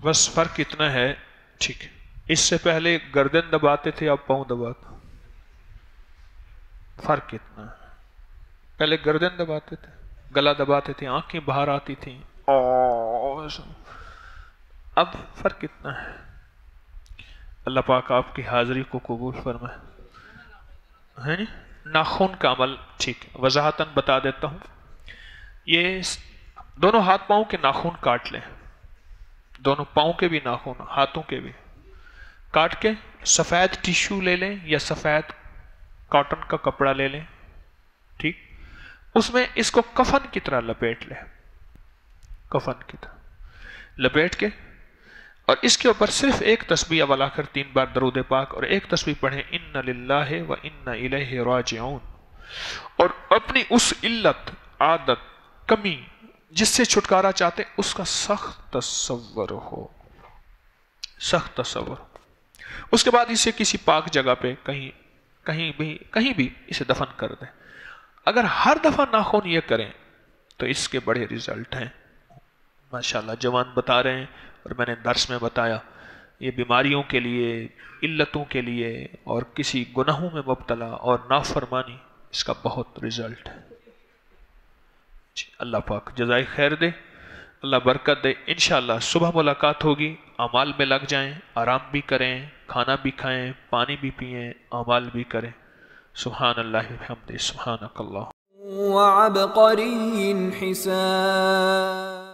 بس فرق اتنا ہے، ٹھیک۔ ہے اس سے پہلے گردن دباتے تھے، اب پاؤں دباتے فرق اتنا ہے۔ پہلے گردن دباتے تھے، گلا دباتے تھے، آنکھیں باہر آتی تھیں۔ اب فرق کتنا ہے۔ اللہ پاک آپ کی حاضری کو قبول فرمائے۔ ہے ناخون کا عمل ٹھیک وضاحتاً بتا دیتا ہوں۔ یہ دونوں ہاتھ پاؤں کے ناخون کاٹ لیں۔ دونوں پاؤں کے بھی ناخون ہاتھوں کے بھی۔ کاٹ کے سفید ٹیشو لے لیں یا سفید کاٹن کا کپڑا لے لیں۔ ٹھیک۔ اس میں اس کو کفن کی طرح لپیٹ لیں۔ کفن کی طرح۔ لپیٹ کے۔ اور اس کے اوپر صرف ایک تسبیح اولا کر تین بار درود پاک اور ایک تسبیح پڑھیں ان للہ و ان الیہ راجعون اور اپنی اس علت، عادت، کمی جس سے چھٹکارا چاہتے، اس کا سخت تصور ہو۔ سخت تصور۔ اس کے بعد اسے کسی پاک جگہ پہ کہیں کہیں بھی کہیں بھی اسے دفن کر دیں۔ اگر ہر دفعہ ناخون یہ کریں، تو اس کے بڑے ریزلٹ ہیں۔ ماشاءاللہ جوان بتا رہے ہیں اور میں نے درس میں بتایا، یہ بیماریوں کے لیے، علتوں کے لیے اور کسی گناہوں میں مبتلا اور نافرمانی، اس کا بہت رزلٹ ہے۔ جی اللہ پاک جزائے خیر دے، اللہ برکت دے۔ انشاءاللہ صبح ملاقات ہوگی، اعمال میں لگ جائیں، آرام بھی کریں، کھانا بھی کھائیں، پانی بھی پئیں، اعمال بھی کریں۔ سبحان اللہ حمد سبحانک اللہ وعبقری حسان